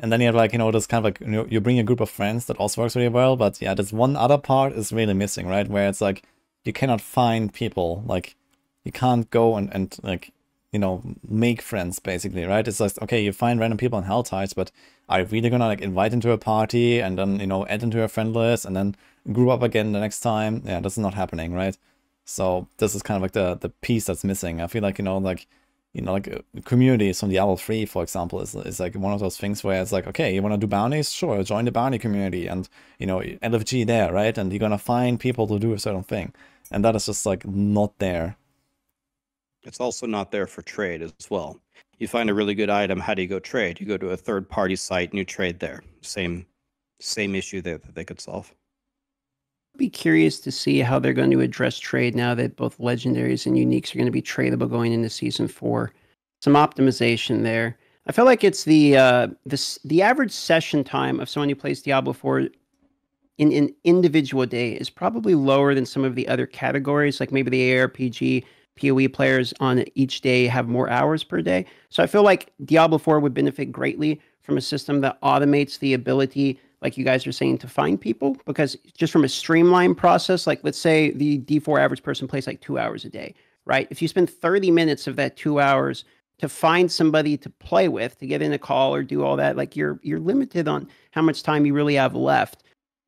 Speaker 1: And then you have like, you know, this kind of like, you know, you bring a group of friends that also works really well. But yeah, this one other part is really missing, right? Where it's like, you cannot find people. Like, you can't go and, and like, you know, make friends basically, right? It's like, okay, you find random people in Hell Tides, but are you really gonna like invite into a party and then, you know, add into your friend list and then group up again the next time? Yeah, that's not happening, right? So this is kind of like the the piece that's missing. I feel like, you know, like you know, like uh, communities from Diablo 3, for example, is, is like one of those things where it's like, okay, you want to do bounties? Sure, join the bounty community and, you know, LFG there, right? And you're to find people to do a certain thing. And that is just like not there.
Speaker 3: It's also not there for trade as well. You find a really good item, how do you go trade? You go to a third party site and you trade there. Same same issue there that they could solve
Speaker 2: be curious to see how they're going to address trade now that both legendaries and uniques are going to be tradable going into season four. Some optimization there. I feel like it's the uh, the the average session time of someone who plays Diablo 4 in an individual day is probably lower than some of the other categories, like maybe the ARPG, PoE players on each day have more hours per day. So I feel like Diablo 4 would benefit greatly from a system that automates the ability like you guys are saying, to find people? Because just from a streamlined process, like let's say the D4 average person plays like two hours a day, right? If you spend 30 minutes of that two hours to find somebody to play with, to get in a call or do all that, like you're you're limited on how much time you really have left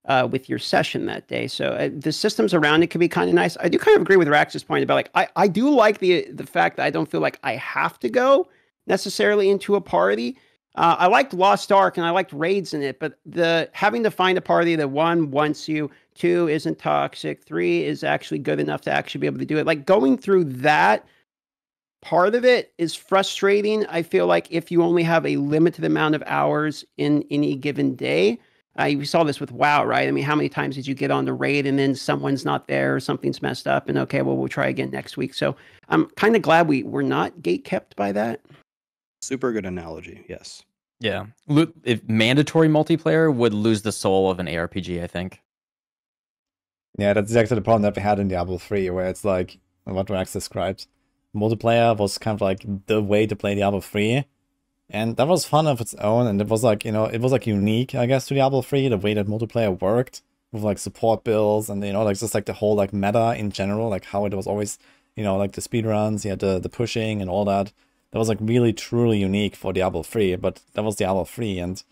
Speaker 2: uh, with your session that day. So uh, the systems around it could be kind of nice. I do kind of agree with Rax's point about like I, I do like the the fact that I don't feel like I have to go necessarily into a party uh, I liked Lost Ark and I liked raids in it, but the having to find a party that one wants you, two isn't toxic, three is actually good enough to actually be able to do it. Like going through that part of it is frustrating. I feel like if you only have a limited amount of hours in any given day, uh, we saw this with WoW, right? I mean, how many times did you get on the raid and then someone's not there or something's messed up and okay, well, we'll try again next week. So I'm kind of glad we were not gate kept by that.
Speaker 3: Super good analogy. Yes.
Speaker 4: Yeah. If mandatory multiplayer would lose the soul of an ARPG, I think.
Speaker 1: Yeah, that's exactly the problem that we had in Diablo 3, where it's like what Rax described. Multiplayer was kind of like the way to play Diablo 3. And that was fun of its own, and it was like, you know, it was like unique, I guess, to Diablo 3, the way that multiplayer worked with like support builds and you know, like just like the whole like meta in general, like how it was always, you know, like the speed runs, you had the, the pushing and all that that was like really truly unique for Diablo 3, but that was Diablo 3 and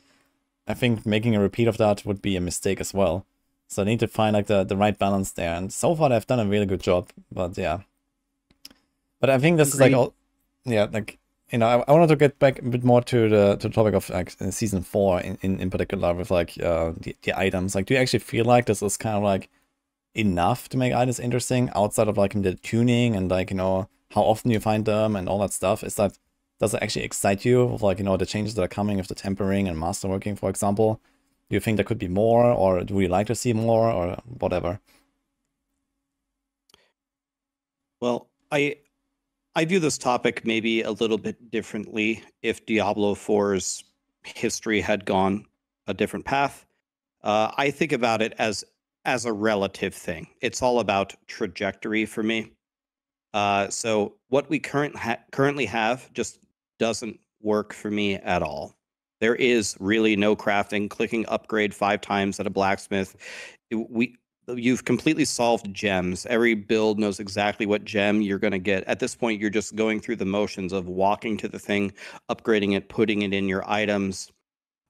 Speaker 1: I think making a repeat of that would be a mistake as well. So I need to find like the, the right balance there. And so far they've done a really good job, but yeah. But I think this Agreed. is like all, yeah, like, you know, I, I wanted to get back a bit more to the to the topic of like season four in, in, in particular with like uh the, the items. Like, do you actually feel like this is kind of like enough to make items interesting outside of like the tuning and like, you know, how often you find them and all that stuff. Is that does it actually excite you with like you know the changes that are coming with the tempering and masterworking, for example? Do you think there could be more, or do you like to see more, or whatever?
Speaker 3: Well, I I view this topic maybe a little bit differently if Diablo 4's history had gone a different path. Uh, I think about it as as a relative thing. It's all about trajectory for me. Uh, so what we current ha- currently have just doesn't work for me at all. There is really no crafting. Clicking upgrade five times at a blacksmith, we you've completely solved gems. Every build knows exactly what gem you're going to get. At this point, you're just going through the motions of walking to the thing, upgrading it, putting it in your items.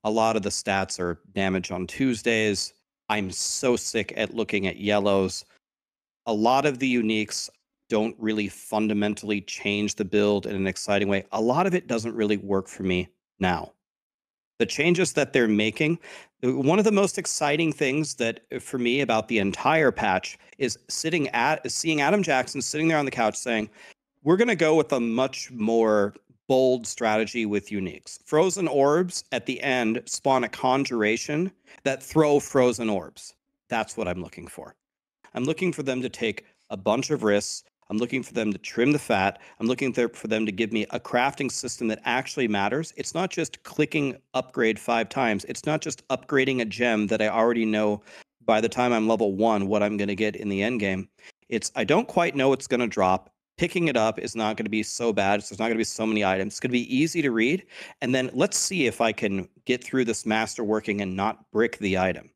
Speaker 3: A lot of the stats are damage on Tuesdays. I'm so sick at looking at yellows. A lot of the uniques don't really fundamentally change the build in an exciting way. A lot of it doesn't really work for me now. The changes that they're making, one of the most exciting things that uh, for me about the entire patch is sitting at seeing Adam Jackson sitting there on the couch saying, "We're going to go with a much more bold strategy with uniques. Frozen orbs at the end spawn a conjuration that throw frozen orbs. That's what I'm looking for. I'm looking for them to take a bunch of risks, I'm looking for them to trim the fat. I'm looking for them to give me a crafting system that actually matters. It's not just clicking upgrade five times. It's not just upgrading a gem that I already know by the time I'm level one what I'm going to get in the end game. It's I don't quite know what's going to drop. Picking it up is not going to be so bad. So there's not going to be so many items. It's going to be easy to read. And then let's see if I can get through this master working and not brick the item.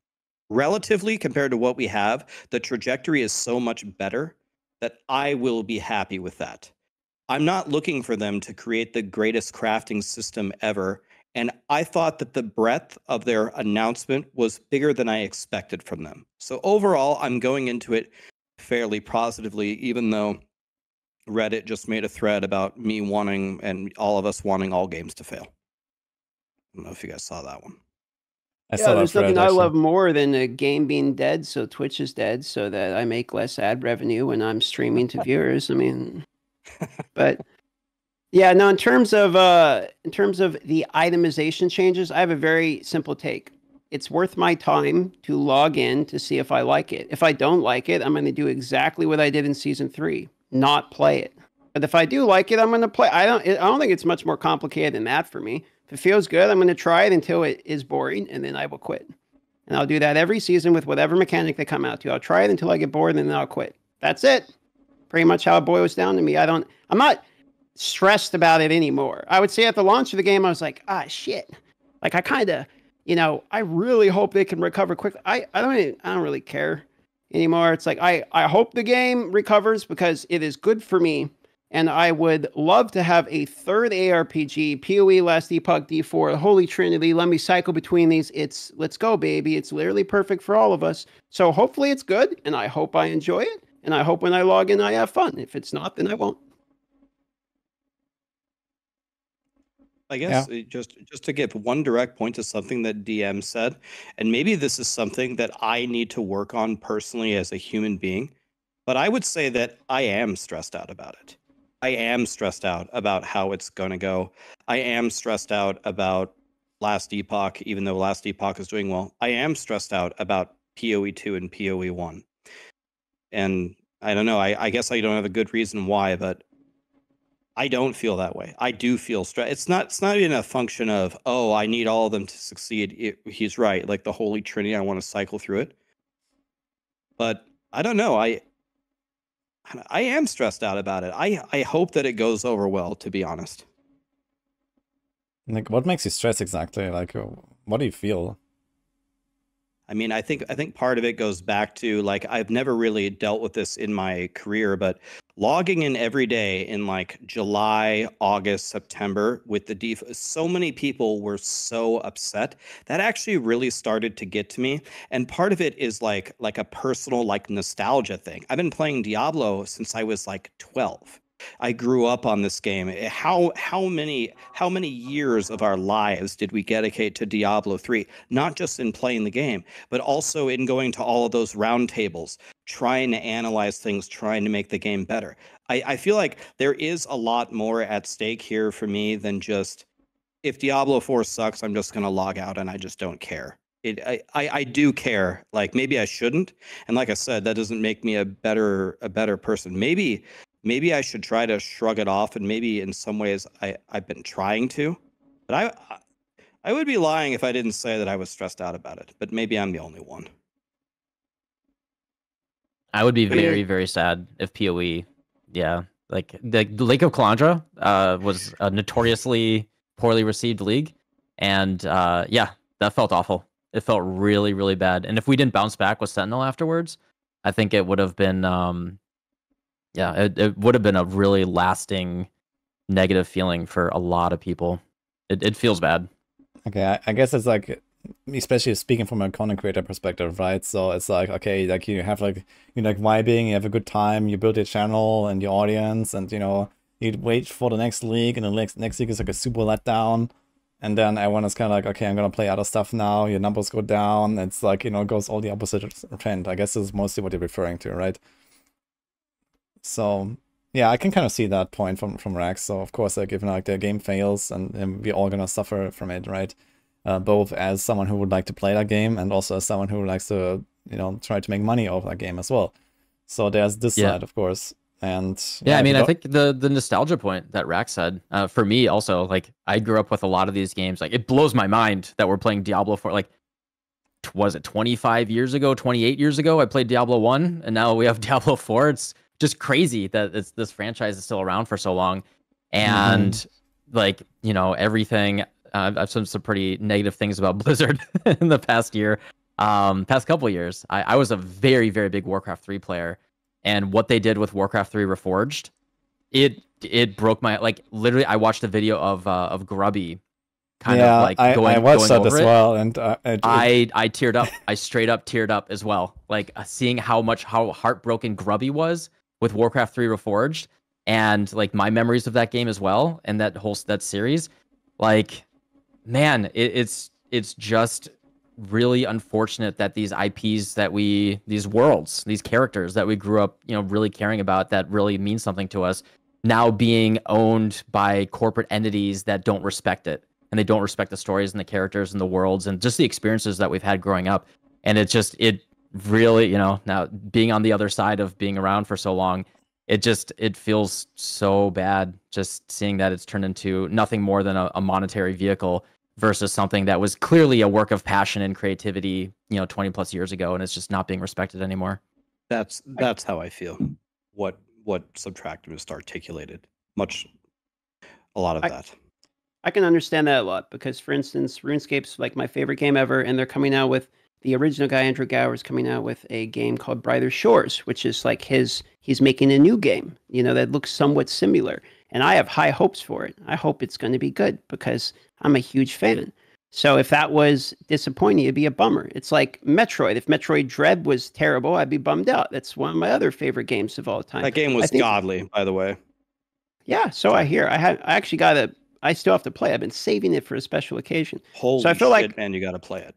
Speaker 3: Relatively compared to what we have, the trajectory is so much better that I will be happy with that. I'm not looking for them to create the greatest crafting system ever. And I thought that the breadth of their announcement was bigger than I expected from them. So overall, I'm going into it fairly positively, even though Reddit just made a thread about me wanting and all of us wanting all games to fail. I don't know if you guys saw that one.
Speaker 2: I yeah, there's nothing I love more than a game being dead, so Twitch is dead, so that I make less ad revenue when I'm streaming to viewers. I mean, but yeah, no. In terms of uh, in terms of the itemization changes, I have a very simple take. It's worth my time to log in to see if I like it. If I don't like it, I'm going to do exactly what I did in season three: not play it. But if I do like it, I'm going to play. I don't. I don't think it's much more complicated than that for me. If it feels good, I'm going to try it until it is boring, and then I will quit. And I'll do that every season with whatever mechanic they come out to. I'll try it until I get bored, and then I'll quit. That's it. Pretty much how it boils down to me. I don't. I'm not stressed about it anymore. I would say at the launch of the game, I was like, ah, shit. Like I kind of, you know, I really hope they can recover quickly. I, I don't, even, I don't really care anymore. It's like I, I hope the game recovers because it is good for me and I would love to have a third ARPG, PoE Last Epoch D4, Holy Trinity. Let me cycle between these. It's let's go, baby. It's literally perfect for all of us. So hopefully it's good, and I hope I enjoy it, and I hope when I log in I have fun. If it's not, then I won't.
Speaker 3: I guess yeah. Uh, just just to give one direct point to something that DM said, and maybe this is something that I need to work on personally as a human being, but I would say that I am stressed out about it. I am stressed out about how it's going to go. I am stressed out about Last Epoch, even though Last Epoch is doing well. I am stressed out about PoE 2 and PoE 1. And I don't know. I, I guess I don't have a good reason why, but I don't feel that way. I do feel stress. It's not. It's not even a function of oh, I need all of them to succeed. It, he's right. Like the Holy Trinity, I want to cycle through it. But I don't know. I I am stressed out about it. I I hope that it goes over well. To be honest.
Speaker 1: Like, what makes you stress exactly? Like, uh, what do you feel?
Speaker 3: I mean, I think I think part of it goes back to like I've never really dealt with this in my career, but logging in every day in like July, August, September with the def so many people were so upset. That actually really started to get to me. And part of it is like like a personal like nostalgia thing. I've been playing Diablo since I was like 12. I grew up on this game. Eh, how how many how many years of our lives did we dedicate to Diablo 3? Not just in playing the game, but also in going to all of those roundtables, trying to analyze things, trying to make the game better. I, I feel like there is a lot more at stake here for me than just if Diablo 4 sucks, I'm just gonna log out and I just don't care. It, I, I, I do care. Like maybe I shouldn't, and like I said, that doesn't make me a better a better person. Maybe maybe I should try to shrug it off, and maybe in some ways I I've been trying to, but I I would be lying if I didn't say that I was stressed out about it. But maybe I'm the only one.
Speaker 4: I would be very very sad if PoE, yeah, like the, the Lake of Kalandra uh, was a notoriously poorly received league, and uh, yeah, that felt awful. It felt really really bad. And if we didn't bounce back with Sentinel afterwards, I think it would have been um, yeah, it, it would have been a really lasting negative feeling for a lot of people. It, it feels bad.
Speaker 1: Okay, I, I guess it's like, especially speaking from a content creator perspective, right? So it's like, okay, like you have like, you like vibing, you have a good time, you build your channel and your audience, and you know, you wait for the next league, and the next next league is like a super letdown. And then everyone is kind of like, okay, I'm gonna play other stuff now. Your numbers go down. It's like you know, it goes all the opposite trend. I guess this is mostly what you're referring to, right? So yeah, I can kind of see that point from from Rex. So of course, like if like the game fails, and, and we're all gonna suffer from it, right? Uh, both as someone who would like to play that game, and also as someone who likes to you know try to make money off that game as well. So there's this yeah. side, of course. And
Speaker 4: yeah, I mean, I think the the nostalgia point that Rax said uh, for me also like I grew up with a lot of these games. Like it blows my mind that we're playing Diablo 4. Like was it 25 years ago, 28 years ago? I played Diablo 1 and now we have Diablo 4. It's just crazy that this franchise is still around for so long. And like, you know, everything uh, I've seen some pretty negative things about Blizzard in the past year, um, past couple years. I, I was a very, very big Warcraft 3 player. And what they did with Warcraft 3 Reforged, it it broke my like literally I watched a video of uh, of Grubby kind
Speaker 1: yeah,
Speaker 4: of like
Speaker 1: I,
Speaker 4: going,
Speaker 1: I watched
Speaker 4: going
Speaker 1: that as
Speaker 4: it.
Speaker 1: well, and uh, it-
Speaker 4: I I teared up. I straight up teared up as well. Like uh, seeing how much how heartbroken Grubby was with Warcraft 3 Reforged and like my memories of that game as well and that whole that series. Like man, it, it's it's just really unfortunate that these IPs that we these worlds, these characters that we grew up, you know, really caring about that really mean something to us now being owned by corporate entities that don't respect it and they don't respect the stories and the characters and the worlds and just the experiences that we've had growing up and it just it really you know now being on the other side of being around for so long it just it feels so bad just seeing that it's turned into nothing more than a, a monetary vehicle versus something that was clearly a work of passion and creativity you know 20 plus years ago and it's just not being respected anymore
Speaker 3: That's that's how I feel. What what subtractivist articulated. Much a lot of
Speaker 2: I-
Speaker 3: that.
Speaker 2: I can understand that a lot because, for instance, RuneScape's like my favorite game ever, and they're coming out with the original guy Andrew Gower is coming out with a game called Brighter Shores, which is like his. He's making a new game, you know, that looks somewhat similar, and I have high hopes for it. I hope it's going to be good because I'm a huge fan. So if that was disappointing, it'd be a bummer. It's like Metroid. If Metroid Dread was terrible, I'd be bummed out. That's one of my other favorite games of all time.
Speaker 3: That game was
Speaker 2: think-
Speaker 3: godly, by the way.
Speaker 2: Yeah, so I hear. I had. I actually got a. I still have to play. I've been saving it for a special occasion.
Speaker 3: Holy
Speaker 2: I feel
Speaker 3: shit,
Speaker 2: like-
Speaker 3: man, you got to play it.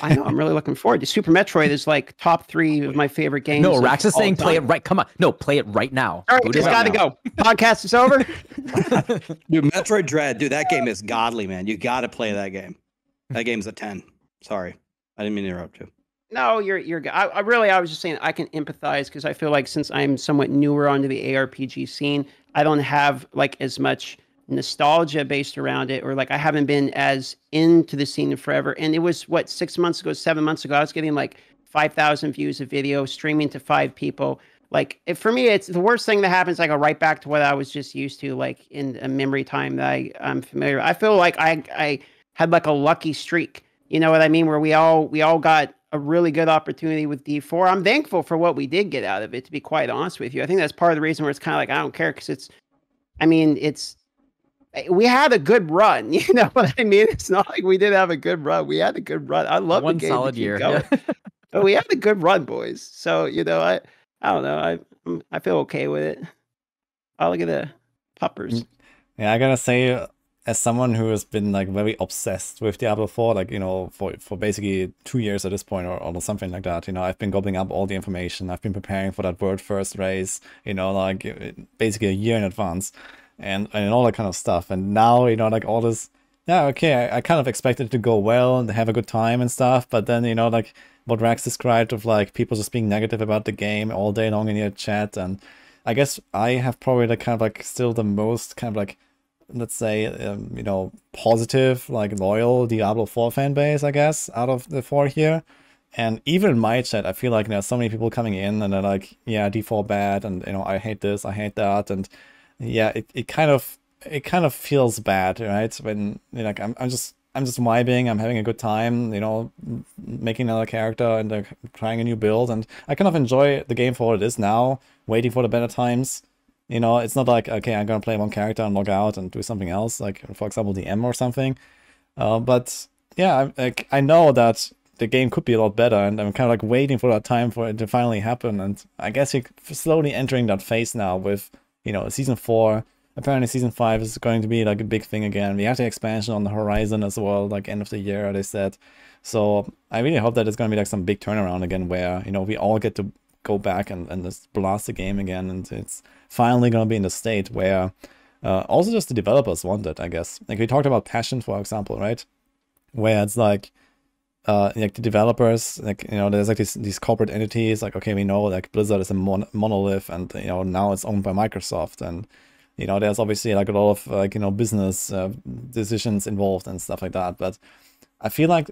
Speaker 2: I know. I'm really looking forward to Super Metroid. Is like top three of my favorite games.
Speaker 4: no
Speaker 2: of
Speaker 4: rax is saying play it right come on no play it right now
Speaker 2: All right,
Speaker 4: Boot it
Speaker 2: it's
Speaker 4: up
Speaker 2: got to
Speaker 4: now.
Speaker 2: go. Podcast is over.
Speaker 3: Dude, Metroid Dread, dude, that game is godly, man. You got to play that game. That game's a 10. Sorry. I didn't mean to interrupt you.
Speaker 2: No, you're you're. good. I, I really, I was just saying, I can empathize because I feel like since I'm somewhat newer onto the ARPG scene, I don't have like as much nostalgia based around it, or like I haven't been as into the scene forever. And it was what six months ago, seven months ago, I was getting like five thousand views of video, streaming to five people. Like it, for me, it's the worst thing that happens. I go right back to what I was just used to, like in a memory time that I, I'm familiar. I feel like I I had like a lucky streak. You know what I mean? Where we all we all got a really good opportunity with D4. I'm thankful for what we did get out of it, to be quite honest with you. I think that's part of the reason where it's kind of like I don't care because it's, I mean, it's we had a good run. You know what I mean? It's not like we didn't have a good run. We had a good run. I love
Speaker 4: one
Speaker 2: the game
Speaker 4: solid year yeah.
Speaker 2: but we had a good run, boys. So you know, I I don't know. I I'm- feel okay with it. Oh, look at the puppers.
Speaker 1: Yeah, I gotta say, uh, as someone who has been like very obsessed with Diablo 4, like you know, for for basically two years at this point, or, or something like that, you know, I've been gobbling up all the information. I've been preparing for that world first race, you know, like uh, basically a year in advance, and and all that kind of stuff. And now, you know, like all this, yeah, okay, I, I kind of expected it to go well and have a good time and stuff, but then you know, like what Rax described of like people just being negative about the game all day long in your chat and. I guess I have probably the kind of like still the most kind of like let's say um, you know positive like loyal Diablo 4 fan base I guess out of the four here and even in my chat I feel like there's so many people coming in and they're like yeah D4 bad and you know I hate this I hate that and yeah it, it kind of it kind of feels bad right when you know, like I'm, I'm just I'm just vibing I'm having a good time you know making another character and like, trying a new build and I kind of enjoy the game for what it is now waiting for the better times you know, it's not like okay, I'm gonna play one character and log out and do something else, like for example the M or something. Uh, but yeah, I, like I know that the game could be a lot better, and I'm kind of like waiting for that time for it to finally happen. And I guess you're slowly entering that phase now with you know season four. Apparently, season five is going to be like a big thing again. We have the expansion on the horizon as well, like end of the year, they said. So I really hope that it's gonna be like some big turnaround again, where you know we all get to go back and, and just blast the game again, and it's finally gonna be in the state where uh, also just the developers want it, I guess. Like we talked about passion, for example, right? Where it's like uh, like the developers, like you know, there's like these these corporate entities. Like okay, we know like Blizzard is a mon- monolith, and you know now it's owned by Microsoft, and you know there's obviously like a lot of like you know business uh, decisions involved and stuff like that. But I feel like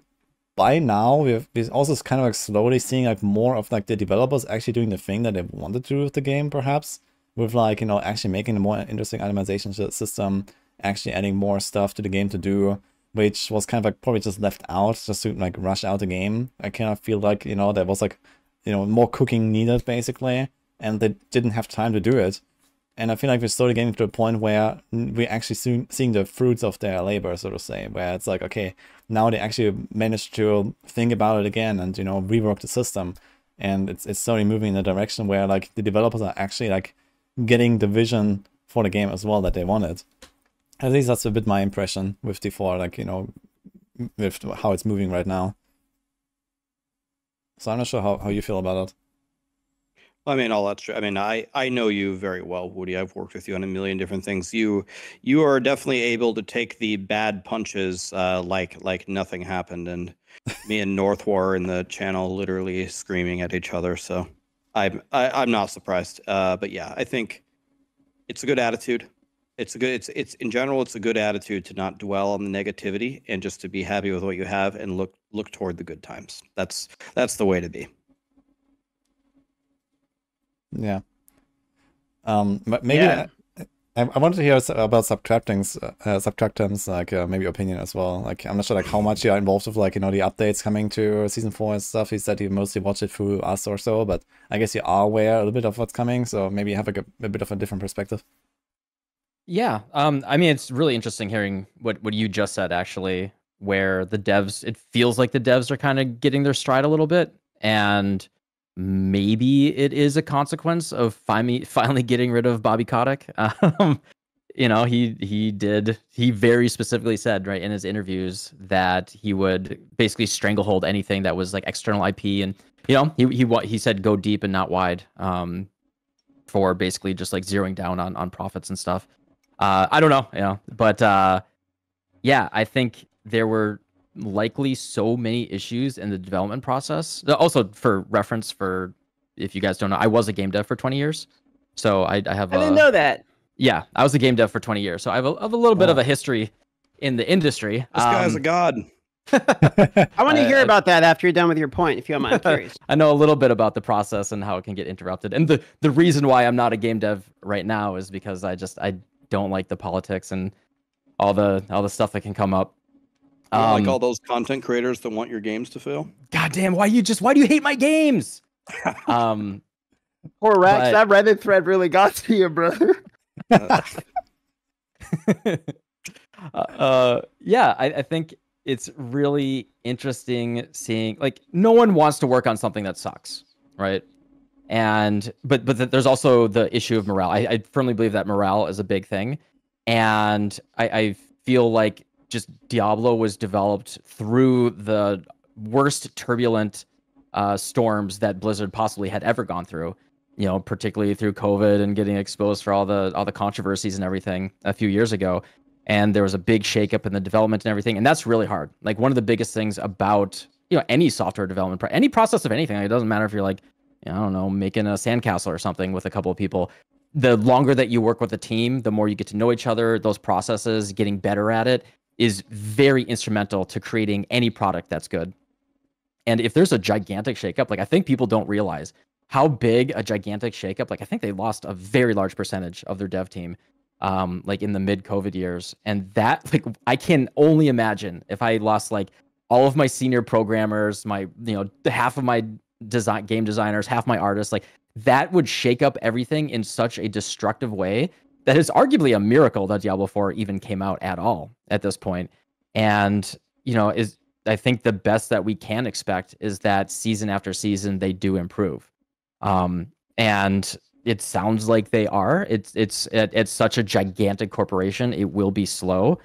Speaker 1: by now we've, we're also kind of like slowly seeing like more of like the developers actually doing the thing that they wanted to do with the game, perhaps with like you know actually making a more interesting itemization system, actually adding more stuff to the game to do which was kind of like probably just left out just to like rush out the game. I kind of feel like, you know, there was like, you know, more cooking needed basically, and they didn't have time to do it. And I feel like we're slowly getting to a point where we're actually soon seeing the fruits of their labor, so to say, where it's like, okay, now they actually managed to think about it again and, you know, rework the system. And it's, it's slowly moving in a direction where like the developers are actually like getting the vision for the game as well that they wanted. At least that's a bit my impression with D4, like, you know, with how it's moving right now. So I'm not sure how, how you feel about it.
Speaker 3: I mean, all that's true. I mean, I I know you very well, Woody. I've worked with you on a million different things. You you are definitely able to take the bad punches uh, like like nothing happened, and me and North Northwar in the channel literally screaming at each other. So I'm I, am i am not surprised. Uh, but yeah, I think it's a good attitude it's a good it's it's in general it's a good attitude to not dwell on the negativity and just to be happy with what you have and look look toward the good times that's that's the way to be
Speaker 1: yeah um but maybe yeah. I, I wanted to hear about subtractings, uh, Subtractem's, like uh, maybe opinion as well. Like I'm not sure like how much you're involved with like you know the updates coming to season four and stuff. He said you mostly watch it through us or so, but I guess you are aware a little bit of what's coming, so maybe you have like a, a bit of a different perspective.
Speaker 4: Yeah. Um, I mean, it's really interesting hearing what, what you just said, actually, where the devs, it feels like the devs are kind of getting their stride a little bit. And maybe it is a consequence of finally, finally getting rid of Bobby Kotick. Um, you know, he he did he very specifically said right in his interviews that he would basically stranglehold anything that was like external IP, and you know, he he he said go deep and not wide. Um, for basically just like zeroing down on on profits and stuff. Uh, I don't know, you know, but uh, yeah, I think there were likely so many issues in the development process. Also, for reference, for if you guys don't know, I was a game dev for 20 years, so I, I have.
Speaker 2: I didn't know that.
Speaker 4: Yeah, I was a game dev for 20 years, so I have a, have a little wow. bit of a history in the industry.
Speaker 3: This um, guy's a god.
Speaker 2: I want to hear I, about that after you're done with your point, if you don't mind. I'm curious.
Speaker 4: I know a little bit about the process and how it can get interrupted, and the the reason why I'm not a game dev right now is because I just I don't like the politics and all the all the stuff that can come up.
Speaker 3: Um, like all those content creators that want your games to fail.
Speaker 4: God damn! Why you just why do you hate my games? um,
Speaker 2: poor Rex. But... That Reddit thread really got to you, brother. uh,
Speaker 4: uh, yeah, I, I think it's really interesting seeing like no one wants to work on something that sucks, right? And but but there's also the issue of morale. I, I, firmly believe that morale is a big thing, and I, I feel like just Diablo was developed through the worst turbulent uh, storms that Blizzard possibly had ever gone through. You know, particularly through COVID and getting exposed for all the all the controversies and everything a few years ago. And there was a big shakeup in the development and everything, and that's really hard. Like one of the biggest things about you know any software development, any process of anything. Like, it doesn't matter if you're like I don't know, making a sandcastle or something with a couple of people. The longer that you work with a team, the more you get to know each other. Those processes, getting better at it, is very instrumental to creating any product that's good. And if there's a gigantic shakeup, like I think people don't realize how big a gigantic shakeup. Like I think they lost a very large percentage of their dev team, um, like in the mid COVID years, and that like I can only imagine if I lost like all of my senior programmers, my you know half of my design game designers, half my artists, like that would shake up everything in such a destructive way that is arguably a miracle that Diablo 4 even came out at all at this point. And, you know, is I think the best that we can expect is that season after season they do improve. Um, and it sounds like they are. It's it's it's such a gigantic corporation, it will be slow.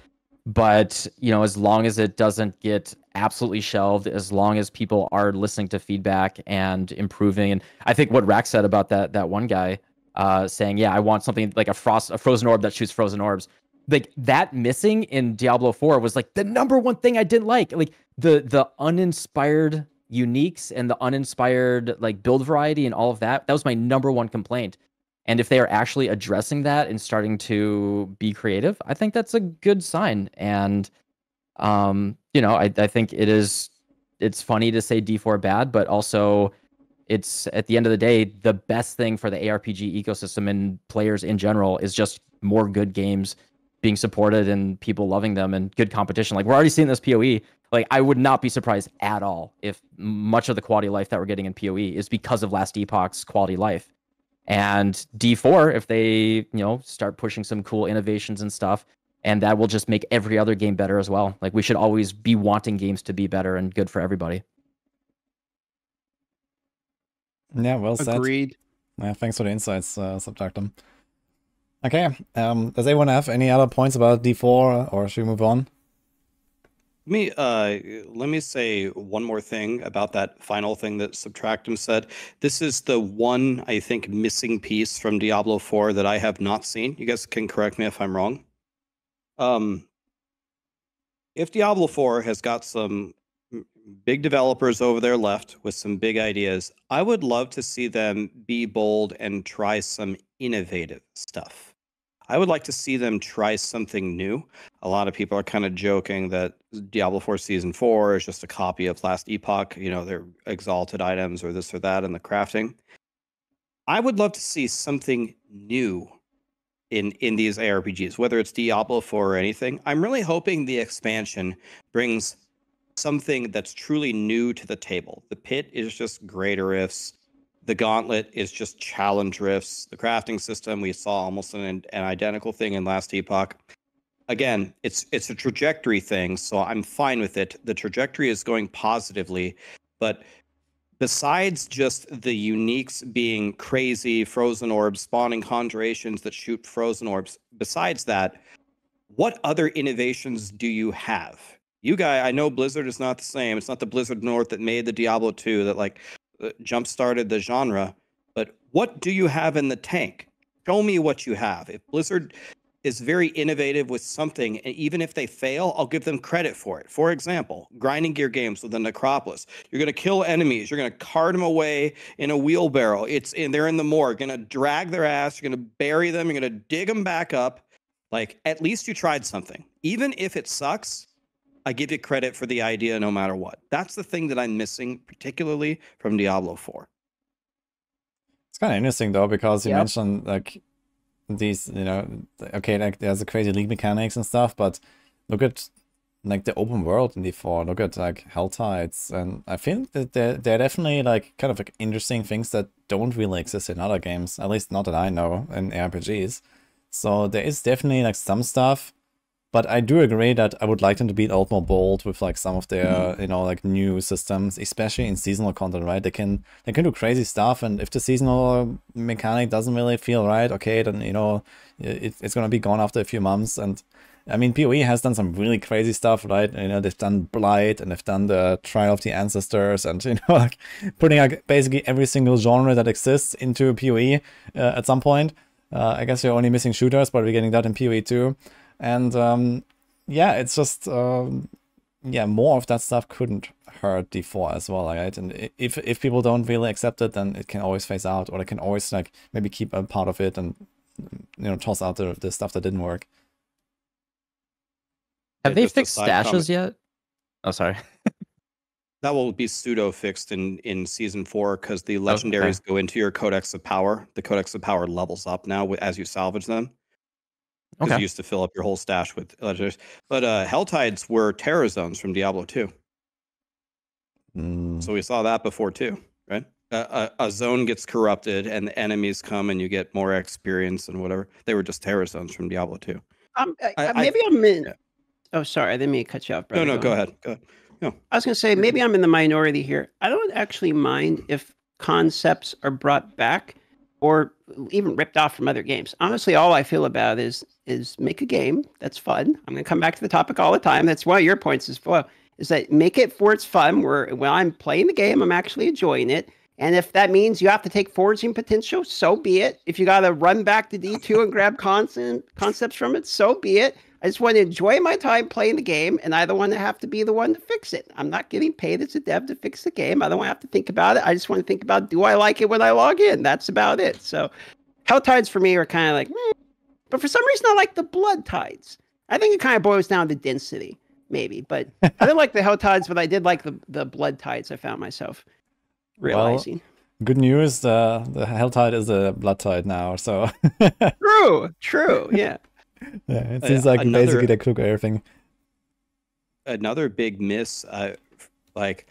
Speaker 4: But, you know, as long as it doesn't get absolutely shelved as long as people are listening to feedback and improving. And I think what Rax said about that that one guy uh, saying, "Yeah, I want something like a frost a frozen orb that shoots frozen orbs." like that missing in Diablo 4 was like the number one thing I didn't like. Like the the uninspired uniques and the uninspired like build variety and all of that. That was my number one complaint. And if they are actually addressing that and starting to be creative, I think that's a good sign. And um, you know, I, I think it is it's funny to say D4 bad, but also it's at the end of the day, the best thing for the ARPG ecosystem and players in general is just more good games being supported and people loving them and good competition. Like we're already seeing this PoE. Like I would not be surprised at all if much of the quality of life that we're getting in PoE is because of Last Epoch's quality life. And D4, if they, you know, start pushing some cool innovations and stuff, and that will just make every other game better as well. Like we should always be wanting games to be better and good for everybody.
Speaker 1: Yeah, well said.
Speaker 2: Agreed.
Speaker 1: Yeah, thanks for the insights, uh, Subtractem. Okay, um, does anyone have any other points about D4, or should we move on?
Speaker 3: Let me uh, let me say one more thing about that final thing that Subtractem said. This is the one I think missing piece from Diablo 4 that I have not seen. You guys can correct me if I'm wrong. Um, if Diablo 4 has got some big developers over there left with some big ideas, I would love to see them be bold and try some innovative stuff. I would like to see them try something new. A lot of people are kind of joking that Diablo 4 Season 4 is just a copy of Last Epoch, you know, their exalted items or this or that in the crafting. I would love to see something new in in these ARPGs, whether it's Diablo 4 or anything. I'm really hoping the expansion brings something that's truly new to the table. The pit is just greater rifts. The gauntlet is just challenge rifts. The crafting system we saw almost an, an identical thing in last epoch. Again, it's it's a trajectory thing, so I'm fine with it. The trajectory is going positively, but besides just the uniques being crazy frozen orbs spawning conjurations that shoot frozen orbs, besides that, what other innovations do you have? you guy, I know Blizzard is not the same. It's not the Blizzard North that made the Diablo 2 that like Uh, jump started the genre. But what do you have in the tank? Show me what you have. If Blizzard is very innovative with something, and even if they fail, I'll give them credit for it. For example, grinding gear games with the Necropolis. You're gonna kill enemies. You're gonna cart them away in a wheelbarrow. It's in they're in the morgue. You're gonna drag their ass. You're gonna bury them. You're gonna dig them back up. Like at least you tried something, even if it sucks. I give you credit for the idea no matter what. That's the thing that I'm missing, particularly from Diablo 4.
Speaker 1: It's kind of interesting though, because you yep. mentioned like these, you know, okay, like there's a crazy league mechanics and stuff, but look at like the open world in D4. Look at like Helltides, and I think that they're, they're definitely like kind of like interesting things that don't really exist in other games, at least not that I know in RPGs. So there is definitely like some stuff but I do agree that I would like them to be a lot more bold with like some of their, mm-hmm. you know, like new systems, especially in seasonal content, right? They can they can do crazy stuff, and if the seasonal mechanic doesn't really feel right, okay, then you know it, it's gonna be gone after a few months. And I mean, PoE has done some really crazy stuff, right? You know, they've done Blight and they've done the Trial of the Ancestors, and you know, like putting like basically every single genre that exists into PoE uh, at some point. Uh, I guess you're only missing shooters, but we're getting that in PoE too. And um, yeah, it's just um, yeah, more of that stuff couldn't hurt D4 as well, right? And if if people don't really accept it, then it can always phase out, or they can always like maybe keep a part of it and you know toss out the the stuff that didn't work.
Speaker 4: Have they fixed stashes comment. yet? Oh, sorry.
Speaker 3: that will be pseudo fixed in in season four because the legendaries okay. go into your codex of power. The codex of power levels up now as you salvage them because okay. you used to fill up your whole stash with legendaries. But uh, Helltides were terror zones from Diablo 2. Mm. So we saw that before too, right? a, a, zone gets corrupted and the enemies come and you get more experience and whatever. They were just terror zones from Diablo 2.
Speaker 2: Um, I, maybe I, am in. Yeah. Oh, sorry. I didn't mean to cut you off.
Speaker 3: Brother. No, no, go, go ahead. Go ahead. No.
Speaker 2: I was going to say, maybe I'm in the minority here. I don't actually mind if concepts are brought back or even ripped off from other games. Honestly, all I feel about is is make a game that's fun. I'm going to come back to the topic all the time. That's one of your points is well, is that make it for its fun. Where when I'm playing the game, I'm actually enjoying it, And if that means you have to take forging potential, so be it. If you got to run back to D2 and grab concept, concepts from it, so be it. I just want to enjoy my time playing the game, and I don't want to have to be the one to fix it. I'm not getting paid as a dev to fix the game. I don't want to have to think about it. I just want to think about do I like it when I log in? That's about it. So, Hell Tides for me are kind of like, meh. but for some reason, I like the Blood Tides. I think it kind of boils down to density, maybe. But I didn't like the Hell Tides, but I did like the, the Blood Tides. I found myself realizing.
Speaker 1: Well, good news, uh, the Hell Tide is a Blood Tide now, so.
Speaker 2: true, true, yeah.
Speaker 1: Yeah, it seems like
Speaker 3: another-
Speaker 1: basically they cook everything.
Speaker 3: another big miss uh, like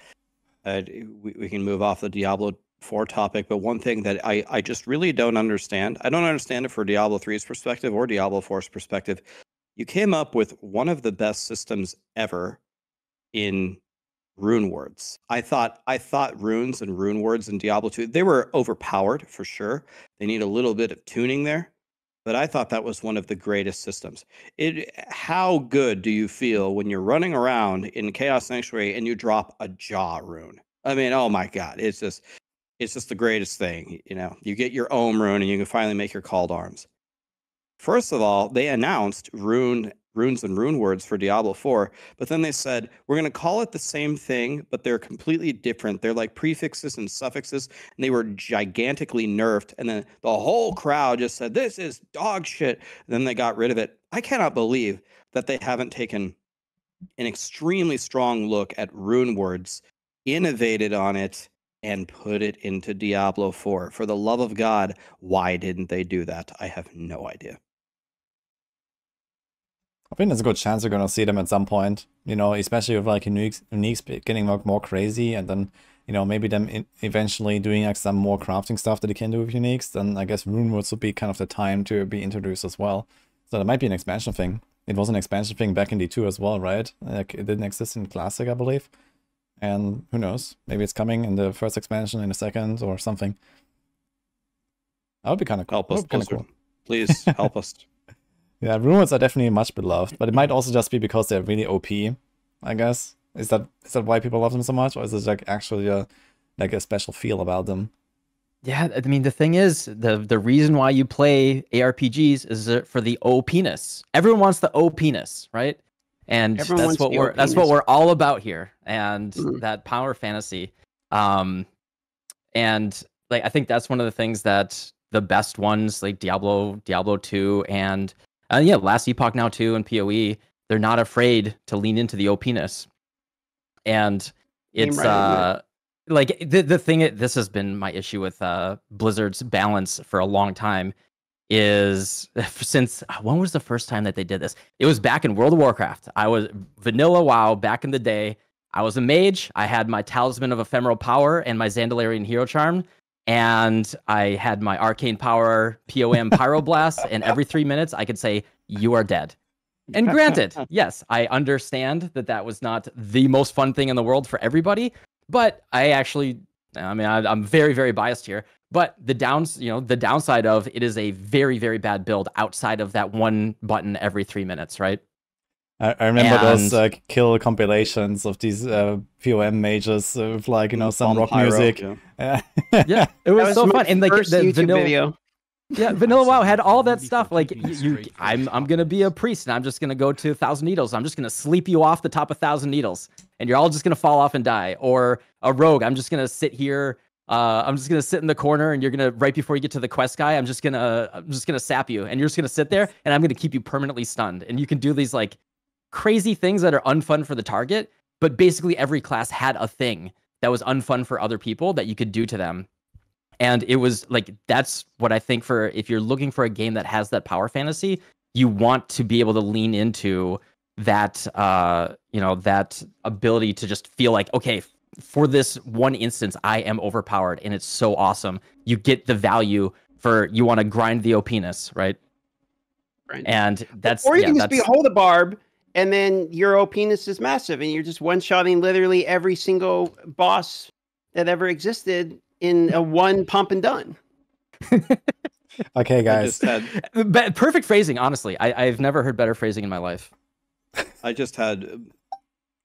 Speaker 3: uh, we, we can move off the diablo 4 topic but one thing that I, I just really don't understand i don't understand it for diablo 3's perspective or diablo 4's perspective. You came up with one of the best systems ever in rune words. I thought i thought runes and rune words in diablo 2 they were overpowered for sure. They need a little bit of tuning there but i thought that was one of the greatest systems. It how good do you feel when you're running around in chaos sanctuary and you drop a Jah rune? I mean oh my god it's just it's just the greatest thing you know? You get your Ohm rune and you can finally make your called arms. First of all they announced rune runes and rune words for diablo 4 but then they said we're going to call it the same thing but they're completely different. They're like prefixes and suffixes and they were gigantically nerfed and then the whole crowd just said this is dog shit and then they got rid of it. I cannot believe that they haven't taken an extremely strong look at rune words innovated on it and put it into diablo 4 for the love of god why didn't they do that? I have no idea
Speaker 1: I think there's a good chance we're gonna see them at some point. You know, especially with like uniques, uniques getting like more crazy, and then you know maybe them eventually doing like some more crafting stuff that they can do with uniques. Then I guess rune words would be kind of the time to be introduced as well. So that might be an expansion thing. It was an expansion thing back in D2 as well, right? Like it didn't exist in Classic, I believe. And who knows? Maybe it's coming in the first expansion, in the second, or something. That would be kind of cool.
Speaker 3: help us
Speaker 1: kind of cool.
Speaker 3: please help us
Speaker 1: Yeah, rune words are definitely much beloved, but it might also just be because they're really OP. I guess is that is that why people love them so much, or is it like actually a like a special feel about them?
Speaker 4: Yeah, I mean the thing is the the reason why you play ARPGs is uh, for the OPness. Everyone wants the OPness, right? And
Speaker 2: Everyone
Speaker 4: that's what we're that's what we're all about here, and
Speaker 2: Mhm.
Speaker 4: that power fantasy. Um, and like I think that's one of the things that the best ones like Diablo, Diablo two, and uh, yeah, Last Epoch now too, and PoE. They're not afraid to lean into the OPness, and it's
Speaker 2: right
Speaker 4: uh like the the thing this has been my issue with uh Blizzard's balance for a long time is since when was the first time that they did this? It was back in World of Warcraft. I was vanilla WoW back in the day. I was a mage. I had my talisman of ephemeral power and my Zandalarian hero charm. And I had my arcane power POM pyroblast. and every three minutes I could say, You are dead. And granted, yes, I understand that that was not the most fun thing in the world for everybody, but I actually, I mean, I, I'm very, very biased here. But the downs, you know, the downside of it is a very, very bad build outside of that one button every three minutes, right?
Speaker 1: I, I remember those
Speaker 4: And-
Speaker 1: like kill compilations of these uh, POM mages with like you know some
Speaker 3: On
Speaker 1: rock
Speaker 3: Pyro,
Speaker 1: music.
Speaker 3: yeah.
Speaker 4: Yeah, it was,
Speaker 2: was
Speaker 4: so fun. And like
Speaker 2: first
Speaker 4: the
Speaker 2: YouTube
Speaker 4: vanilla,
Speaker 2: video.
Speaker 4: yeah, vanilla WoW had all that stuff. Like
Speaker 5: completely
Speaker 4: you, I'm, I'm gonna be a priest, and I'm just gonna go to Thousand Needles. I'm just gonna sleep you off the top of Thousand Needles, and you're all just gonna fall off and die. Or a rogue, I'm just gonna sit here. Uh, I'm just gonna sit in the corner, and you're gonna right before you get to the quest guy, I'm just gonna, I'm just gonna sap you, and you're just gonna sit there, and I'm gonna keep you permanently stunned. And you can do these like crazy things that are unfun for the target, but basically every class had a thing that was unfun for other people that you could do to them. And it was like that's what I think for if you're looking for a game that has that power fantasy, you want to be able to lean into that uh you know that ability to just feel like okay for this one instance I am overpowered and it's so awesome. You get the value for you want to grind the OPness, right?
Speaker 2: Right.
Speaker 4: And that's
Speaker 2: or you
Speaker 4: yeah,
Speaker 2: can just be hold a barb, and then your penis is massive, and you're just one shotting literally every single boss that ever existed in a one pump and done.
Speaker 1: Okay, guys.
Speaker 3: had
Speaker 4: perfect phrasing, honestly. I, I've never heard better phrasing in my life.
Speaker 3: I just had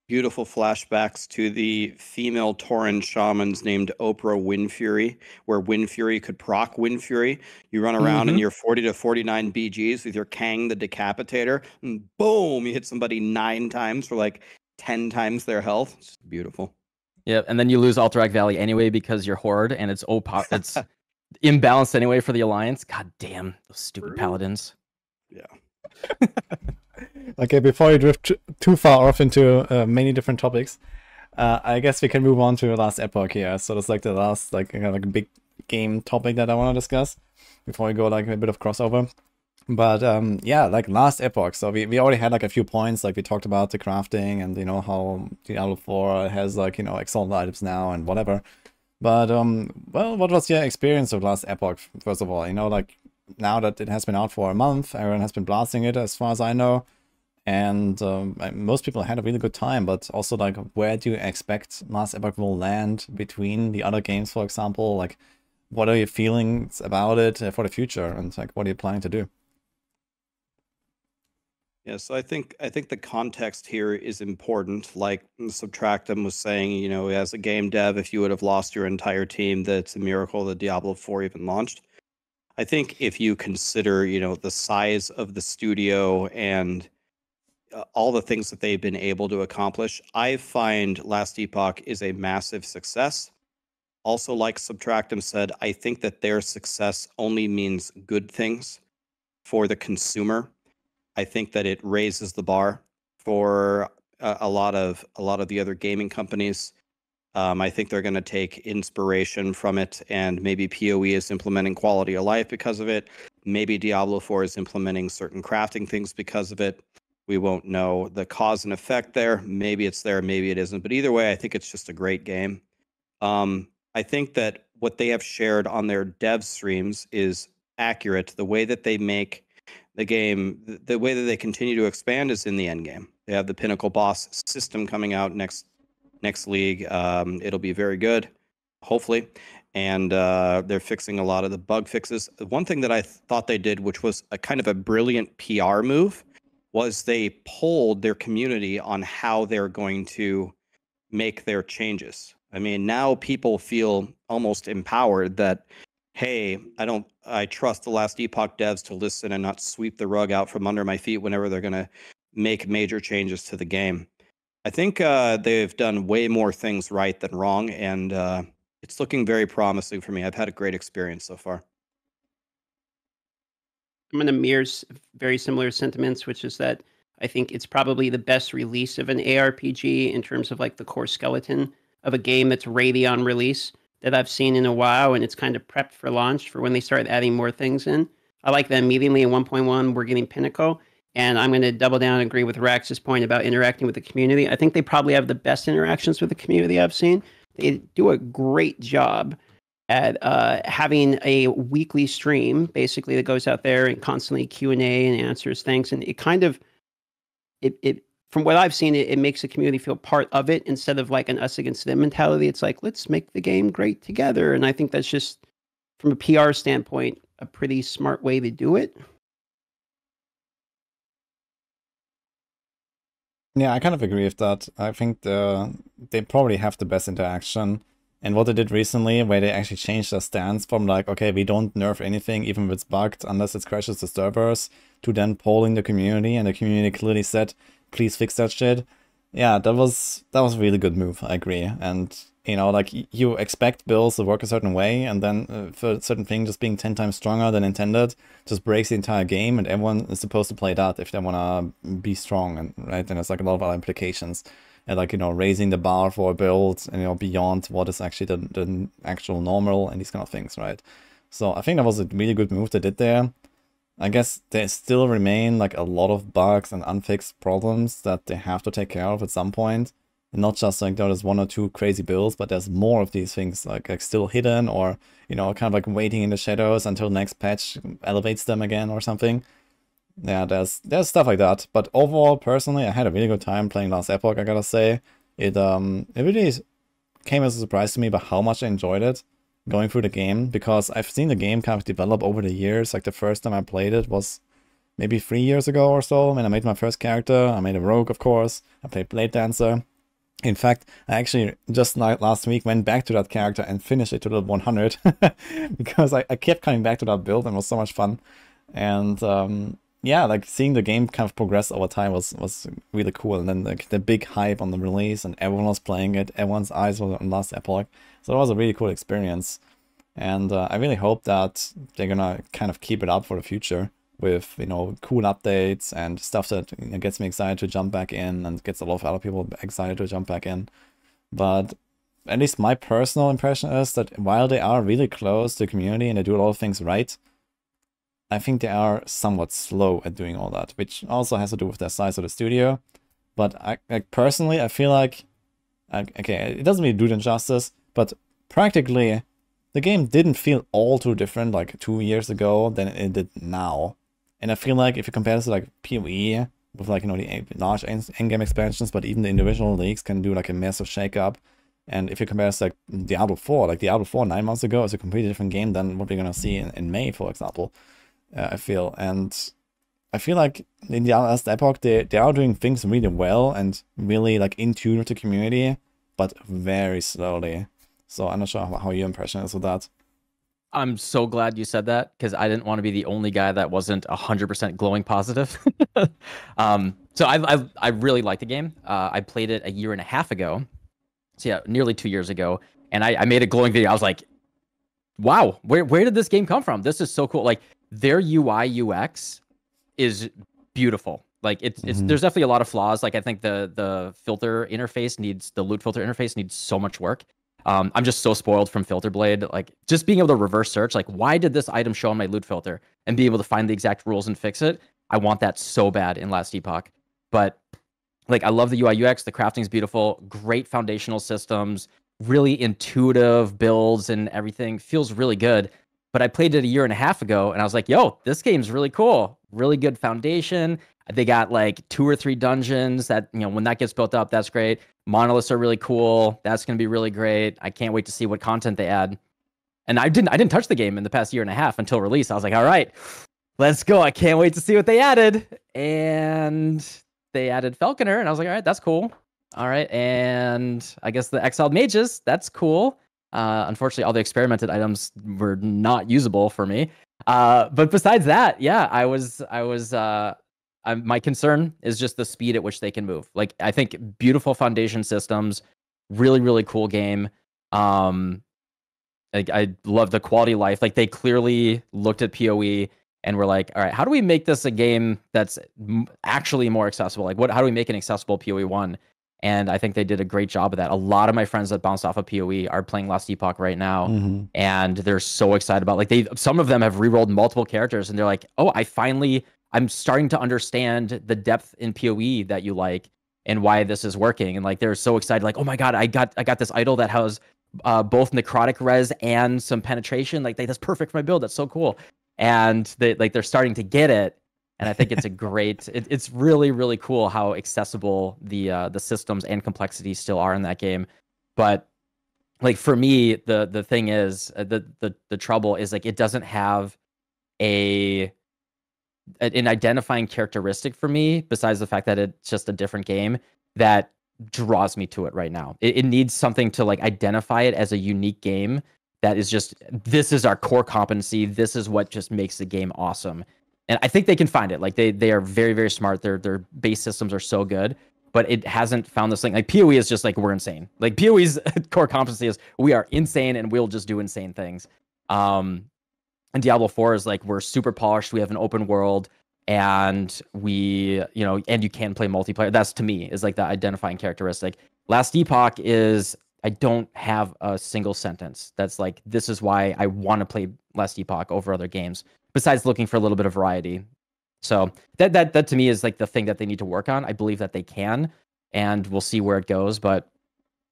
Speaker 3: beautiful flashbacks to the female Tauren shamans named Oprah Windfury, where Windfury could proc Windfury. You run around in
Speaker 1: Mhm.
Speaker 3: your 40 to 49 BGs with your Kang the Decapitator, and boom, you hit somebody nine times for like 10 times their health. It's beautiful.
Speaker 4: Yeah, and then you lose Alterac Valley anyway because you're horde and it's opo- it's imbalanced anyway for the alliance. God damn those stupid
Speaker 2: True.
Speaker 4: paladins.
Speaker 1: Okay, before you drift too far off into uh, many different topics, uh, I guess we can move on to the last epoch here. So it's like the last like kind of like big game topic that I want to discuss before we go like a bit of crossover. But um, yeah, like last epoch. So we, we already had like a few points. Like we talked about the crafting and you know how Diablo 4 has like you know exalt items now and whatever. But um, well, what was your experience of last epoch? First of all, you know, like now that it has been out for a month, everyone has been blasting it, as far as I know and um, most people had a really good time but also like where do you expect Last Epoch will land between the other games for example like what are your feelings about it uh, for the future and like what are you planning to do
Speaker 3: Yeah, so I think I think the context here is important. Like Subtractem was saying, you know, as a game dev, if you would have lost your entire team, that's a miracle that Diablo 4 even launched. I think if you consider, you know, the size of the studio and all the things that they've been able to accomplish, I find Last Epoch is a massive success. Also, like Subtractem said, I think that their success only means good things for the consumer. I think that it raises the bar for a, a lot of a lot of the other gaming companies. Um, I think they're going to take inspiration from it, and maybe PoE is implementing quality of life because of it. Maybe Diablo 4 is implementing certain crafting things because of it. We won't know the cause and effect there. Maybe it's there, maybe it isn't. But either way, I think it's just a great game. Um, I think that what they have shared on their dev streams is accurate. The way that they make the game, the way that they continue to expand is in the end game. They have the Pinnacle Boss system coming out next next league. Um, it'll be very good, hopefully. And uh, they're fixing a lot of the bug fixes. One thing that I th- thought they did, which was a kind of a brilliant PR move, was they polled their community on how they're going to make their changes. I mean, now people feel almost empowered that, hey, I don't, I trust the last epoch devs to listen and not sweep the rug out from under my feet whenever they're going to make major changes to the game. I think uh, they've done way more things right than wrong, and uh, it's looking very promising for me. I've had a great experience so far.
Speaker 2: I'm going to mirror very similar sentiments, which is that I think it's probably the best release of an ARPG in terms of like the core skeleton of a game that's ready on release that I've seen in a while, and it's kind of prepped for launch for when they start adding more things in. I like that immediately in 1.1 we're getting Pinnacle, and I'm going to double down and agree with Rax's point about interacting with the community. I think they probably have the best interactions with the community I've seen. They do a great job at uh, having a weekly stream basically that goes out there and constantly q&a and answers things and it kind of it, it from what i've seen it, it makes the community feel part of it instead of like an us against them mentality it's like let's make the game great together and i think that's just from a pr standpoint a pretty smart way to do it
Speaker 1: Yeah, I kind of agree with that. I think the, they probably have the best interaction. And what they did recently, where they actually changed their stance from like, okay, we don't nerf anything, even if it's bugged, unless it crashes the servers, to then polling the community, and the community clearly said, please fix that shit. Yeah, that was that was a really good move. I agree. And you know, like you expect builds to work a certain way, and then uh, for a certain thing just being ten times stronger than intended, just breaks the entire game, and everyone is supposed to play that if they wanna be strong, and right. And there's like a lot of other implications, and like you know, raising the bar for a build, and you know, beyond what is actually the the actual normal and these kind of things, right? So I think that was a really good move they did there. I guess there still remain like a lot of bugs and unfixed problems that they have to take care of at some point. And not just like there's one or two crazy builds, but there's more of these things like, like still hidden or, you know, kind of like waiting in the shadows until next patch elevates them again or something. Yeah, there's there's stuff like that. But overall, personally, I had a really good time playing Last Epoch, I gotta say. It um it really came as a surprise to me about how much I enjoyed it going through the game because I've seen the game kind of develop over the years. Like the first time I played it was maybe three years ago or so when I made my first character. I made a rogue, of course. I played Blade Dancer. In fact, I actually just last week went back to that character and finished it to the 100 because I, I kept coming back to that build and it was so much fun. And um, yeah, like seeing the game kind of progress over time was was really cool. And then like the big hype on the release and everyone was playing it. Everyone's eyes were on Last Epoch, so it was a really cool experience. And uh, I really hope that they're gonna kind of keep it up for the future with you know cool updates and stuff that you know, gets me excited to jump back in and gets a lot of other people excited to jump back in. But at least my personal impression is that while they are really close to the community and they do a lot of things right, I think they are somewhat slow at doing all that, which also has to do with the size of the studio. But I, personally, I feel like okay, it doesn't really do them justice, but practically the game didn't feel all too different like two years ago than it did now. And I feel like if you compare this to like PoE with like you know the large in-game expansions, but even the individual leagues can do like a massive shake-up. And if you compare this to like Diablo 4, like Diablo 4 nine months ago is a completely different game than what we're gonna see in, in May, for example. Uh, I feel and I feel like in the last epoch they, they are doing things really well and really like in tune with the community, but very slowly. So I'm not sure how, how your impression is with that.
Speaker 4: I'm so glad you said that because I didn't want to be the only guy that wasn't 100% glowing positive. um, so I, I, I really like the game. Uh, I played it a year and a half ago. So yeah, nearly two years ago. And I, I made a glowing video. I was like, wow, where, where did this game come from? This is so cool. Like their UI UX is beautiful. Like it's, it's mm-hmm. there's definitely a lot of flaws. Like I think the the filter interface needs the loot filter interface needs so much work. Um, I'm just so spoiled from Filterblade. Like just being able to reverse search, like why did this item show on my loot filter, and be able to find the exact rules and fix it. I want that so bad in Last Epoch. But like I love the UI UX. The crafting is beautiful. Great foundational systems. Really intuitive builds and everything feels really good. But I played it a year and a half ago, and I was like, "Yo, this game's really cool. Really good foundation. They got like two or three dungeons that, you know, when that gets built up, that's great. Monoliths are really cool. That's going to be really great. I can't wait to see what content they add. And I didn't I didn't touch the game in the past year and a half until release. I was like, "All right, let's go. I can't wait to see what they added." And they added Falconer, and I was like, "All right, that's cool." All right, and I guess the exiled mages, that's cool. Uh, unfortunately, all the experimented items were not usable for me. Uh, but besides that, yeah, I was I was uh, I'm, my concern is just the speed at which they can move. Like I think beautiful foundation systems, really really cool game. Um, like I love the quality life. Like they clearly looked at PoE and were like, all right, how do we make this a game that's actually more accessible? Like what? How do we make an accessible PoE one? And I think they did a great job of that. A lot of my friends that bounced off of PoE are playing Last Epoch right now, mm-hmm. and they're so excited about. Like they, some of them have re-rolled multiple characters, and they're like, "Oh, I finally I'm starting to understand the depth in PoE that you like and why this is working. And like they're so excited, like, oh my god, I got I got this idol that has uh, both necrotic res and some penetration. Like that's perfect for my build. That's so cool. And they like they're starting to get it. And I think it's a great. It, it's really really cool how accessible the uh, the systems and complexity still are in that game. But like for me, the the thing is uh, the the the trouble is like it doesn't have a an identifying characteristic for me besides the fact that it's just a different game that draws me to it right now. It, it, needs something to like identify it as a unique game that is just this is our core competency. This is what just makes the game awesome. And I think they can find it. Like they they are very very smart. Their their base systems are so good, but it hasn't found this thing. Like PoE is just like we're insane. Like PoE's core competency is we are insane and we'll just do insane things. Um, and Diablo 4 is like we're super polished. We have an open world and we, you know, and you can play multiplayer. That's to me is like the identifying characteristic. Last Epoch is I don't have a single sentence that's like this is why I want to play Last Epoch over other games. Besides looking for a little bit of variety. So that that that to me is like the thing that they need to work on. I believe that they can, and we'll see where it goes. But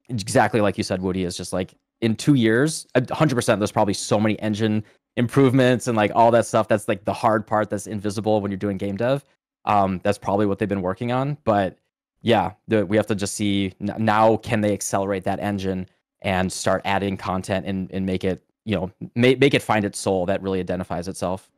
Speaker 4: exactly like you said, Woody is just like in two years, 100%. There's probably so many engine improvements and like all that stuff. That's like the hard part that's invisible when you're doing game dev. Um, that's probably what they've been working on. But yeah, the, we have to just see now can they accelerate that engine and start adding content and, and make it you know make, make it find its soul that really identifies itself.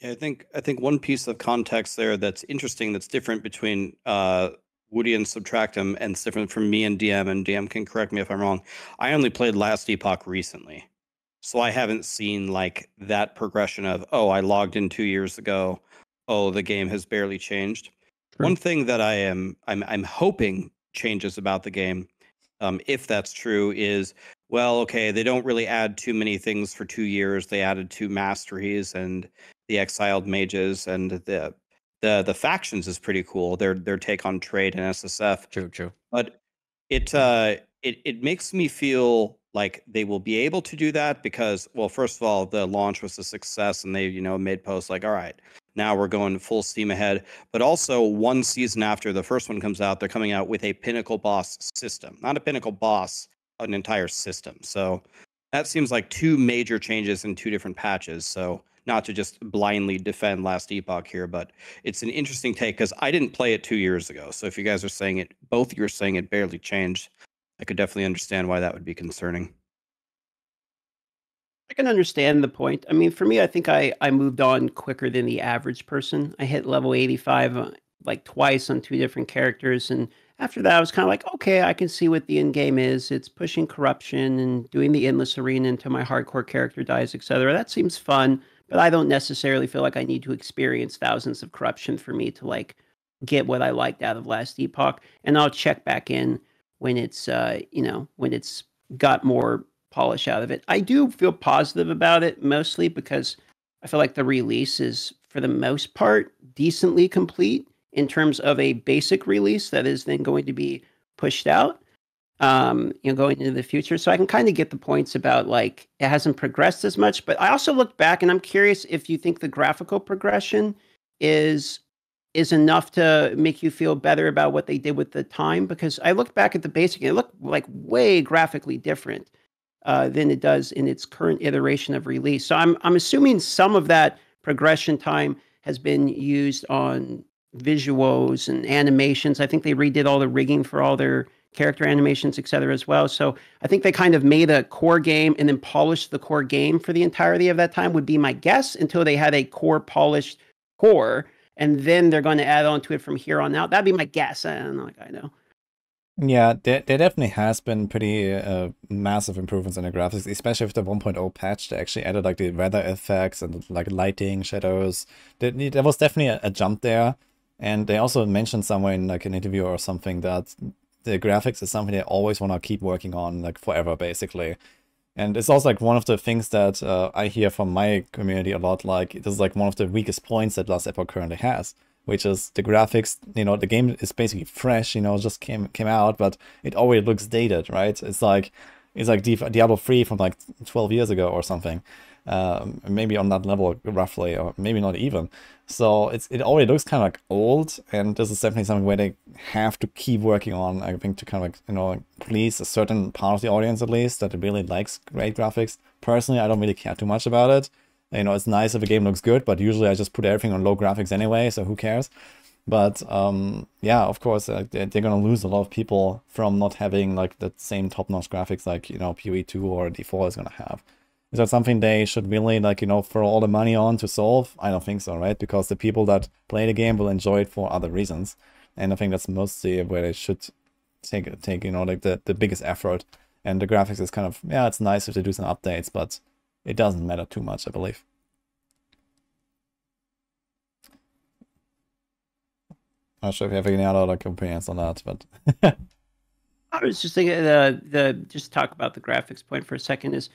Speaker 3: Yeah, I think I think one piece of context there that's interesting that's different between uh, Woody and Subtractem, and it's different from me and DM, and DM can correct me if I'm wrong. I only played Last Epoch recently. So I haven't seen like that progression of, oh, I logged in two years ago. Oh, the game has barely changed. One thing that I am I'm I'm hoping changes about the game, um, if that's true, is well, okay, they don't really add too many things for two years. They added two masteries and the exiled mages and the the the factions is pretty cool. Their their take on trade and SSF.
Speaker 4: True, true.
Speaker 3: But it uh it it makes me feel like they will be able to do that because well, first of all, the launch was a success and they, you know, made posts like, all right, now we're going full steam ahead. But also one season after the first one comes out, they're coming out with a pinnacle boss system. Not a pinnacle boss, an entire system. So that seems like two major changes in two different patches. So not to just blindly defend Last Epoch here, but it's an interesting take because I didn't play it two years ago. So if you guys are saying it, both you are saying it barely changed, I could definitely understand why that would be concerning.
Speaker 2: I can understand the point. I mean, for me, I think I I moved on quicker than the average person. I hit level 85 uh, like twice on two different characters and after that I was kind of like, okay, I can see what the end game is. It's pushing corruption and doing the endless arena until my hardcore character dies, etc. That seems fun, but I don't necessarily feel like I need to experience thousands of corruption for me to like get what I liked out of last epoch. And I'll check back in when it's uh, you know, when it's got more polish out of it. I do feel positive about it mostly because I feel like the release is for the most part decently complete in terms of a basic release that is then going to be pushed out um you know going into the future so i can kind of get the points about like it hasn't progressed as much but i also looked back and i'm curious if you think the graphical progression is is enough to make you feel better about what they did with the time because i looked back at the basic and it looked like way graphically different uh, than it does in its current iteration of release. So I'm I'm assuming some of that progression time has been used on visuals and animations. I think they redid all the rigging for all their character animations, et cetera, as well. So I think they kind of made a core game and then polished the core game for the entirety of that time, would be my guess, until they had a core polished core. And then they're going to add on to it from here on out. That'd be my guess. I don't know. Like I know.
Speaker 1: Yeah, there, there definitely has been pretty uh, massive improvements in the graphics, especially with the 1.0 patch. They actually added like the weather effects and like lighting, shadows. There, there was definitely a, a jump there. And they also mentioned somewhere in like an interview or something that the graphics is something they always want to keep working on like forever, basically. And it's also like one of the things that uh, I hear from my community a lot. Like this is like one of the weakest points that Last Epoch currently has which is the graphics, you know, the game is basically fresh, you know, just came came out, but it already looks dated, right? It's like it's like Diablo 3 from like 12 years ago or something. Um, maybe on that level roughly, or maybe not even. So it's it already looks kind of like old, and this is definitely something where they have to keep working on. I think to kind of like you know please a certain part of the audience at least that really likes great graphics. Personally, I don't really care too much about it. You know, it's nice if a game looks good, but usually I just put everything on low graphics anyway, so who cares? But um, yeah, of course, uh, they're, they're gonna lose a lot of people from not having like the same top-notch graphics like you know PoE 2 or D4 is gonna have. Is that something they should really like you know throw all the money on to solve? I don't think so, right? Because the people that play the game will enjoy it for other reasons, and I think that's mostly where they should take take you know like the the biggest effort. And the graphics is kind of yeah, it's nice if they do some updates, but it doesn't matter too much, I believe. Not sure if you have any other opinions on that, but
Speaker 2: I was just thinking the the just talk about the graphics point for a second is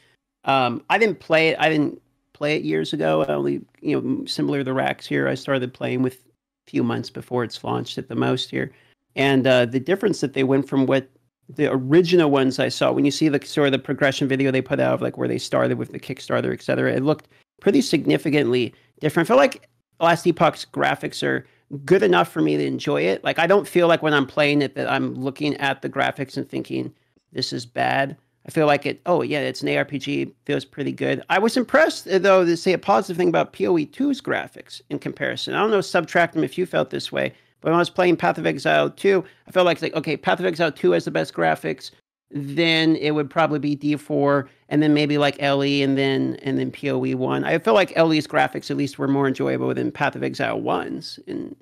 Speaker 2: um I didn't play it I didn't play it years ago. I only you know similar to the Rax here. I started playing with a few months before it's launched at the most here. And uh, the difference that they went from what the original ones I saw, when you see the sort of the progression video they put out, of like where they started with the Kickstarter, et cetera, it looked pretty significantly different. I feel like Last Epoch's graphics are good enough for me to enjoy it. Like I don't feel like when I'm playing it that I'm looking at the graphics and thinking this is bad. I feel like it. Oh yeah, it's an ARPG. Feels pretty good. I was impressed uh, though to say a positive thing about PoE 2's graphics in comparison. I don't know Subtractem if you felt this way. But when I was playing Path of Exile 2, I felt like, like okay, Path of Exile 2 has the best graphics. Then it would probably be D4, and then maybe like LE, and then and then PoE one. I feel like LE's graphics at least were more enjoyable than Path of Exile ones in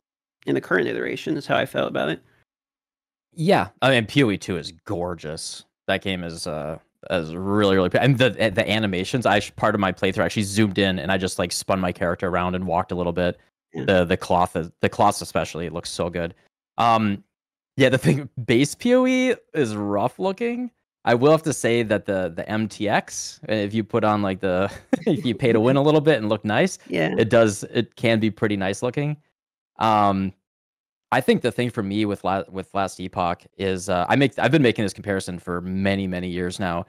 Speaker 2: in the current iteration. Is how I felt about it.
Speaker 4: Yeah, oh, I mean PoE two is gorgeous. That game is uh is really really and the the animations. I part of my playthrough actually zoomed in and I just like spun my character around and walked a little bit.
Speaker 2: Yeah.
Speaker 4: The the cloth the cloth especially it looks so good. Um, yeah, the thing base PoE is rough looking. I will have to say that the the MTX, if you put on like the if you pay to win a little bit and look nice,
Speaker 2: Yeah.
Speaker 4: it does it can be pretty nice looking. Um, I think the thing for me with la- with Last Epoch is uh, I make I've been making this comparison for many many years now.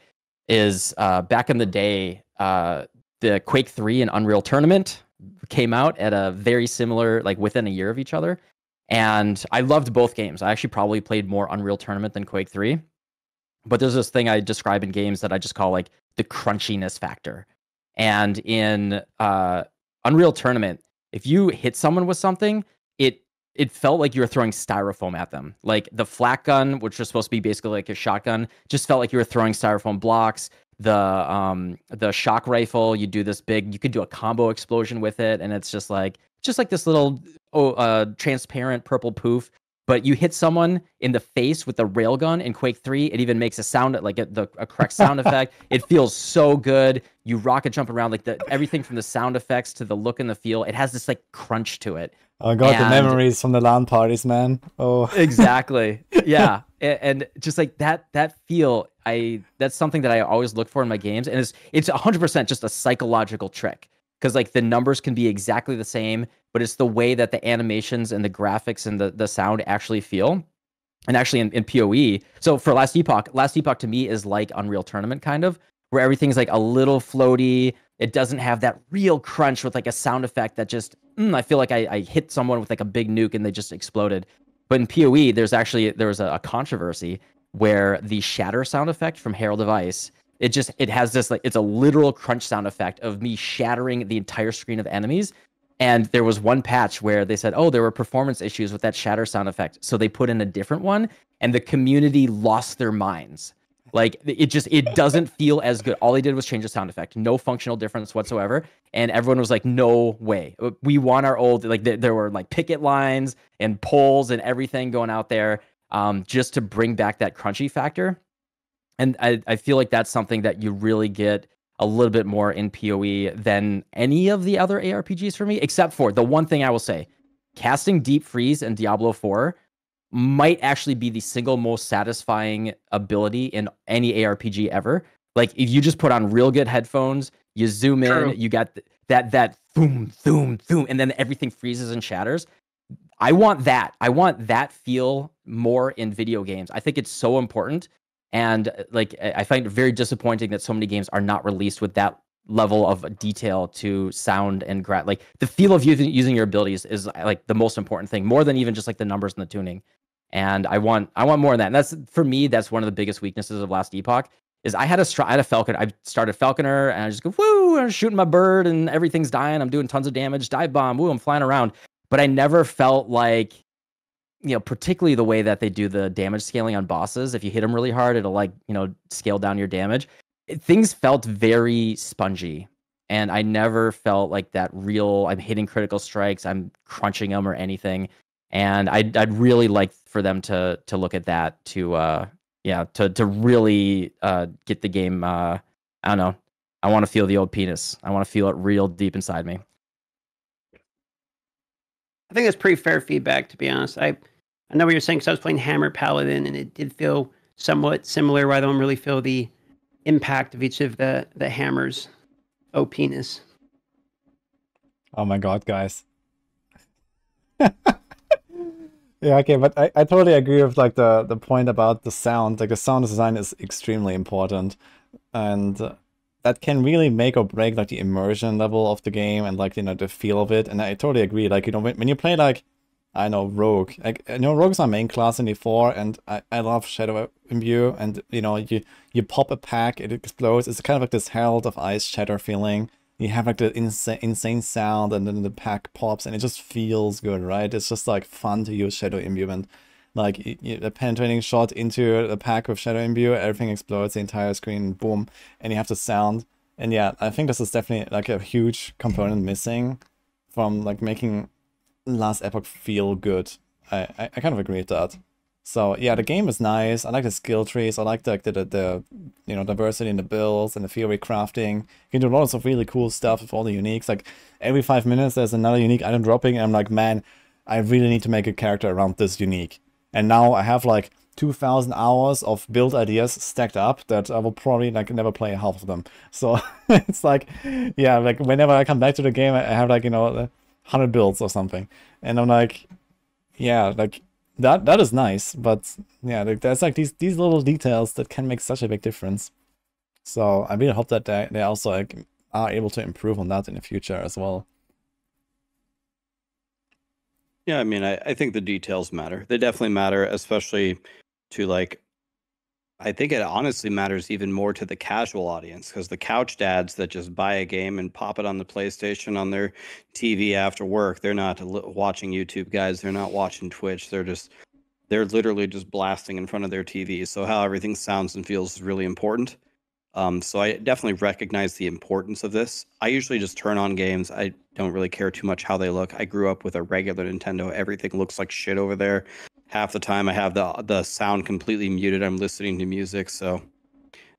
Speaker 4: Is uh, back in the day, uh, the Quake Three and Unreal Tournament came out at a very similar like within a year of each other, and I loved both games. I actually probably played more Unreal Tournament than Quake Three, but there's this thing I describe in games that I just call like the crunchiness factor. And in uh, Unreal Tournament, if you hit someone with something, it felt like you were throwing styrofoam at them. Like the flak gun, which was supposed to be basically like a shotgun, just felt like you were throwing styrofoam blocks. The um the shock rifle, you do this big, you could do a combo explosion with it, and it's just like just like this little oh uh transparent purple poof. But you hit someone in the face with the railgun in Quake 3, it even makes a sound like a, the a correct sound effect. It feels so good. You rocket jump around like the everything from the sound effects to the look and the feel. It has this like crunch to it.
Speaker 1: Oh god, the memories from the LAN parties, man. Oh,
Speaker 4: exactly yeah A- and, just like that that feel i that's something that i always look for in my games and it's it's 100% just a psychological trick because like the numbers can be exactly the same but it's the way that the animations and the graphics and the, the sound actually feel and actually in, in poe so for last epoch last epoch to me is like unreal tournament kind of where everything's like a little floaty. It doesn't have that real crunch with like a sound effect that just mm, i feel like I, I hit someone with like a big nuke and they just exploded. But in PoE, there's actually there was a, a controversy where the shatter sound effect from Herald of Ice, it just it has this like it's a literal crunch sound effect of me shattering the entire screen of enemies. And there was one patch where they said, "Oh, there were performance issues with that shatter sound effect," so they put in a different one, and the community lost their minds. Like it just it doesn't feel as good. All they did was change the sound effect, no functional difference whatsoever. And everyone was like, "No way, we want our old." Like there, there were like picket lines and poles and everything going out there, um, just to bring back that crunchy factor. And I, I feel like that's something that you really get a little bit more in PoE than any of the other ARPGs for me, except for the one thing I will say: casting Deep Freeze and Diablo Four might actually be the single most satisfying ability in any ARPG ever. Like if you just put on real good headphones, you zoom
Speaker 2: True.
Speaker 4: in, you got th- that that boom, boom, boom, and then everything freezes and shatters. I want that. I want that feel more in video games. I think it's so important. And uh, like I find it very disappointing that so many games are not released with that level of detail to sound and gra- like the feel of using using your abilities is uh, like the most important thing, more than even just like the numbers and the tuning. And I want I want more of that. And that's for me, that's one of the biggest weaknesses of last epoch. Is I had a I had a falcon. I started falconer and I just go woo, I'm shooting my bird and everything's dying. I'm doing tons of damage. Dive bomb, woo, I'm flying around. But I never felt like you know, particularly the way that they do the damage scaling on bosses. If you hit them really hard, it'll like, you know, scale down your damage. It- things felt very spongy. And I never felt like that real, I'm hitting critical strikes, I'm crunching them or anything. And I'd, I'd really like for them to to look at that to uh yeah to to really uh get the game uh I don't know I want to feel the old penis I want to feel it real deep inside me
Speaker 2: I think that's pretty fair feedback, to be honest. I, I know what you're saying because I was playing Hammer Paladin and it did feel somewhat similar, I don't really feel the impact of each of the the hammers. Oh, penis.
Speaker 1: oh my god, guys. yeah, okay, but I, I totally agree with like the the point about the sound. Like the sound design is extremely important, and that can really make or break like the immersion level of the game and like you know the feel of it. And I totally agree. Like you know when, when you play like I know Rogue, like you know Rogue's my main class in D4, and I, I love Shadow Imbue. And you know you you pop a pack, it explodes. It's kind of like this Herald of Ice shatter feeling. You have like the insane insane sound, and then the pack pops, and it just feels good, right? It's just like fun to use Shadow Imbue and like a penetrating shot into the pack with Shadow Imbue, everything explodes, the entire screen, boom, and you have the sound. And yeah, I think this is definitely like a huge component missing from like making Last Epoch feel good. I, I, I kind of agree with that. So yeah, the game is nice. I like the skill trees. I like the, the, the, you know diversity in the builds and the theory crafting. You can do lots of really cool stuff with all the uniques. Like every five minutes, there's another unique item dropping, and I'm like, man, I really need to make a character around this unique. And now I have like 2,000 hours of build ideas stacked up that I will probably like never play half of them. So it's like, yeah, like whenever I come back to the game, I have like, you know, 100 builds or something. And I'm like, yeah, like that that is nice, but yeah, like, there's like these these little details that can make such a big difference. So I really hope that they, they also like are able to improve on that in the future as well.
Speaker 3: Yeah, I mean, I, I think the details matter. They definitely matter, especially to like I think it honestly matters even more to the casual audience because the couch dads that just buy a game and pop it on the PlayStation on their TV after work, they're not watching YouTube guys, they're not watching Twitch, they're just they're literally just blasting in front of their TV. So how everything sounds and feels is really important. Um, so I definitely recognize the importance of this. I usually just turn on games. I don't really care too much how they look. I grew up with a regular Nintendo. Everything looks like shit over there half the time I have the the sound completely muted. I'm listening to music, so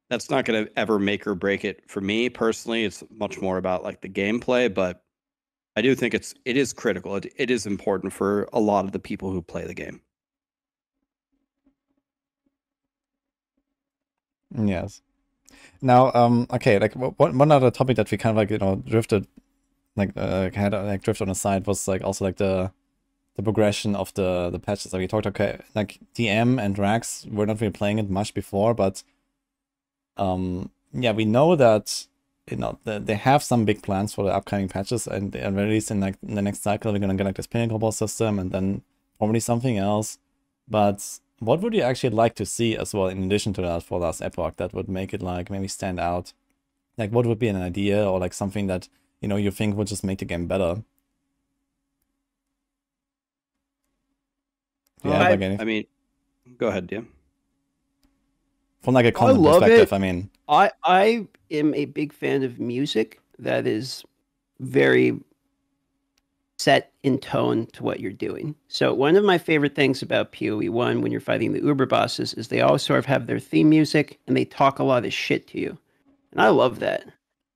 Speaker 3: that's not going to ever make or break it for me personally. It's much more about like the gameplay, but I do think it's it is critical. It, it is important for a lot of the people who play the game.
Speaker 1: Yes. Now, um, okay, like one one other topic that we kind of like you know drifted, like uh, kind of like drift on the side was like also like the the progression of the the patches. Like we talked, okay, like DM and Rax, we're not really playing it much before, but um, yeah, we know that you know they have some big plans for the upcoming patches, and at least in like in the next cycle, we're gonna get like this pinnacle boss system, and then probably something else. But what would you actually like to see as well, in addition to that, for Last Epoch, that would make it like maybe stand out? Like, what would be an idea or like something that you know you think would just make the game better?
Speaker 3: Yeah, I, I mean, go ahead, Dan.
Speaker 1: From like a content perspective, it. I mean,
Speaker 2: I I am a big fan of music that is very set in tone to what you're doing. So one of my favorite things about PoE one when you're fighting the Uber bosses is they all sort of have their theme music and they talk a lot of shit to you. And I love that.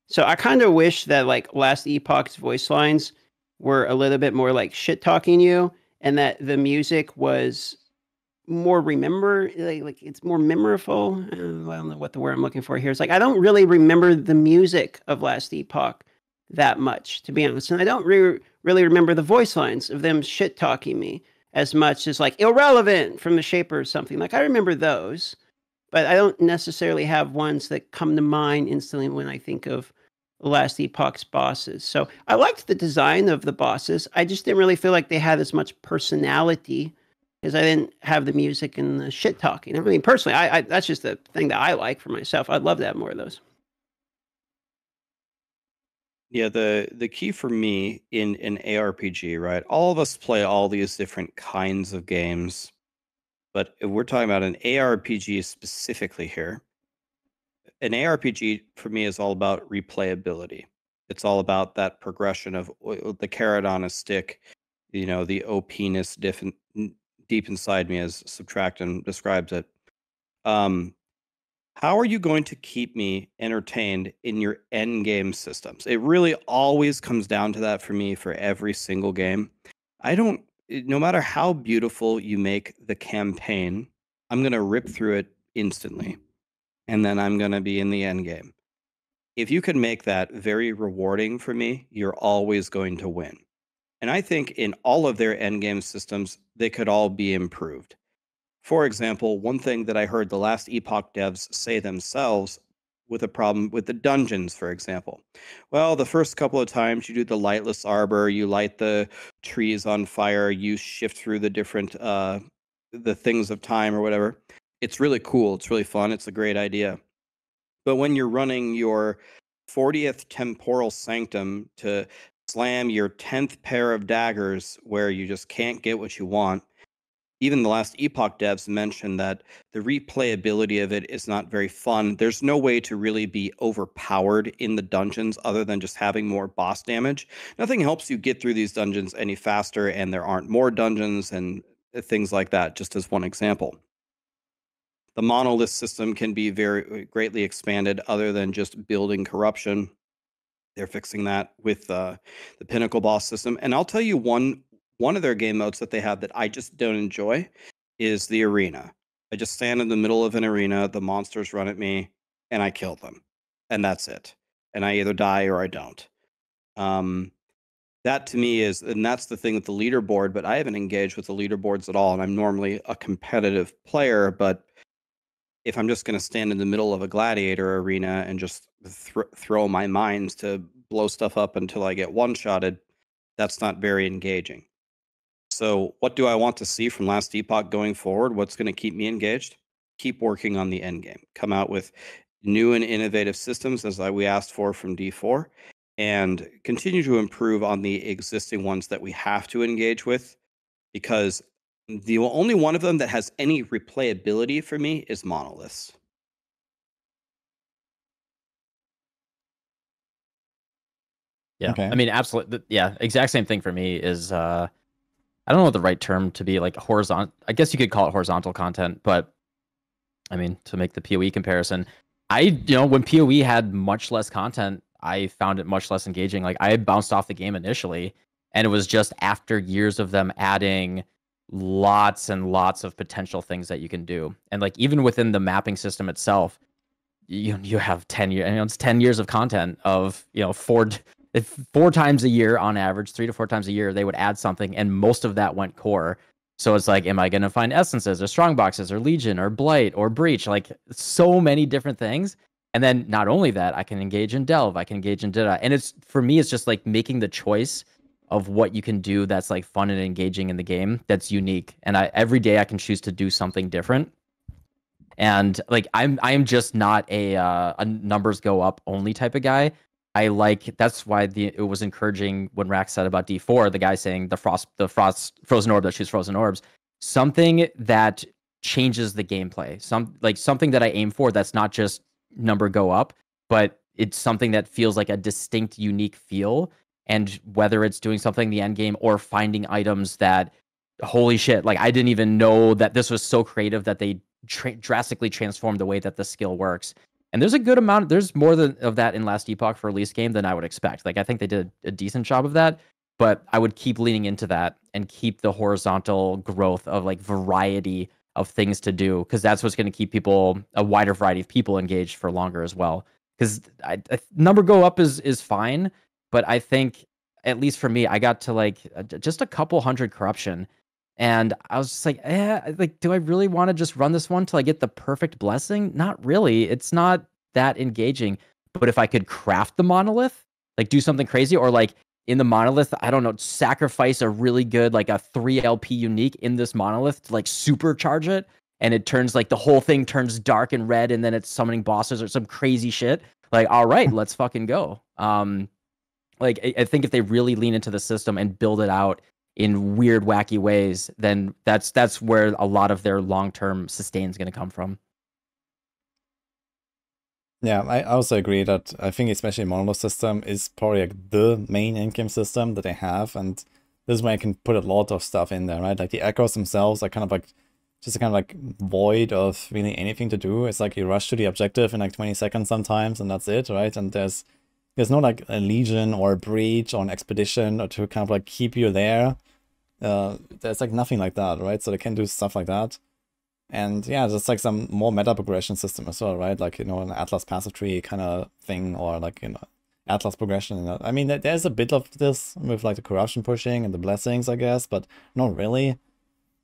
Speaker 2: So I kind of wish that like Last Epoch's voice lines were a little bit more like shit talking you and that the music was more remember like, like it's more memorable uh, i don't know what the word i'm looking for here. It's like i don't really remember the music of last epoch that much to be honest and i don't re- really remember the voice lines of them shit talking me as much as like irrelevant from the shaper or something. Like i remember those but i don't necessarily have ones that come to mind instantly when i think of last epoch's bosses. So I liked the design of the bosses. I just didn't really feel like they had as much personality because I didn't have the music and the shit talking. I mean, personally, I, I that's just the thing that I like for myself. I'd love to have more of those.
Speaker 3: Yeah, the the key for me in an ARPG, right? All of us play all these different kinds of games, but if we're talking about an ARPG specifically here, an ARPG for me is all about replayability. It's all about that progression of the carrot on a stick, you know, the OPness deep, deep inside me, as Subtractem describes it. Um, how are you going to keep me entertained in your end game systems? It really always comes down to that for me for every single game. I don't, no matter how beautiful you make the campaign, I'm going to rip through it instantly and then I'm going to be in the end game. If you can make that very rewarding for me, you're always going to win. And I think in all of their end game systems, they could all be improved. For example, one thing that I heard the last Epoch devs say themselves with a problem with the dungeons, for example. Well, the first couple of times you do the lightless arbor, you light the trees on fire, you shift through the different uh, the things of time or whatever it's really cool. It's really fun. It's a great idea. But when you're running your 40th temporal sanctum to slam your 10th pair of daggers where you just can't get what you want, even the last Epoch devs mentioned that the replayability of it is not very fun. There's no way to really be overpowered in the dungeons other than just having more boss damage. Nothing helps you get through these dungeons any faster, and there aren't more dungeons and uh, things like that, just as one example. The monolith system can be very greatly expanded other than just building corruption. They're fixing that with uh, the Pinnacle Boss system. And I'll tell you one one of their game modes that they have that I just don't enjoy is the arena. I just stand in the middle of an arena, the monsters run at me, and I kill them. And that's it. And I either die or I don't. Um, that to me is, and that's the thing with the leaderboard, but I haven't engaged with the leaderboards at all. And I'm normally a competitive player, but if I'm just going to stand in the middle of a gladiator arena and just th- throw my mines to blow stuff up until I get one shotted, that's not very engaging. So, what do I want to see from Last Epoch going forward? What's going to keep me engaged? Keep working on the end game. Come out with new and innovative systems as we asked for from D4 and continue to improve on the existing ones that we have to engage with because the only one of them that has any replayability for me is monoliths.
Speaker 4: Yeah.
Speaker 1: Okay.
Speaker 4: I mean, absolutely. Yeah. Exact same thing for me is, uh, I don't know what the right term to be like horizontal. I guess you could call it horizontal content, but I mean, to make the PoE comparison, I, you know, when PoE had much less content, I found it much less engaging. Like I bounced off the game initially, and it was just after years of them adding lots and lots of potential things that you can do. And like even within the mapping system itself, you you have 10 years it's 10 years of content of, you know, four four times a year on average, 3 to 4 times a year they would add something and most of that went core. So it's like am I going to find essences or strong boxes or legion or blight or breach like so many different things. And then not only that, I can engage in delve, I can engage in data. And it's for me it's just like making the choice of what you can do that's like fun and engaging in the game that's unique. And i every day i can choose to do something different. And like i'm i'm just not a uh, a numbers go up only type of guy. I like that's why the it was encouraging when rax said about d4 the guy saying the frost the frost frozen orb that shoots frozen orbs. Something that changes the gameplay. Some like something that i aim for that's not just number go up but it's something that feels like a distinct unique feel and whether it's doing something in the end game or finding items that holy shit like i didn't even know that this was so creative that they tra- drastically transformed the way that the skill works. And there's a good amount there's more than of that in last epoch for release game than i would expect. Like i think they did a decent job of that but i would keep leaning into that and keep the horizontal growth of like variety of things to do because that's what's going to keep people a wider variety of people engaged for longer as well. Because number go up is is fine but I think at least for me, I got to like just a couple hundred corruption, and I was just like, eh, like, do I really want to just run this one till I get the perfect blessing? Not really. It's not that engaging. But if I could craft the monolith, like do something crazy, or like in the monolith, I don't know, sacrifice a really good like a three LP unique in this monolith to like supercharge it, and it turns like the whole thing turns dark and red, and then it's summoning bosses or some crazy shit. Like, all right, let's fucking go. Um, like I, I think if they really lean into the system and build it out in weird, wacky ways, then that's that's where a lot of their long term sustain is going to come from.
Speaker 1: Yeah, I also agree that I think especially Monolith system is probably like the main in-game system that they have, and this way I can put a lot of stuff in there, right? Like the echoes themselves are kind of like just kind of like void of really anything to do. It's like you rush to the objective in like 20 seconds sometimes, and that's it, right? And there's there's no like a legion or a breach or an expedition or to kind of like keep you there. Uh, there's like nothing like that, right? So they can do stuff like that. And yeah, there's like some more meta progression system as well, right? Like, you know, an Atlas passive tree kind of thing or like, you know, Atlas progression. I mean, there's a bit of this with like the corruption pushing and the blessings, I guess, but not really.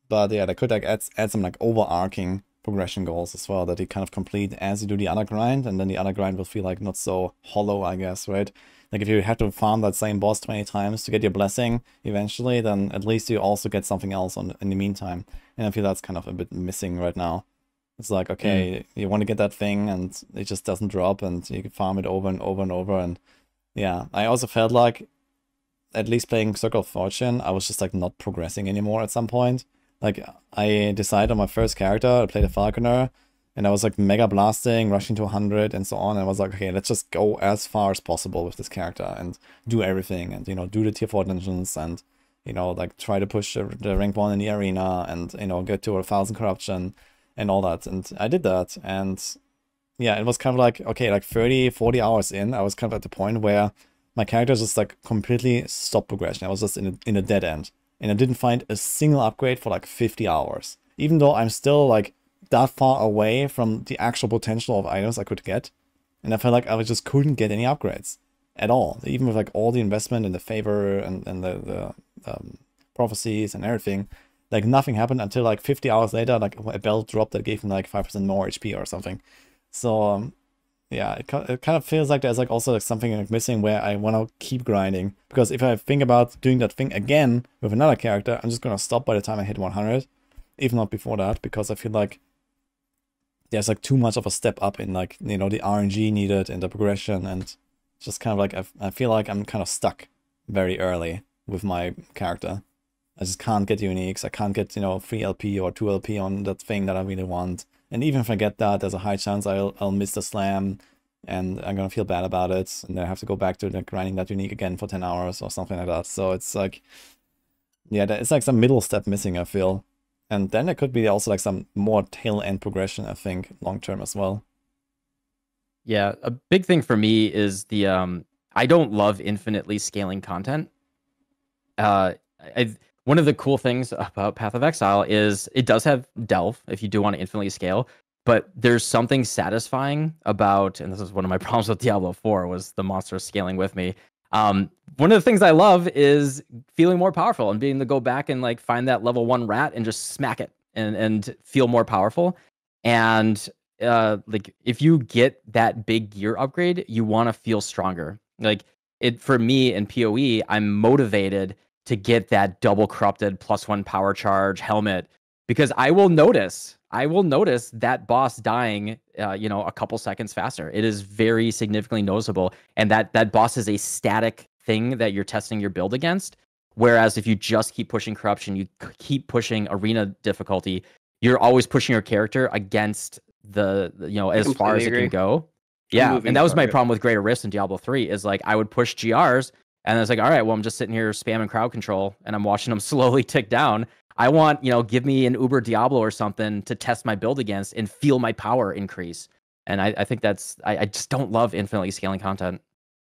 Speaker 1: But yeah, they could like add, add some like overarching progression goals as well that you kind of complete as you do the other grind, and then the other grind will feel like not so hollow, I guess, right? Like if you have to farm that same boss 20 times to get your blessing eventually, then at least you also get something else on in the meantime. And I feel that's kind of a bit missing right now. It's like, okay, mm. you want to get that thing and it just doesn't drop and you can farm it over and over and over. And yeah, I also felt like at least playing Circle of Fortune, I was just like not progressing anymore at some point. Like I decided on my first character, I played a Falconer, and I was like mega blasting, rushing to 100 and so on. And I was like, okay, let's just go as far as possible with this character and do everything and, you know, do the tier 4 dungeons and, you know, like try to push the, rank one in the arena and you know get to a thousand corruption and all that. And I did that, and yeah, it was kind of like okay, like 30, 40 hours in, I was kind of at the point where my character just like completely stopped progression. I was just in a, in a dead end, and I didn't find a single upgrade for like 50 hours, even though I'm still like that far away from the actual potential of items I could get. And I felt like I just couldn't get any upgrades at all, even with like all the investment and the favor and, and the, the um, prophecies and everything. Like nothing happened until like 50 hours later, like a belt dropped that gave me like 5% more HP or something. So um, yeah, it, it kind of feels like there's like also like something like missing where I want to keep grinding. Because if I think about doing that thing again with another character, I'm just going to stop by the time I hit 100. if not before that, because I feel like there's like too much of a step up in like you know the RNG needed and the progression and just kind of like I, I feel like I'm kind of stuck very early with my character. I just can't get uniques. I can't get you know free LP or two LP on that thing that I really want. And even if I get that, there's a high chance I'll I'll miss the slam, and I'm gonna feel bad about it, and I have to go back to the grinding that unique again for ten hours or something like that. So it's like, yeah, it's like some middle step missing. I feel. And then there could be also like some more tail end progression, I think, long term as well.
Speaker 4: Yeah, a big thing for me is the um I don't love infinitely scaling content. Uh I one of the cool things about Path of Exile is it does have delve if you do want to infinitely scale, but there's something satisfying about and this is one of my problems with Diablo 4 was the monsters scaling with me. Um, one of the things I love is feeling more powerful and being able to go back and like find that level one rat and just smack it and and feel more powerful. And uh, like if you get that big gear upgrade, you want to feel stronger. Like it for me in PoE, I'm motivated to get that double corrupted plus one power charge helmet because I will notice I will notice that boss dying, uh, you know, a couple seconds faster. It is very significantly noticeable, and that that boss is a static thing that you're testing your build against. Whereas if you just keep pushing corruption, you keep pushing arena difficulty, you're always pushing your character against the, you know, as far as agree. it can go. Yeah, and that was my problem with Greater Rifts in Diablo 3 is like I would push GRs and I was like, all right, well, I'm just sitting here spamming crowd control and I'm watching them slowly tick down. I want, you know, give me an Uber Diablo or something to test my build against and feel my power increase. And I, I think that's, I, I just don't love infinitely scaling content.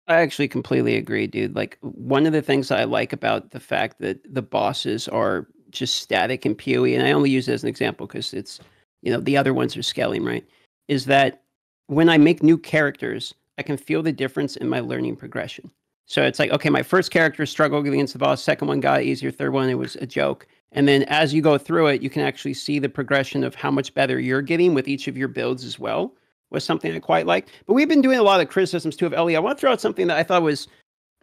Speaker 2: I actually completely agree, dude. Like, one of the things I like about the fact that the bosses are just static in PoE, and I only use it as an example because it's, you know, the other ones are scaling, right? Is that when I make new characters, I can feel the difference in my learning progression. So it's like, okay, my first character struggled against the boss, second one got easier, third one, it was a joke. And then as you go through it, you can actually see the progression of how much better you're getting with each of your builds as well. Was something I quite like. But we've been doing a lot of criticisms too of LE. I want to throw out something that I thought was,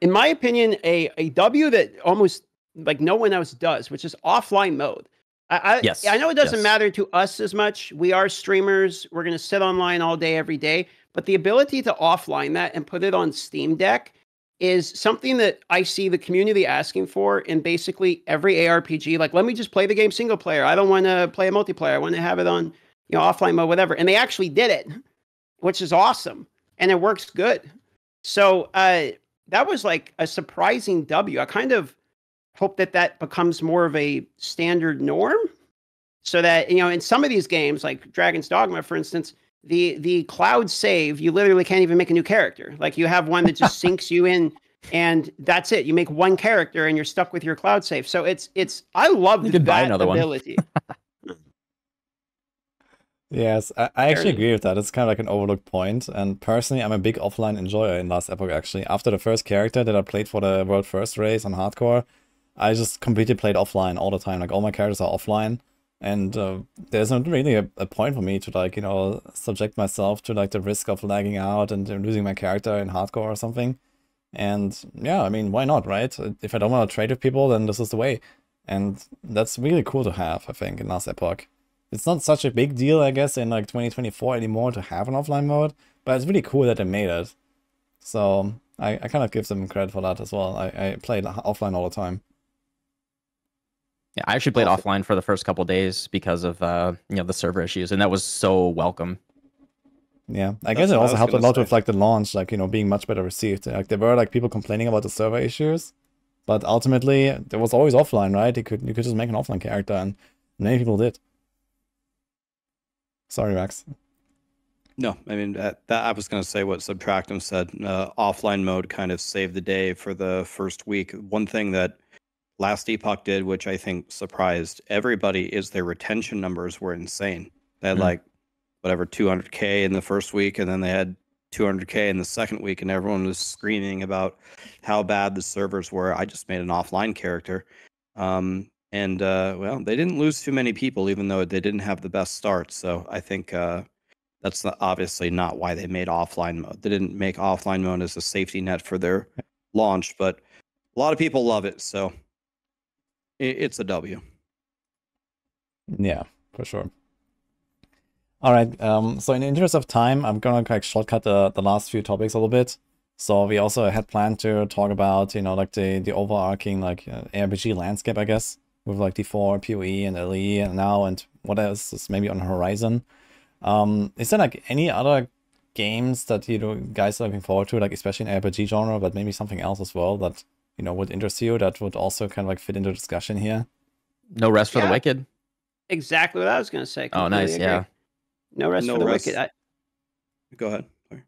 Speaker 2: in my opinion, a, a W that almost like no one else does, which is offline mode. I, I,
Speaker 4: yes.
Speaker 2: I know it doesn't
Speaker 4: yes.
Speaker 2: matter to us as much. We are streamers. We're going to sit online all day, every day. But the ability to offline that and put it on Steam Deck is something that I see the community asking for in basically every ARPG. Like, let me just play the game single player. I don't want to play a multiplayer. I want to have it on, you know, offline mode, whatever. And they actually did it, which is awesome, and it works good. So uh, that was like a surprising W. I kind of hope that that becomes more of a standard norm, so that you know, in some of these games, like Dragon's Dogma, for instance the the cloud save you literally can't even make a new character. Like you have one that just sinks you in and that's it. You make one character and you're stuck with your cloud save. So it's it's i love you that buy another ability.
Speaker 1: Yes I, I actually agree with that. It's kind of like an overlooked point and personally i'm a big offline enjoyer in last epoch actually. After the first character that i played for the world first race on hardcore i just completely played offline all the time. Like all my characters are offline and uh, there's not really a, a, point for me to like you know subject myself to like the risk of lagging out and losing my character in hardcore or something. And yeah i mean why not right? If i don't want to trade with people then this is the way. And that's really cool to have i think in last epoch. It's not such a big deal i guess in like 2024 anymore to have an offline mode but it's really cool that they made it. So i, I kind of give them credit for that as well. I, I played offline all the time
Speaker 4: yeah, I actually played offline for the first couple days because of uh, you know the server issues, and that was so welcome.
Speaker 1: Yeah, I That's guess it also helped a lot say. with like the launch, like you know, being much better received. Like there were like people complaining about the server issues, But ultimately, there was always offline, right? You could you could just make an offline character, and many people did. Sorry, Max.
Speaker 3: No, I mean that, that I was going to say what Subtractem said. Uh, offline mode kind of saved the day for the first week. One thing that Last Epoch did, which I think surprised everybody, is their retention numbers were insane. They had
Speaker 1: Mm.
Speaker 3: like whatever 200k in the first week, and then they had 200k in the second week, and everyone was screaming about how bad the servers were. I just made an offline character, um, and uh, well, they didn't lose too many people, even though they didn't have the best start. So I think. Uh, that's not, obviously not why they made offline mode. They didn't make offline mode as a safety net for their launch, but a lot of people love it, so it's a W.
Speaker 1: Yeah, for sure. All right. Um, so in the interest of time, I'm gonna like shortcut the, the last few topics a little bit. So we also had planned to talk about you know like the the overarching like uh, ARPG landscape, I guess, with like D4, PoE, and LE, and now and what else is maybe on the horizon. Um, is there like any other games that you know guys are looking forward to, like especially in RPG genre, but maybe something else as well that you know would interest you that would also kind of like fit into discussion here?
Speaker 4: No rest for the wicked.
Speaker 2: Exactly what I was going to say.
Speaker 4: Oh, nice.
Speaker 2: Completely
Speaker 4: Yeah.
Speaker 2: No rest
Speaker 3: No
Speaker 2: for the
Speaker 3: rest.
Speaker 2: wicked. I,
Speaker 3: Go ahead. Sorry.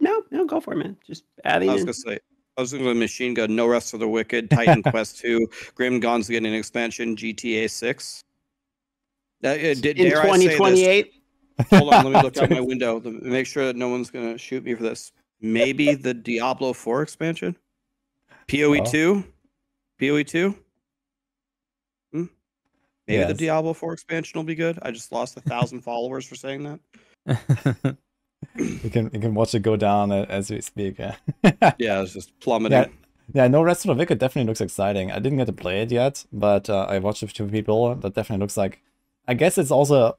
Speaker 2: no, no, go for it, man. Just adding
Speaker 3: I was gonna say. I was going to Machine Gun, No Rest for the Wicked, Titan Quest 2, Grim Dawn's getting an expansion, GTA 6. Uh, uh, did,
Speaker 2: in
Speaker 3: dare I say this?
Speaker 2: 2028.
Speaker 3: Hold on, let me look out my window to make sure that no one's gonna shoot me for this. Maybe the Diablo 4 expansion? PoE
Speaker 1: Oh.
Speaker 3: 2? PoE 2? Hmm? Maybe the Diablo 4 expansion will be good. I just lost a thousand followers for saying that.
Speaker 1: You can you can watch it go down as we speak. Yeah.
Speaker 3: Yeah, it's just plummeting.
Speaker 1: Yeah, no Rest of the Wicked definitely looks exciting. I didn't get to play it yet, but uh, I watched a few people. That definitely looks like. I guess it's also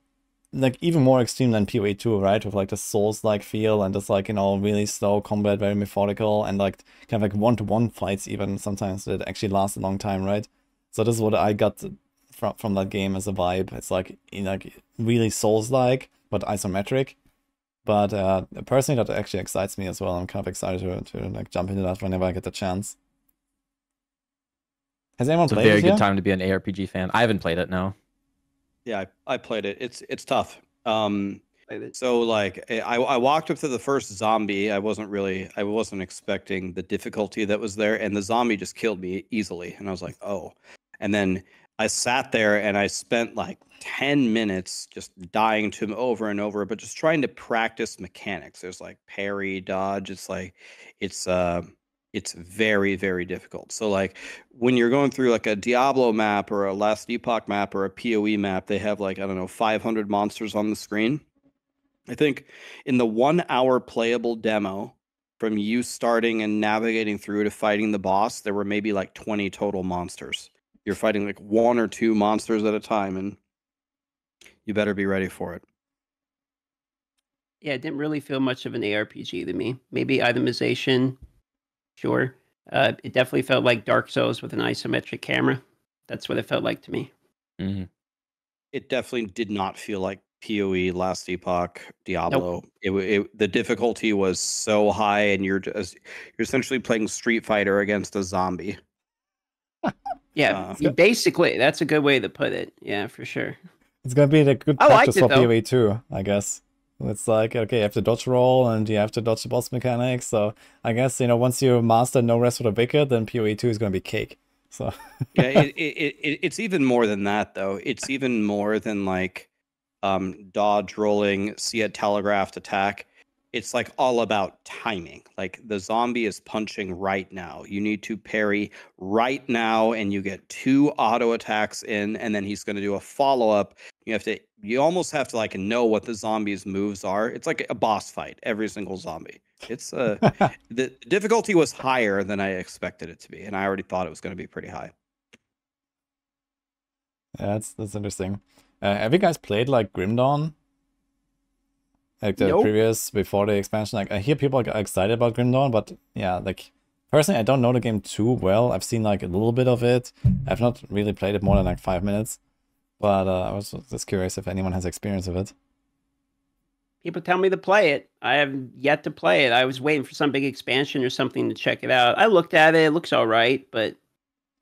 Speaker 1: like even more extreme than PoE 2, right? With like the Souls-like feel and just like you know really slow combat, very methodical, and like kind of like one-to-one fights even sometimes that actually last a long time, right? So this is what I got from from that game as a vibe. It's like in like really Souls-like but isometric. But uh, personally, that actually excites me as well. I'm kind of excited to, to like jump into that whenever I get the chance. Has anyone
Speaker 4: It's a very good
Speaker 1: yet?
Speaker 4: time to be an ARPG fan. I haven't played it, no.
Speaker 3: Yeah, I, I played it. It's it's tough. Um, so like eh, I I walked up to the first zombie. I wasn't really I wasn't expecting the difficulty that was there, and the zombie just killed me easily. And I was like, oh. And then I sat there and I spent like ten minutes just dying to him over and over, but just trying to practice mechanics. There's like parry, dodge. It's like it's uh it's very very difficult. So like when you're going through like a Diablo map or a Last Epoch map or a PoE map, they have like I don't know 500 monsters on the screen. I think in the one hour playable demo, from you starting and navigating through to fighting the boss, there were maybe like 20 total monsters. You're fighting like one or two monsters at a time, and you better be ready for it.
Speaker 2: Yeah, it didn't really feel much of an ARPG to me. Maybe itemization, sure. Uh, it definitely felt like Dark Souls with an isometric camera. That's what it felt like to me.
Speaker 4: Mhm.
Speaker 3: It definitely did not feel like PoE, Last Epoch, Diablo. It, wa- it the difficulty was so high, and you're just you're essentially playing Street Fighter against a zombie.
Speaker 2: Yeah,
Speaker 3: Uh,
Speaker 2: basically, that's a good way to put it. Yeah, for sure.
Speaker 1: It's gonna be a good
Speaker 2: I liked
Speaker 1: practice
Speaker 2: it,
Speaker 1: for
Speaker 2: though.
Speaker 1: PoE too, I guess. It's like okay, you have to dodge roll and you have to dodge the boss mechanics. So I guess you know once you master no rest for the wicked, then PoE 2 is gonna be cake. So
Speaker 3: yeah, it, it, it- it's even more than that though. It's even more than like um, dodge rolling, see a telegraphed attack. It's like all about timing. Like the zombie is punching right now. You need to parry right now, and you get two auto attacks in, and then he's going to do a follow up. You have to, you almost have to like know what the zombie's moves are. It's like a boss fight. Every single zombie. It's uh, the difficulty was higher than I expected it to be, and I already thought it was going to be pretty high.
Speaker 1: yeah, that's that's interesting. Uh, have you guys played like Grim Dawn? Like the
Speaker 2: Nope.
Speaker 1: previous before the expansion? Like I hear people are excited about Grim Dawn, but yeah, like personally I don't know the game too well. I've seen like a little bit of it. I've not really played it more than like five minutes. But uh, I was just curious if anyone has experience of it.
Speaker 2: People tell me to play it. I have yet to play it. I was waiting for some big expansion or something to check it out. I looked at it. It looks all right, but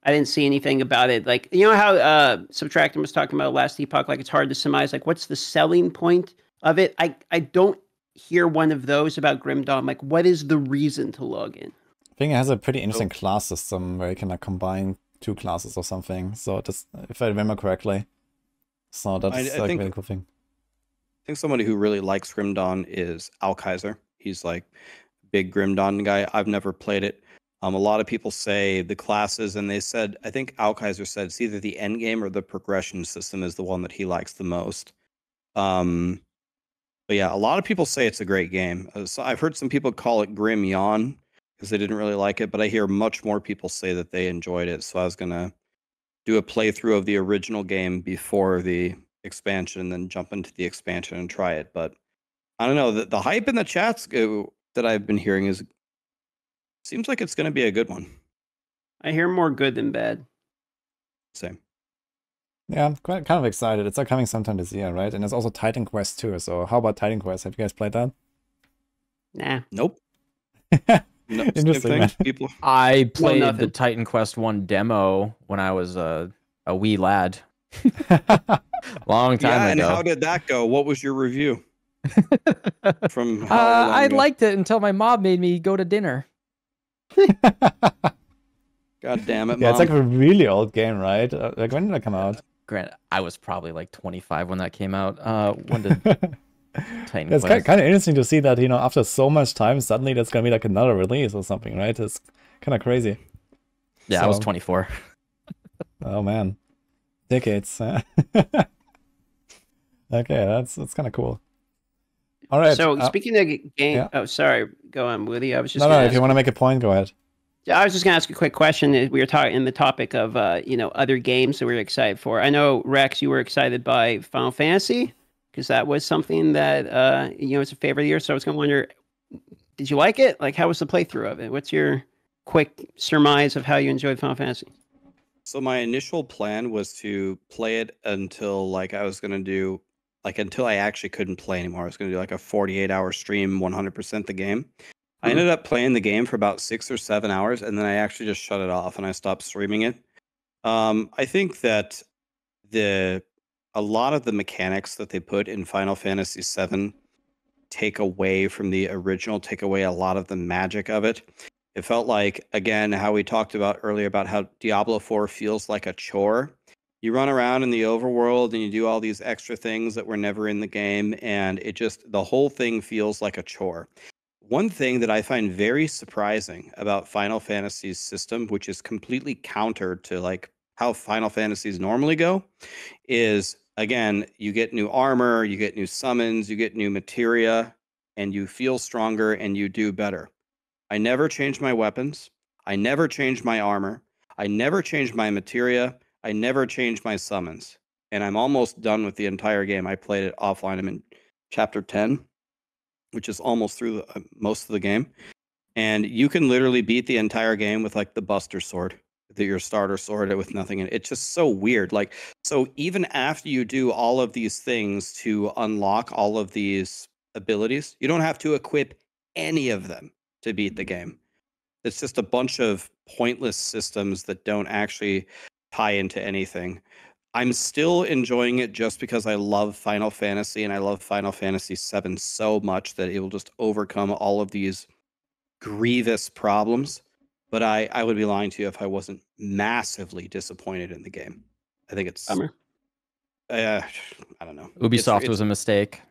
Speaker 2: I didn't see anything about it. Like you know how uh Subtractem was talking about last epoch, like it's hard to surmise like what's the selling point of it. I I don't hear one of those about Grim Dawn. Like what is the reason to log in?
Speaker 1: I think it has a pretty interesting class system where you can like combine two classes or something. So just if I remember correctly. So that's
Speaker 3: I- I
Speaker 1: like a
Speaker 3: think-
Speaker 1: really cool thing.
Speaker 3: I think somebody who really likes Grim Dawn is Alkaizer. He's like a big Grim Dawn guy. I've never played it. Um, a lot of people say the classes, and they said I think Alkaizer said it's either the end game or the progression system is the one that he likes the most. Um, but yeah, a lot of people say it's a great game. Uh, so I've heard some people call it Grim Yawn because they didn't really like it, but I hear much more people say that they enjoyed it. So I was gonna do a playthrough of the original game before the expansion and then jump into the expansion and try it. But I don't know. The, the hype in the chats go, that I've been hearing is seems like it's going to be a good one.
Speaker 2: I hear more good than bad.
Speaker 3: Same.
Speaker 1: Yeah, I'm quite kind of excited. It's like coming sometime this year, right? And there's also Titan Quest too. So how about Titan Quest? Have you guys played that?
Speaker 2: Nah.
Speaker 3: Nope. No, same
Speaker 1: Interesting,
Speaker 3: thing.
Speaker 1: man.
Speaker 3: People.
Speaker 4: I played the. Titan Quest One demo when I was a a wee lad, long time
Speaker 3: Yeah, and how did that go? What was your review? From
Speaker 4: uh,
Speaker 3: how long
Speaker 4: I
Speaker 3: ago?
Speaker 4: liked it until my mom made me go to dinner.
Speaker 3: God damn it,
Speaker 1: yeah, it's like a really old game, right? Uh, Like when did it come out?
Speaker 4: Grant, I was probably like 25 when that came out. Uh, when did Titan
Speaker 1: It's
Speaker 4: Quest?
Speaker 1: kind of interesting to see that you know after so much time, suddenly there's gonna be like another release or something, right? It's kind of crazy.
Speaker 4: yeah, I was 24.
Speaker 1: Oh man, decades. okay, that's that's kind of cool. All right.
Speaker 2: so
Speaker 1: uh,
Speaker 2: speaking of g- game,
Speaker 1: yeah.
Speaker 2: oh sorry, go on, Woody. I was just
Speaker 1: no, no. If you want to make a point, go ahead.
Speaker 2: Yeah, I was just gonna ask a quick question. We were talking in the topic of uh, you know other games that we are excited for. I know Rax, you were excited by Final Fantasy because that was something that uh, you know it's a favorite of yours. So I was gonna wonder, did you like it? Like, how was the playthrough of it? What's your quick surmise of how you enjoyed Final Fantasy?
Speaker 3: So my initial plan was to play it until like I was gonna do like until I actually couldn't play anymore. I was gonna do like a 48 hour stream, 100% the game. I
Speaker 2: Mhm.
Speaker 3: ended up playing the game for about six or seven hours, and then I actually just shut it off and I stopped streaming it. Um, I think that the a lot of the mechanics that they put in Final Fantasy VII take away from the original, take away a lot of the magic of it. It felt like, again, how we talked about earlier about how Diablo 4 feels like a chore. You run around in the overworld and you do all these extra things that were never in the game, and it just, the whole thing feels like a chore. One thing that I find very surprising about Final Fantasy's system, which is completely counter to like how Final Fantasies normally go, is again, you get new armor, you get new summons, you get new materia, and you feel stronger and you do better. I never changed my weapons. I never changed my armor. I never changed my materia. I never changed my summons. And I'm almost done with the entire game. I played it offline. I'm in chapter 10, which is almost through the, uh, most of the game. And you can literally beat the entire game with like the Buster Sword, the, your starter sword with nothing and it. It's just so weird. Like, so even after you do all of these things to unlock all of these abilities, you don't have to equip any of them to beat the game. It's just a bunch of pointless systems that don't actually tie into anything. I'm still enjoying it just because I love Final Fantasy and I love Final Fantasy VII so much that it will just overcome all of these grievous problems. But I, I would be lying to you if I wasn't massively disappointed in the game. I think it's
Speaker 2: Summer.
Speaker 3: uh, I don't know. It's-
Speaker 4: Ubisoft
Speaker 3: it's-
Speaker 4: was a mistake.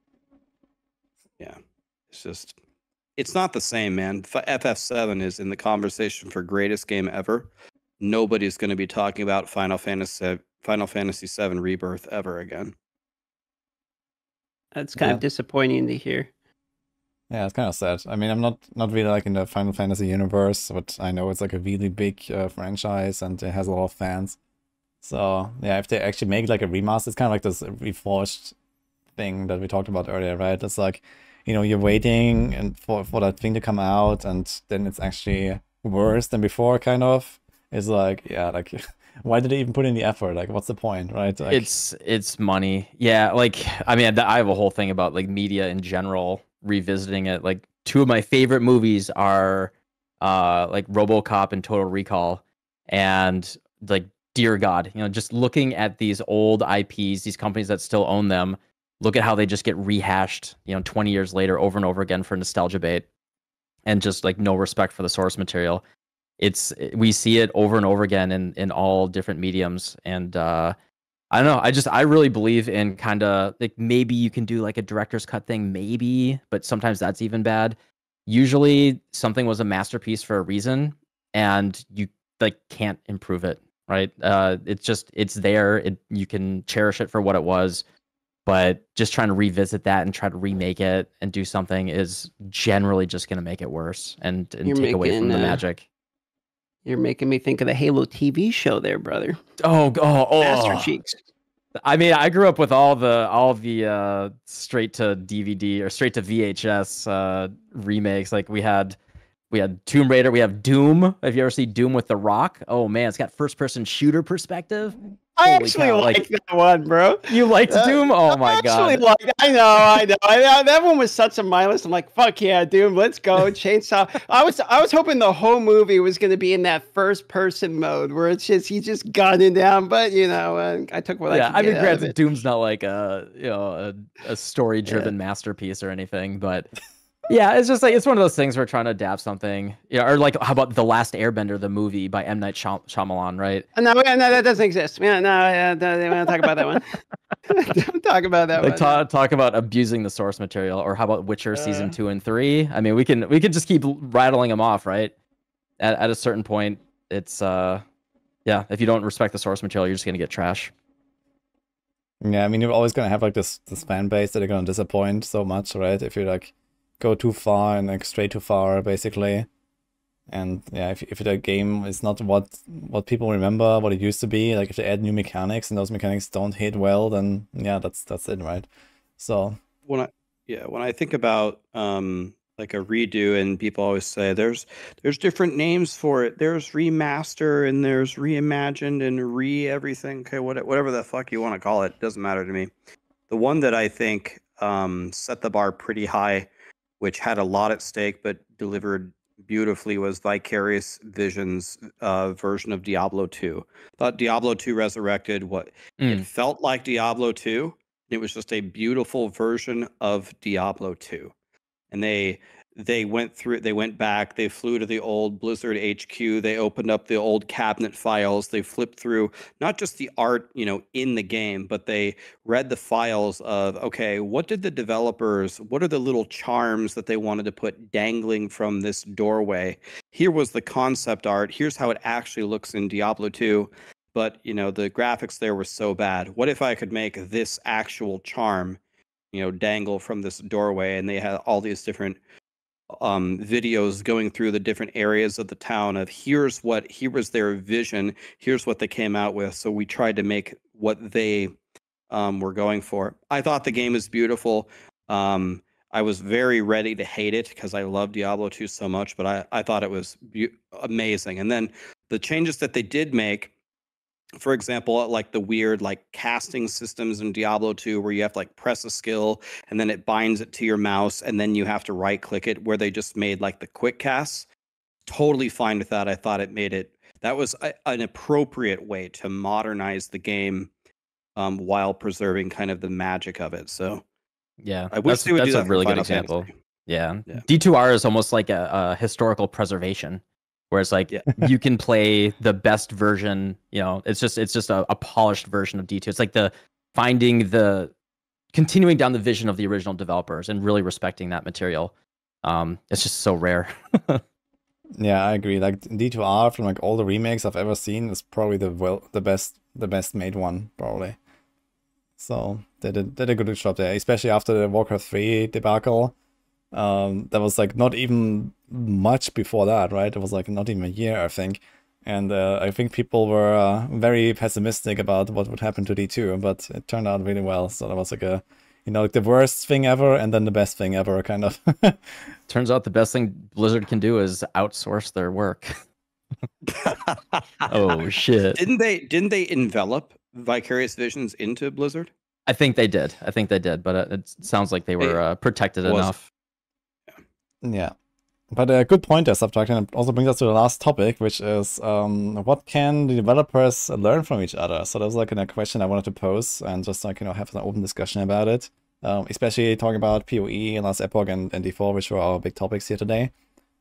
Speaker 3: yeah, it's just it's not the same, man. FF7 is in the conversation for greatest game ever. Nobody's going to be talking about Final Fantasy Final Fantasy 7 Rebirth ever again.
Speaker 2: That's kind
Speaker 1: Yeah.
Speaker 2: of disappointing to hear.
Speaker 1: Yeah, it's kind of sad. I mean, I'm not not really like in the Final Fantasy universe, but I know it's like a really big uh, franchise and it has a lot of fans. So yeah, if they actually make like a remaster, it's kind of like this reforged thing that we talked about earlier, right? It's like, you know, you're waiting and for for that thing to come out, and then it's actually worse than before, kind of. It's like, yeah, like, why did they even put in the effort? Like, what's the point, right? Like,
Speaker 4: it's it's money. Yeah, like I mean, I have a whole thing about like media in general revisiting it. Like two of my favorite movies are uh like RoboCop and Total Recall, and like dear God, you know, just looking at these old IPs, these companies that still own them, look at how they just get rehashed, you know, 20 years later over and over again for nostalgia bait and just like no respect for the source material. It's we see it over and over again in in all different mediums and uh I don't know. I just I really believe in kind of like maybe you can do like a director's cut thing maybe, but sometimes that's even bad. Usually something was a masterpiece for a reason and you like can't improve it right? Uh, it's just it's there. It you can cherish it for what it was, but just trying to revisit that and try to remake it and do something is generally just going to make it worse and, and take away from the uh, magic.
Speaker 2: You're making me think of the Halo TV show, there, brother.
Speaker 4: Oh, oh, oh.
Speaker 2: Master Cheeks.
Speaker 4: I mean, I grew up with all the all the uh, straight to DVD or straight to VHS uh, remakes. Like we had we had Tomb Raider. We have Doom. Have you ever seen Doom with The Rock? Oh man, it's got first person shooter perspective.
Speaker 2: I Holy actually cow. like, like that one, bro.
Speaker 4: You liked uh, Doom? Oh my god!
Speaker 2: I actually like, I know, I know, I know. That one was such a mindless. I'm like, fuck yeah, Doom, let's go, chainsaw. I was, I was hoping the whole movie was going to be in that first person mode where it's just he's just gunning down. But you know, uh, I took what
Speaker 4: yeah,
Speaker 2: I. I
Speaker 4: mean, granted, Doom's not like a you know a, a story driven yeah. masterpiece or anything, but yeah, it's just like it's one of those things we're trying to adapt something. Yeah, or like how about the Last Airbender, the movie by M Night Shyamalan, right?
Speaker 2: No, no, that doesn't exist. Yeah, no, yeah, no, we don't talk about that one. don't talk about that
Speaker 4: like,
Speaker 2: one.
Speaker 4: Talk, talk about abusing the source material, or how about Witcher uh, season two and three? I mean, we can we can just keep rattling them off, right? At at a certain point, it's uh, yeah. If you don't respect the source material, you're just gonna get trash.
Speaker 1: Yeah, I mean, you're always gonna have like this this fan base that are gonna disappoint so much, right? If you're like go too far and like stray too far basically. And yeah, if if the game is not what what people remember, what it used to be, like if they add new mechanics and those mechanics don't hit well, then yeah, that's that's it, right? So
Speaker 3: when I yeah, when I think about um like a redo and people always say there's there's different names for it. There's remaster and there's reimagined and re everything. Okay, what, whatever the fuck you want to call it, doesn't matter to me. The one that I think um, set the bar pretty high which had a lot at stake but delivered beautifully was Vicarious Visions uh, version of Diablo 2. Thought Diablo 2 resurrected what mm. it felt like Diablo 2. It was just a beautiful version of Diablo 2. And they they went through they went back they flew to the old blizzard hq they opened up the old cabinet files they flipped through not just the art you know in the game but they read the files of okay what did the developers what are the little charms that they wanted to put dangling from this doorway? Here was the concept art here's how it actually looks in diablo 2 but you know the graphics there were so bad. What if i could make this actual charm you know dangle from this doorway and they had all these different um, videos going through the different areas of the town of here's what here was their vision here's what they came out with so we tried to make what they um, were going for. I thought the game is beautiful. Um, i was very ready to hate it because i love diablo 2 so much but i, I thought it was amazing. And then the changes that they did make for example, like the weird like casting systems in Diablo 2 where you have to like press a skill and then it binds it to your mouse and then you have to right click it where they just made like the quick casts. Totally fine with that. I thought it made it that was a, an appropriate way to modernize the game um, while preserving kind of the magic of it. So
Speaker 4: yeah, I wish that's, they would that's do that a really good example. Yeah. yeah. D2R is almost like a, a historical preservation where it's like yeah. you can play the best version you know it's just it's just a, a, polished version of d2 it's like the finding the continuing down the vision of the original developers and really respecting that material. Um it's just so rare.
Speaker 1: Yeah i agree. Like d2r from like all the remakes i've ever seen is probably the well the best the best made one probably. So they did, did a good job there especially after the warcraft 3 debacle um, that was like not even much before that, right? It was like not even a year, I think. And uh, I think people were uh, very pessimistic about what would happen to D2, but it turned out really well. So that was like a, you know, like the worst thing ever and then the best thing ever, kind of.
Speaker 4: Turns out the best thing Blizzard can do is outsource their work. oh shit!
Speaker 3: Didn't they? Didn't they envelop Vicarious Visions into Blizzard?
Speaker 4: I think they did. I think they did, but it, it sounds like they were uh, protected enough.
Speaker 1: Yeah. but a good point there, Subtract, and it also brings us to the last topic, which is um, what can the developers learn from each other? So that was like a question I wanted to pose and just like, you know, have an open discussion about it. Um, especially talking about PoE, and Last Epoch, and, and D4, which were our big topics here today.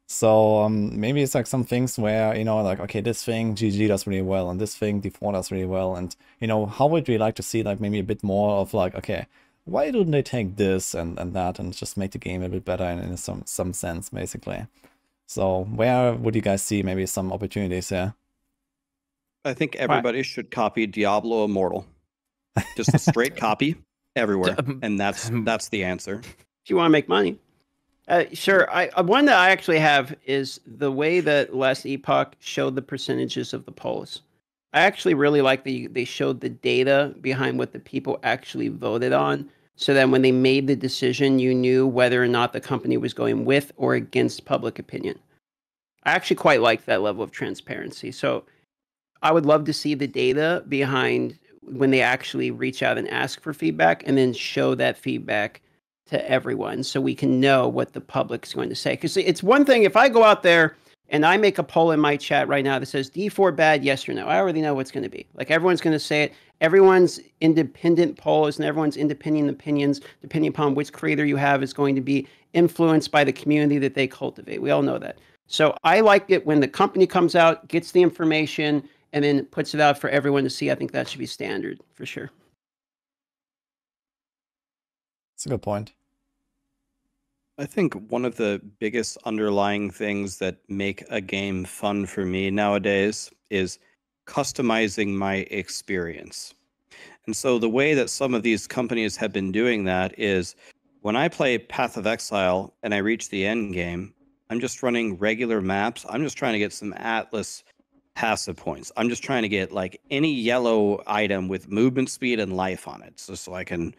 Speaker 1: So um, maybe it's like some things where, you know, like, okay, this thing GG does really well, and this thing D4 does really well. And, you know, how would we like to see like maybe a bit more of like, okay, why don't they take this and, and that and just make the game a bit better in, in some, some sense, basically? So where would you guys see maybe some opportunities here?
Speaker 3: I think everybody should copy Diablo Immortal. Just a straight copy everywhere. And that's that's the answer.
Speaker 2: If you want to make money. Uh, sure. I uh, one that I actually have is the way that Last Epoch showed the percentages of the polls. I actually really like the they showed the data behind what the people actually voted on. So that when they made the decision, you knew whether or not the company was going with or against public opinion. I actually quite like that level of transparency. So I would love to see the data behind when they actually reach out and ask for feedback and then show that feedback to everyone so we can know what the public's going to say. Because it's one thing if I go out there and I make a poll in my chat right now that says D4 bad, yes or no. I already know what's going to be. Like everyone's going to say it. Everyone's independent polls and everyone's independent opinions, depending upon which creator you have, is going to be influenced by the community that they cultivate. We all know that. So I like it when the company comes out, gets the information, and then puts it out for everyone to see. I think that should be standard for sure.
Speaker 1: That's a good point.
Speaker 3: I think one of the biggest underlying things that make a game fun for me nowadays is customizing my experience. And so the way that some of these companies have been doing that is when I play Path of Exile and I reach the end game, I'm just running regular maps. I'm just trying to get some Atlas passive points. I'm just trying to get like any yellow item with movement speed and life on it so, so I can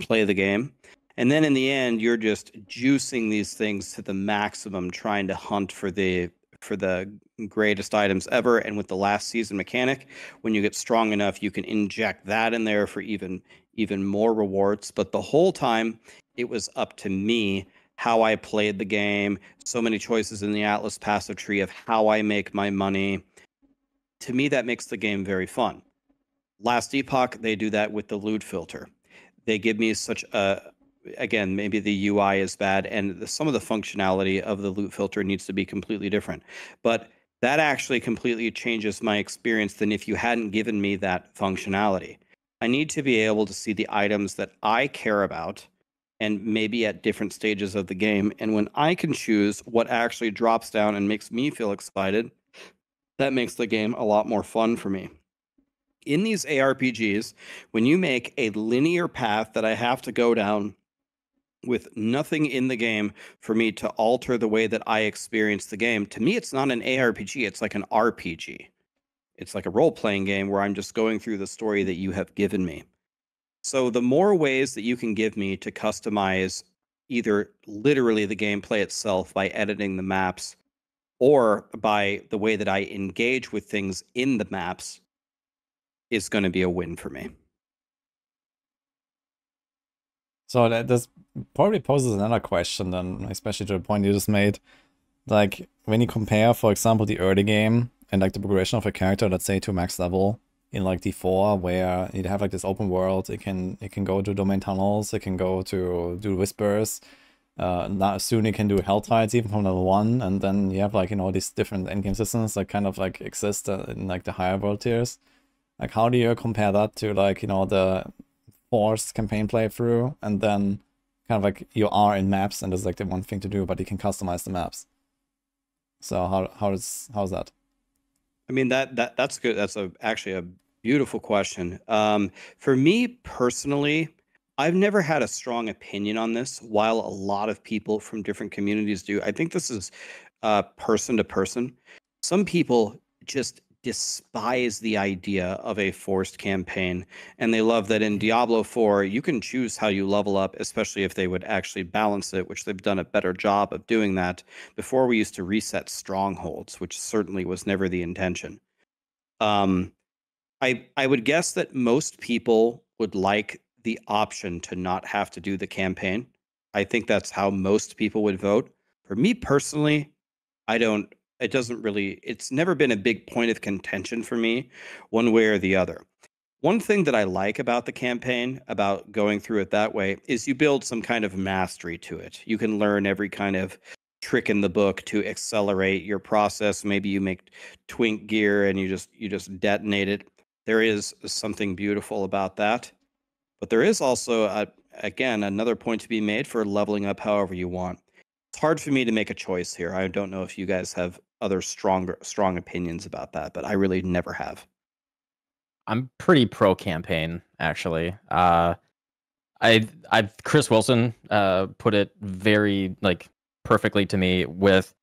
Speaker 3: play the game. And then in the end, you're just juicing these things to the maximum, trying to hunt for the for the greatest items ever. And with the last season mechanic, when you get strong enough, you can inject that in there for even even more rewards. But the whole time, it was up to me how I played the game. So many choices in the Atlas passive tree of how I make my money. To me, that makes the game very fun. Last Epoch, they do that with the loot filter. They give me such a again, maybe the UI is bad and the, some of the functionality of the loot filter needs to be completely different. But that actually completely changes my experience than if you hadn't given me that functionality. I need to be able to see the items that I care about and maybe at different stages of the game. And when I can choose what actually drops down and makes me feel excited, that makes the game a lot more fun for me. In these ARPGs, when you make a linear path that I have to go down with nothing in the game for me to alter the way that I experience the game. To me, it's not an ARPG, it's like an RPG. It's like a role playing game where I'm just going through the story that you have given me. So, the more ways that you can give me to customize either literally the gameplay itself by editing the maps or by the way that I engage with things in the maps is going to be a win for me.
Speaker 1: So that this probably poses another question then, especially to the point you just made. Like when you compare, for example, the early game and like the progression of a character, let's say to max level in like D4, where you have like this open world, it can it can go to domain tunnels, it can go to do whispers. Uh, now soon you can do Helltides even from level one, and then you have like you know these different endgame systems that kind of like exist in like the higher world tiers. Like how do you compare that to like you know the forced campaign playthrough, and then kind of like you are in maps, and there's like the one thing to do, but you can customize the maps. So how how is how's that?
Speaker 3: I mean that that that's good. That's a actually a beautiful question. Um, for me personally, I've never had a strong opinion on this. While a lot of people from different communities do, I think this is uh, person to person. Some people just despise the idea of a forced campaign and they love that in Diablo 4 you can choose how you level up especially if they would actually balance it which they've done a better job of doing that. Before we used to reset strongholds which certainly was never the intention. Um i i would guess that most people would like the option to not have to do the campaign. I think that's how most people would vote. For me personally I don't. It doesn't really. It's never been a big point of contention for me, one way or the other. One thing that I like about the campaign, about going through it that way, is you build some kind of mastery to it. You can learn every kind of trick in the book to accelerate your process. Maybe you make twink gear and you just you just detonate it. There is something beautiful about that. But there is also a, again another point to be made for leveling up however you want. It's hard for me to make a choice here. I don't know if you guys have other stronger strong opinions about that, but I really never have.
Speaker 4: I'm pretty pro campaign actually. Uh, I I Chris Wilson uh, put it very like perfectly to me with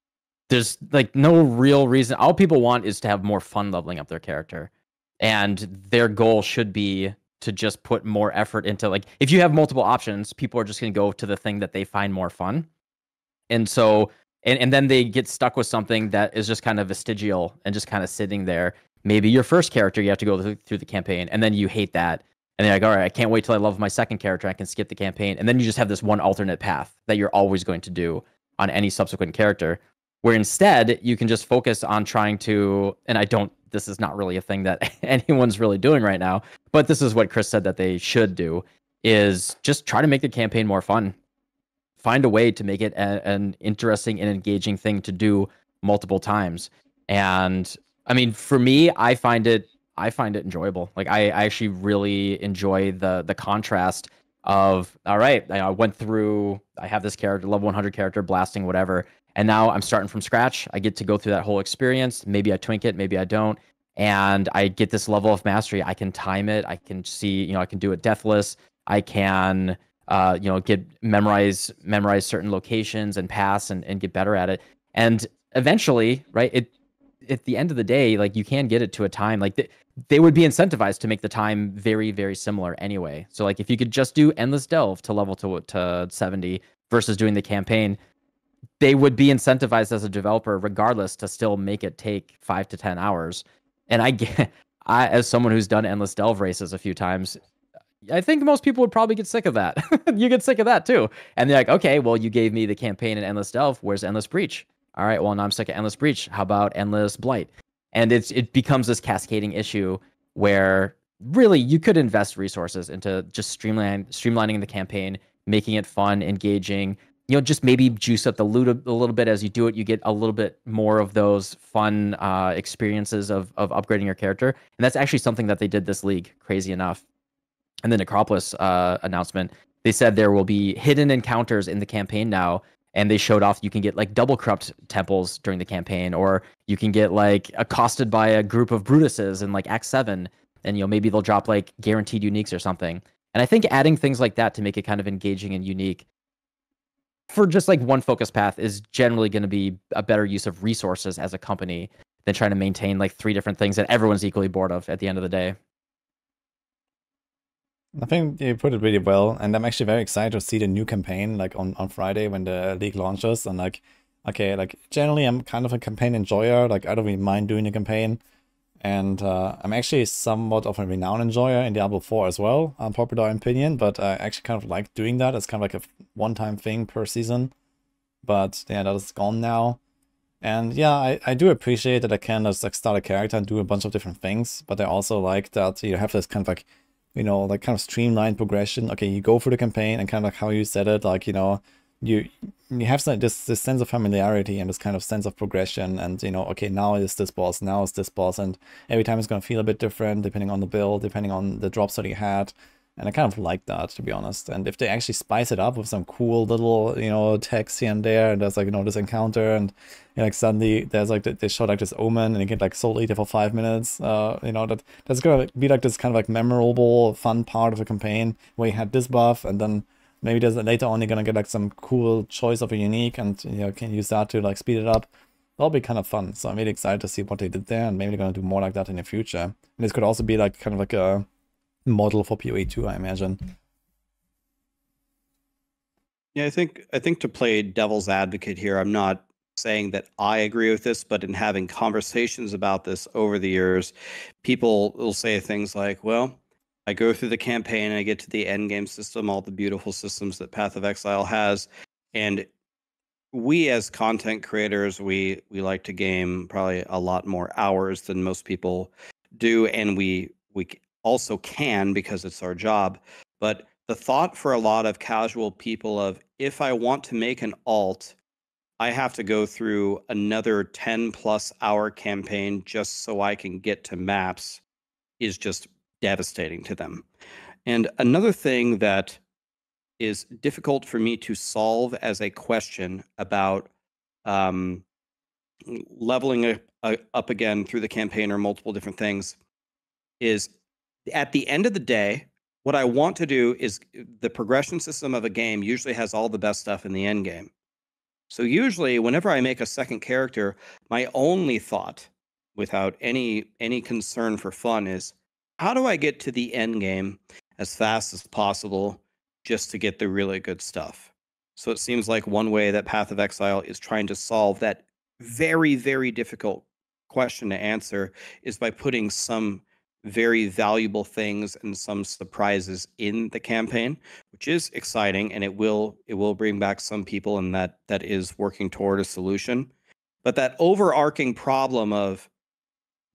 Speaker 4: there's like no real reason all people want is to have more fun leveling up their character and their goal should be to just put more effort into like if you have multiple options people are just going to go to the thing that they find more fun and so and, and then they get stuck with something that is just kind of vestigial and just kind of sitting there. Maybe your first character you have to go through the campaign and then you hate that. And they're like all right i can't wait till i love my second character. I can skip the campaign. And then you just have this one alternate path that you're always going to do on any subsequent character where instead you can just focus on trying to and i don't this is not really a thing that anyone's really doing right now but this is what chris said that they should do is just try to make the campaign more fun find a way to make it a, an interesting and engaging thing to do multiple times and I mean, for me, I find it I find it enjoyable. Like I, I actually really enjoy the the contrast of all right, I went through I have this character, level 100 character, blasting whatever, and now I'm starting from scratch. I get to go through that whole experience. Maybe I twink it, maybe I don't, and I get this level of mastery. I can time it. I can see, you know, I can do it deathless. I can uh, you know, get memorize memorize certain locations and pass and, and get better at it. And eventually, right, it at the end of the day, like you can get it to a time like th- they would be incentivized to make the time very, very similar anyway. So like if you could just do endless delve to level to to 70 versus doing the campaign, they would be incentivized as a developer regardless to still make it take five to 10 hours. And I get, I, as someone who's done endless delve races a few times, I think most people would probably get sick of that. you get sick of that too. And they're like, okay, well, you gave me the campaign in Endless Delve. Where's Endless Breach? All right, well now I'm stuck at Endless Breach. How about Endless Blight? And it's it becomes this cascading issue where really you could invest resources into just streamline streamlining the campaign, making it fun, engaging. You know, just maybe juice up the loot a, a little bit as you do it. You get a little bit more of those fun uh, experiences of of upgrading your character, and that's actually something that they did this league. Crazy enough. And the Necropolis uh, announcement, they said there will be hidden encounters in the campaign now. And they showed off you can get like double corrupt temples during the campaign or you can get like accosted by a group of brutuses in like act 7 and you know maybe they'll drop like guaranteed uniques or something. And i think adding things like that to make it kind of engaging and unique for just like one focus path is generally going to be a better use of resources as a company than trying to maintain like three different things that everyone's equally bored of at the end of the day
Speaker 1: I think you put it really well, and I'm actually very excited to see the new campaign like on, on Friday when the league launches. And like, okay, like generally I'm kind of a campaign enjoyer. Like I don't really mind doing a campaign, and uh, I'm actually somewhat of a renown enjoyer in Diablo 4 as well, unpopular opinion. But I actually kind of like doing that. It's kind of like a one-time thing per season. But yeah, that is gone now. And yeah, I, I do appreciate that I can just like start a character and do a bunch of different things. But I also like that you have this kind of like you know, like kind of streamlined progression. Okay, you go through the campaign and kind of like how you said it, like, you know, you you have some, this, this sense of familiarity and this kind of sense of progression and, you know, okay, now it's this boss, now it's this boss, and every time it's going to feel a bit different depending on the build, depending on the drops that you had. And I kind of like that, to be honest. And if they actually spice it up with some cool little, you know, text here and there, and there's like, you know, this encounter, and you know, like suddenly there's like, they show like this omen, and you get like Soul Eater for five minutes, uh, you know, that that's gonna be like this kind of like memorable, fun part of the campaign where you had this buff, and then maybe there's later on you're gonna get like some cool choice of a unique, and you know, can use that to like speed it up. That'll be kind of fun. So I'm really excited to see what they did there, and maybe they're gonna do more like that in the future. And this could also be like kind of like a model for PoE 2, I imagine.
Speaker 3: Yeah, I think I think to play devil's advocate here, I'm not saying that I agree with this, but in having conversations about this over the years, people will say things like, "Well, I go through the campaign and I get to the end game system, all the beautiful systems that Path of Exile has, and we as content creators, we we like to game probably a lot more hours than most people do, and we we also can because it's our job. But the thought for a lot of casual people of if I want to make an alt, I have to go through another 10 plus hour campaign just so I can get to maps is just devastating to them. And another thing that is difficult for me to solve as a question about um, leveling up again through the campaign or multiple different things is at the end of the day, what I want to do is uh, the progression system of a game usually has all the best stuff in the end game. So usually whenever I make a second character, my only thought without any any concern for fun is how do I get to the end game as fast as possible just to get the really good stuff? So it seems like one way that Path of Exile is trying to solve that very very difficult question to answer is by putting some very valuable things and some surprises in the campaign which is exciting and it will it will bring back some people and that that is working toward a solution. But that overarching problem of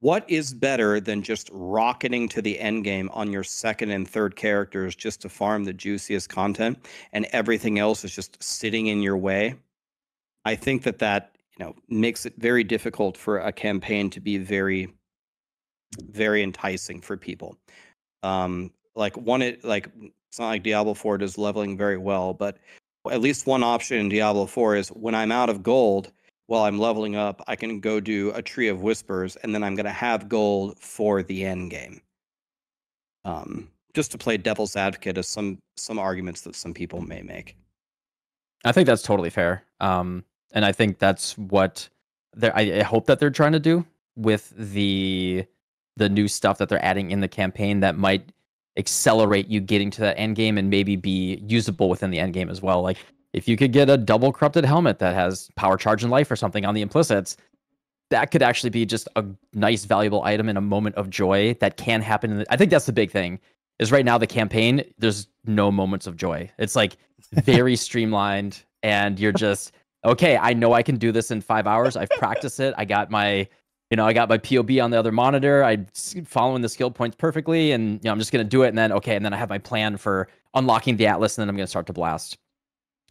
Speaker 3: what is better than just rocketing to the end game on your second and third characters just to farm the juiciest content and everything else is just sitting in your way i think that that you know makes it very difficult for a campaign to be very very enticing for people. Um, like one, it like it's not like Diablo 4 does leveling very well, but at least one option in Diablo 4 is when I'm out of gold while I'm leveling up, I can go do a Tree of Whispers, and then I'm going to have gold for the end game. Um, just to play devil's advocate of some some arguments that some people may make.
Speaker 4: I think that's totally fair, um, and I think that's what I, I hope that they're trying to do with the the new stuff that they're adding in the campaign that might accelerate you getting to that end game and maybe be usable within the end game as well. Like if you could get a double corrupted helmet that has power charge and life or something on the implicits, that could actually be just a nice valuable item in a moment of joy that can happen. The, I think that's the big thing. Is right now the campaign there's no moments of joy. It's like very streamlined and you're just okay, I know I can do this in 5 hours. I've practiced it. I got my you know, I got my POB on the other monitor. I'm following the skill points perfectly, and you know, I'm just gonna do it. And then okay, and then I have my plan for unlocking the Atlas, and then I'm gonna start to blast.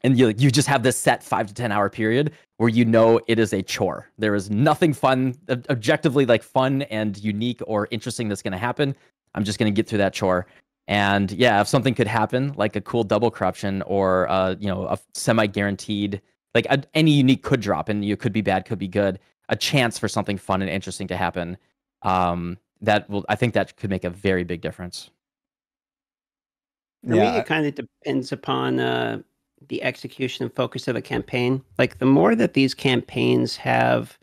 Speaker 4: And you you just have this set five to ten hour period where you know it is a chore. There is nothing fun, objectively like fun and unique or interesting that's gonna happen. I'm just gonna get through that chore. And yeah, if something could happen, like a cool double corruption or uh, you know, a semi guaranteed, like a, any unique could drop, and you could be bad, could be good a chance for something fun and interesting to happen. Um, that will, I think, that could make a very big difference.
Speaker 2: For yeah. me, it kind of depends upon uh, the execution and focus of a campaign. Like the more that these campaigns have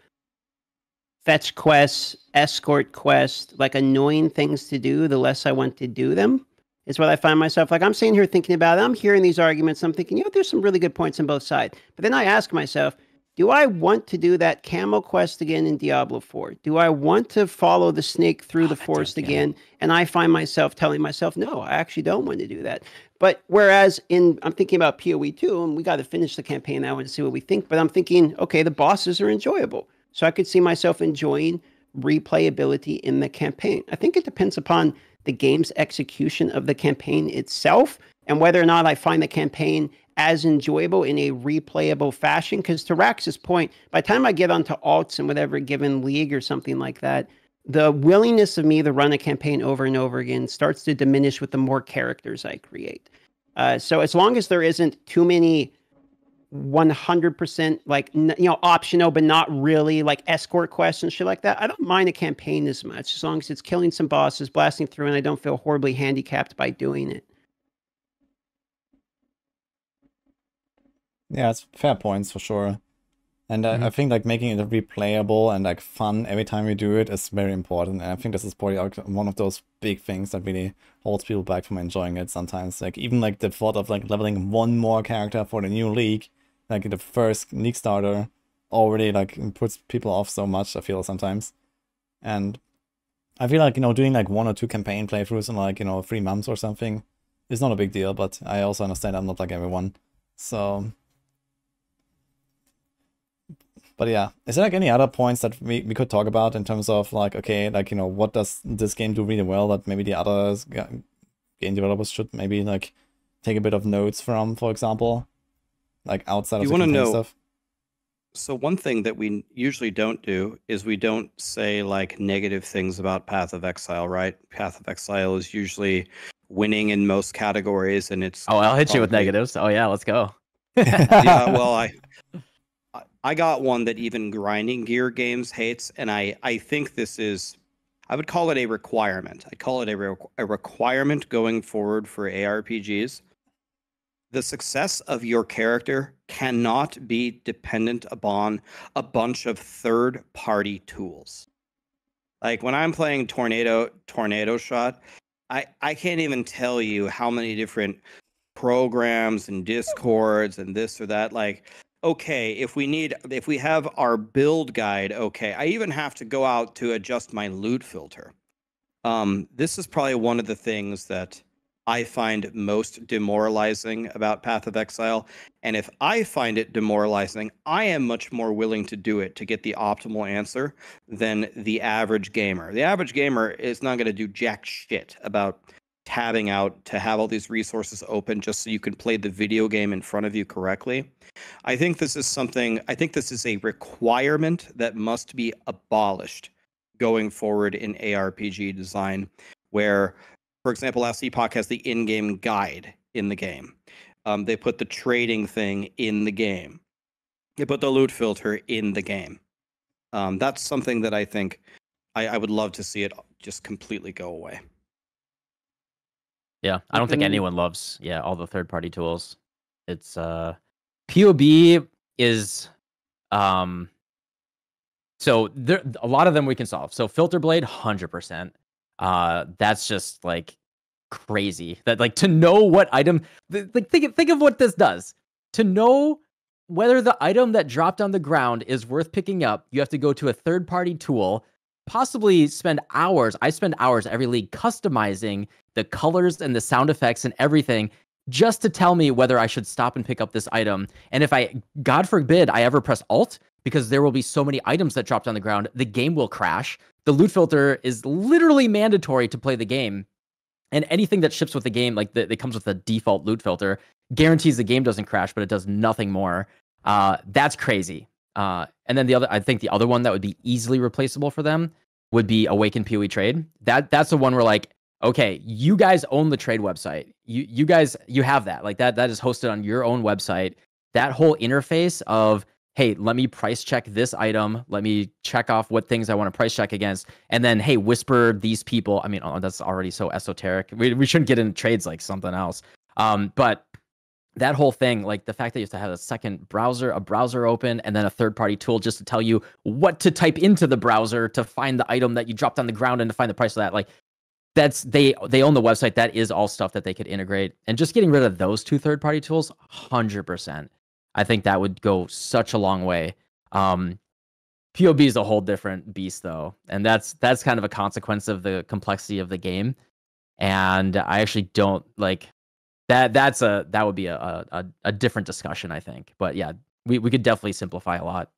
Speaker 2: fetch quests, escort quests, like annoying things to do, the less I want to do them. Is what I find myself like. I'm sitting here thinking about it. I'm hearing these arguments. I'm thinking, you know, there's some really good points on both sides. But then I ask myself, do I want to do that camel quest again in Diablo 4? Do I want to follow the snake through oh, the forest again? And I find myself telling myself, no, I actually don't want to do that. But whereas in, I'm thinking about PoE 2, and we got to finish the campaign now and see what we think. But I'm thinking, okay, the bosses are enjoyable. So I could see myself enjoying replayability in the campaign. I think it depends upon the game's execution of the campaign itself and whether or not I find the campaign as enjoyable in a replayable fashion. Because to Rax's point, by the time I get onto alts in whatever given league or something like that, the willingness of me to run a campaign over and over again starts to diminish with the more characters I create. Uh, so as long as there isn't too many 100% like you know optional but not really like escort quests and shit like that i don't mind a campaign as much as long as it's killing some bosses blasting through and i don't feel horribly handicapped by doing it
Speaker 1: Yeah, it's fair points for sure. And mm-hmm. I, I, think like making it replayable and like fun every time you do it is very important. And I think this is probably one of those big things that really holds people back from enjoying it sometimes. Like even like the thought of like leveling one more character for the new league, like the first league starter, already like puts people off so much. I feel sometimes, and I feel like you know doing like one or two campaign playthroughs in like you know three months or something is not a big deal. But I also understand I'm not like everyone, so but yeah, is there like any other points that we, we could talk about in terms of like, okay, like, you know, what does this game do really well that maybe the other game developers should maybe like take a bit of notes from, for example, like outside
Speaker 3: you
Speaker 1: of the
Speaker 3: know,
Speaker 1: stuff?
Speaker 3: So one thing that we usually don't do is we don't say like negative things about Path of Exile, right? Path of Exile is usually winning in most categories and it's
Speaker 4: Oh, I'll hit you with negatives. Oh yeah, let's go.
Speaker 3: yeah, well, I I got one that even grinding gear games hates, and I I think this is I would call it a requirement. I call it a, re- a requirement going forward for ARPGs. The success of your character cannot be dependent upon a bunch of third party tools. Like when I'm playing Tornado Tornado Shot, I, I can't even tell you how many different programs and discords and this or that like okay if we need if we have our build guide okay i even have to go out to adjust my loot filter. Um, this is probably one of the things that i find most demoralizing about path of exile and if i find it demoralizing i am much more willing to do it to get the optimal answer than the average gamer. The average gamer is not going to do jack shit about tabbing out to have all these resources open just so you can play the video game in front of you correctly. I think this is something, I think this is a requirement that must be abolished going forward in ARPG design, where, for example, last Epoch has the in game guide in the game. Um, they put the trading thing in the game. They put the loot filter in the game. Um, that's something that I think I, I would love to see it just completely go away.
Speaker 4: Yeah, I don't think anyone loves yeah all the third party tools. It's uh POB is um so there a lot of them we can solve. So filter blade 100%. Uh that's just like crazy. That like to know what item like think think of what this does. To know whether the item that dropped on the ground is worth picking up, you have to go to a third party tool possibly spend hours. I spend hours every league customizing the colors and the sound effects and everything just to tell me whether I should stop and pick up this item. And if I, God forbid, I ever press Alt, because there will be so many items that dropped on the ground, the game will crash. The loot filter is literally mandatory to play the game. And anything that ships with the game, like the, it comes with a default loot filter, guarantees the game doesn't crash, but it does nothing more. Uh, that's crazy. Uh, and then the other, I think the other one that would be easily replaceable for them would be Awaken PoE Trade. That that's the one where like, okay, you guys own the trade website. You you guys you have that like that that is hosted on your own website. That whole interface of hey, let me price check this item. Let me check off what things I want to price check against, and then hey, whisper these people. I mean, oh, that's already so esoteric. We we shouldn't get into trades like something else. Um, but that whole thing, like the fact that you have to have a second browser, a browser open, and then a third party tool just to tell you what to type into the browser to find the item that you dropped on the ground and to find the price of that. Like that's they they own the website. That is all stuff that they could integrate. And just getting rid of those two third party tools, hundred percent. I think that would go such a long way. Um, POB is a whole different beast though, and that's that's kind of a consequence of the complexity of the game. And I actually don't like that that's a that would be a, a a different discussion, I think. But yeah, we we could definitely simplify a lot.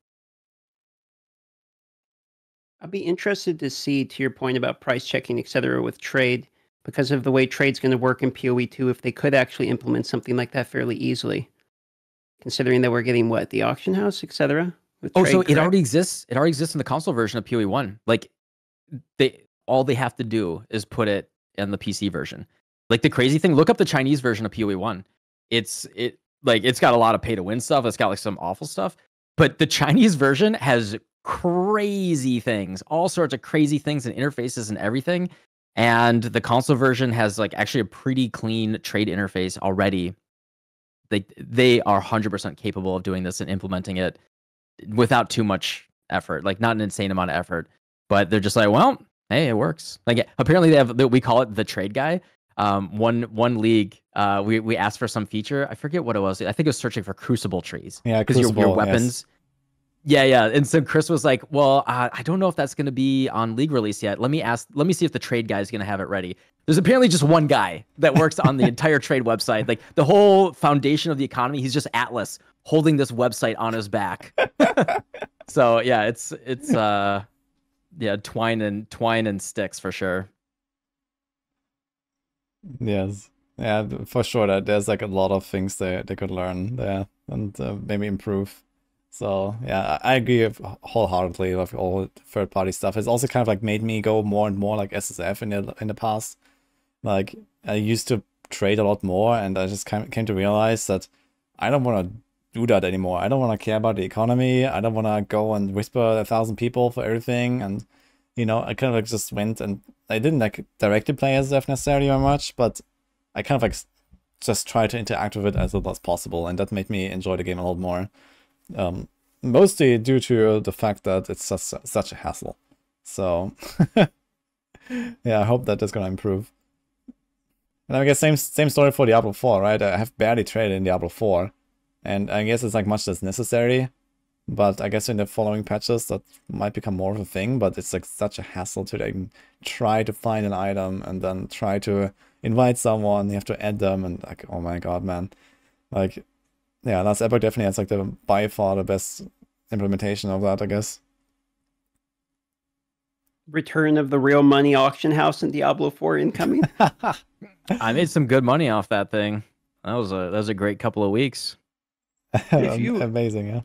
Speaker 2: I'd be interested to see, to your point about price checking, et cetera, with trade, because of the way trade's going to work in PoE two, if they could actually implement something like that fairly easily, considering that we're getting what the auction house, et cetera.
Speaker 4: oh, trade, so correct? it already exists. It already exists in the console version of PoE one. Like they all they have to do is put it in the PC version. Like the crazy thing, look up the Chinese version of PoE one. It's it like it's got a lot of pay to win stuff. It's got like some awful stuff, but the Chinese version has crazy things, all sorts of crazy things and interfaces and everything. And the console version has like actually a pretty clean trade interface already. They they are 100% capable of doing this and implementing it without too much effort, like not an insane amount of effort. But they're just like, well, hey, it works. Like apparently they have we call it the trade guy um, one one league, uh, we we asked for some feature. I forget what it was. I think it was searching for crucible trees.
Speaker 1: Yeah,
Speaker 4: because your, your weapons. Yes. Yeah, yeah. And so Chris was like, "Well, uh, I don't know if that's going to be on league release yet. Let me ask. Let me see if the trade guy is going to have it ready." There's apparently just one guy that works on the entire trade website. Like the whole foundation of the economy, he's just Atlas holding this website on his back. so yeah, it's it's uh yeah, twine and twine and sticks for sure.
Speaker 1: Yes. Yeah, for sure. That there's like a lot of things they they could learn there and uh, maybe improve. So yeah, I agree wholeheartedly with all third party stuff. It's also kind of like made me go more and more like SSF in the in the past. Like I used to trade a lot more, and I just came came to realize that I don't want to do that anymore. I don't want to care about the economy. I don't want to go and whisper a thousand people for everything. And you know, I kind of like just went and I didn't like directly play as SSF necessarily very much, but I kind of like just try to interact with it as little as possible, and that made me enjoy the game a lot more. Um, mostly due to the fact that it's such such a hassle. So yeah, I hope that is gonna improve. And I guess same same story for Diablo 4, right? I have barely traded in Diablo 4, and I guess it's like much as necessary. But I guess in the following patches that might become more of a thing. But it's like such a hassle to like try to find an item and then try to invite someone. You have to add them and like oh my god, man, like yeah, Last Epoch definitely has like the by far the best implementation of that, I guess.
Speaker 2: Return of the real money auction house in Diablo 4 incoming.
Speaker 4: I made some good money off that thing. That was a that was a great couple of weeks.
Speaker 3: you,
Speaker 1: Amazing, yeah.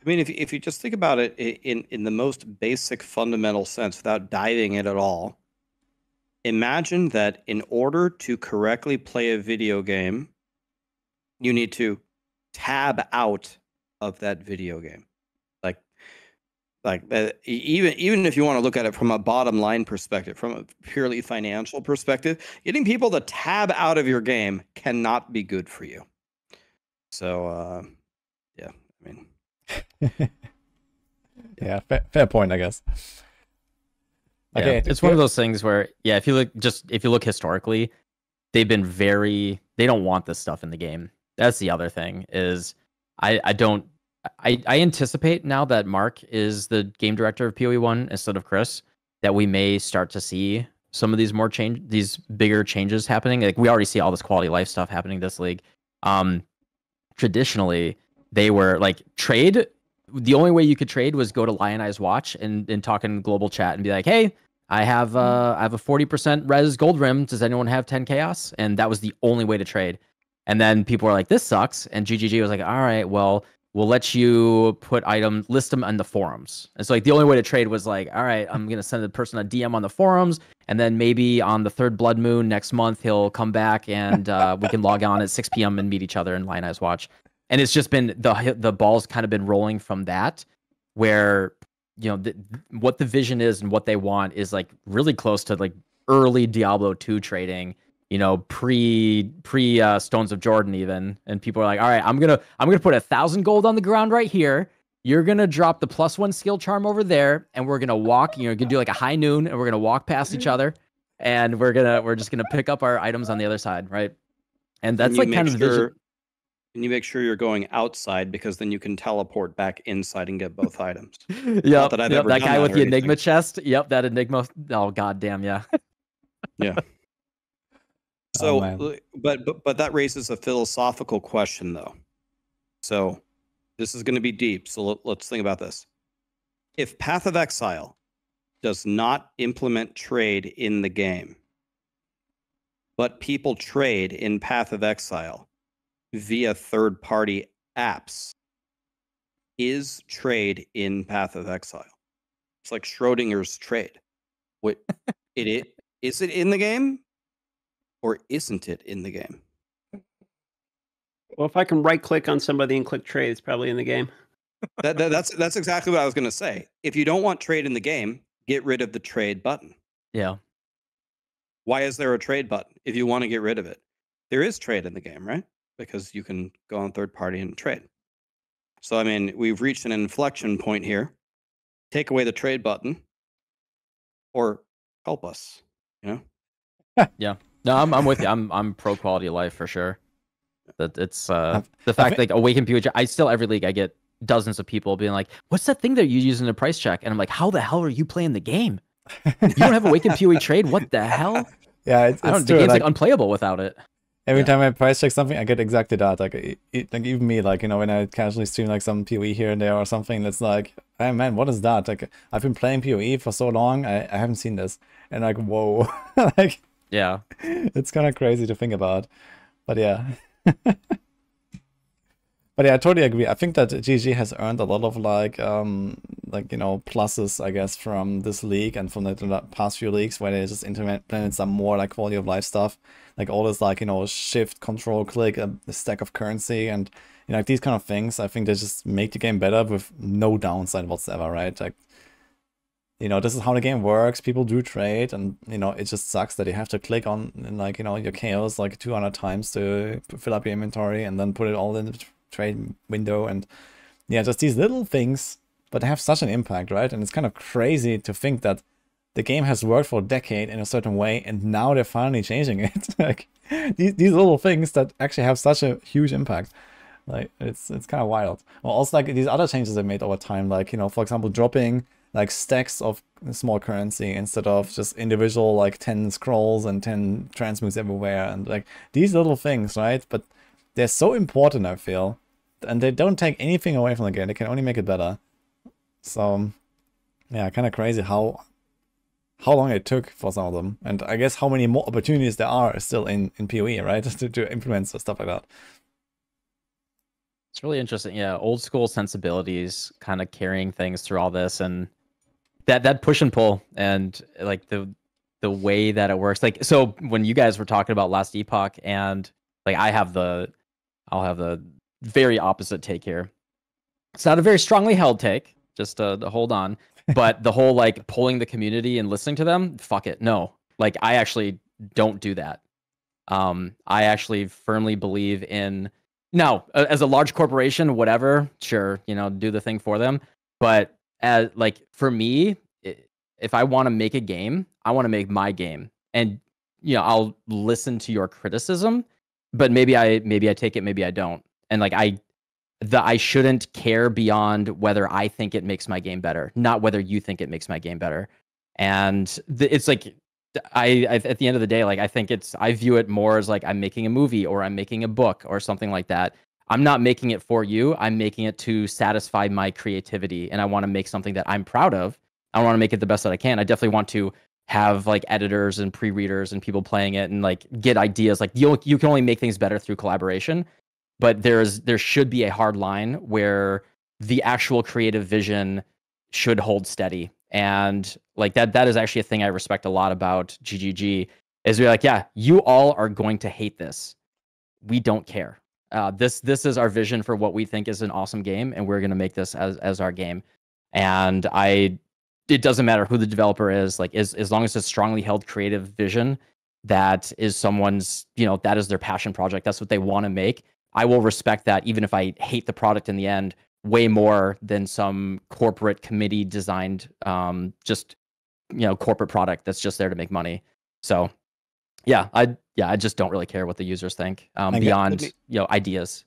Speaker 3: I mean, if if you just think about it in in the most basic fundamental sense, without diving in at all, imagine that in order to correctly play a video game, you need to tab out of that video game. Like like uh, even even if you want to look at it from a bottom line perspective from a purely financial perspective getting people to tab out of your game cannot be good for you. So uh yeah
Speaker 1: fair, fair point i guess
Speaker 4: okay yeah, it's one of those things where yeah if you look just if you look historically they've been very they don't want this stuff in the game that's the other thing is I I don't I I anticipate now that Mark is the game director of PoE one instead of Chris that we may start to see some of these more change these bigger changes happening. Like we already see all this quality life stuff happening this league. Um traditionally they were like trade the only way you could trade was go to Lioneye's Watch and, and talk in global chat and be like, hey, I have uh I have a 40% res gold rim. Does anyone have 10 chaos? And that was the only way to trade. And then people were like, this sucks. And GGG was like, all right, well, we'll let you put items, list them on the forums. And so like the only way to trade was like, all right, I'm gonna send the person a DM on the forums, and then maybe on the third blood moon next month he'll come back and uh, we can log on at 6 p.m. and meet each other in Lioneye's Watch. And it's just been the the ball's kind of been rolling from that, where you know the, what the vision is and what they want is like really close to like early Diablo 2 trading you know, pre pre uh, Stones of Jordan even, and people are like, all right, I'm gonna I'm gonna put a thousand gold on the ground right here. You're gonna drop the plus one skill charm over there, and we're gonna walk. You know, gonna do like a high noon, and we're gonna walk past each other, and we're gonna we're just gonna pick up our items on the other side, right? And that's like kind of sure, vision.
Speaker 3: And you make sure you're going outside because then you can teleport back inside and get both items.
Speaker 4: yep, that, yep that guy that with the Enigma chest. Yep, that Enigma. Oh god damn, yeah.
Speaker 3: yeah. Oh, so, oh, but but but that raises a philosophical question, though. So, this is going to be deep. So let, let's think about this. If Path of Exile does not implement trade in the game, but people trade in Path of Exile via third-party apps, is trade in Path of Exile? It's like Schrodinger's trade. What it, it is it in the game? or isn't it in the game?
Speaker 2: Well, if I can right click on somebody and click trade, it's probably in the game.
Speaker 3: that, that, that's that's exactly what I was going to say. If you don't want trade in the game, get rid of the trade button.
Speaker 4: Yeah.
Speaker 3: Why is there a trade button if you want to get rid of it? There is trade in the game, right? Because you can go on third party and trade. So I mean, we've reached an inflection point here. Take away the trade button, or help us. You
Speaker 4: know. yeah. No, I'm I'm with you. I'm I'm pro quality of life for sure. That it's uh the fact like awaken POG. I still every league I get dozens of people being like, "What's that thing that you use in a price check?" And I'm like, "How the hell are you playing the game? You don't have awaken PoE trade? What the hell?"
Speaker 1: Yeah, it's,
Speaker 4: I don't. the game's like, like, unplayable without it.
Speaker 1: Every
Speaker 4: Yeah.
Speaker 1: time I price check something, I get exactly that. Like, e- like even me, like you know, when I casually stream like some PoE here and there or something, that's like, hey man, what is that? Like, I've been playing PoE for so long, I, I haven't seen this, and like, whoa, like
Speaker 4: Yeah.
Speaker 1: it's kind of crazy to think about. But yeah. but yeah, I totally agree. I think that GG has earned a lot of like um like you know pluses, I guess, from this league and from the the past few leagues where they just implemented some more like quality of life stuff, like all this like you know shift, control, click, a, stack of currency, and you know like these kind of things. I think they just make the game better with no downside whatsoever, right? Like you know this is how the game works people do trade and you know it just sucks that you have to click on like you know your chaos like 200 times to fill up your inventory and then put it all in the trade window and yeah just these little things but they have such an impact right and it's kind of crazy to think that the game has worked for a decade in a certain way and now they're finally changing it. Like these, these little things that actually have such a huge impact like it's it's kind of wild. Well also like these other changes they made over time like you know for example dropping like stacks of small currency instead of just individual like 10 scrolls and 10 transmutes everywhere and like these little things right? But they're so important i feel and they don't take anything away from the game. They can only make it better. So yeah kind of crazy how how long it took for some of them and i guess how many more opportunities there are still in in poe right to, to implement stuff like that
Speaker 4: It's really interesting. Yeah, old school sensibilities kind of carrying things through all this and that that push and pull and like the the way that it works. Like so when you guys were talking about last epoch and like I have the I'll have the very opposite take here. It's not a very strongly held take, just to, to hold on. But the whole like pulling the community and listening to them, fuck it. No. Like I actually don't do that. Um I actually firmly believe in no, as a large corporation, whatever, sure, you know, do the thing for them. But as like for me, if I want to make a game, I want to make my game, and you know, I'll listen to your criticism, but maybe I maybe I take it, maybe I don't, and like I, the I shouldn't care beyond whether I think it makes my game better, not whether you think it makes my game better, and the, it's like I, I at the end of the day like i think it's i view it more as like i'm making a movie or i'm making a book or something like that. I'm not making it for you. I'm making it to satisfy my creativity and i want to make something that i'm proud of. I want to make it the best that i can. I definitely want to have like editors and pre-readers and people playing it and like get ideas. Like you you can only make things better through collaboration but there's there should be a hard line where the actual creative vision should hold steady. And like that that is actually a thing i respect a lot about ggg is we're like yeah you all are going to hate this. We don't care. Uh, this this is our vision for what we think is an awesome game and we're going to make this as as our game. And i it doesn't matter who the developer is like as, as long as it's strongly held creative vision that is someone's you know that is their passion project that's what they want to make i will respect that even if i hate the product in the end way more than some corporate committee designed um just you know corporate product that's just there to make money so yeah i yeah i just don't really care what the users think um
Speaker 1: I get-
Speaker 4: beyond
Speaker 3: me-
Speaker 4: you know ideas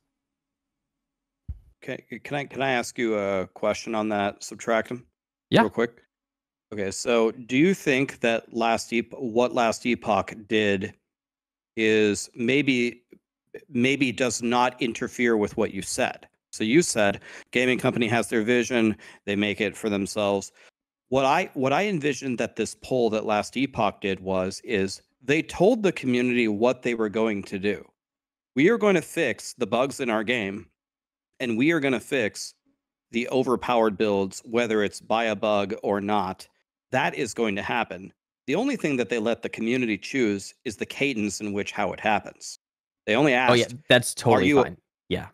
Speaker 3: Okay, can I can I ask you a question on that Subtractem?
Speaker 4: Yeah.
Speaker 3: Real quick. Okay, so do you think that last ep- what last epoch did is maybe maybe does not interfere with what you said? So you said gaming company has their vision, they make it for themselves. What I what I envisioned that this poll that last epoch did was is they told the community what they were going to do. We are going to fix the bugs in our game and we are going to fix the overpowered builds, whether it's by a bug or not. That is going to happen. The only thing that they let the community choose is the cadence in which how it happens. They only asked,
Speaker 4: oh yeah that's totally
Speaker 3: you-
Speaker 4: fine. Yeah.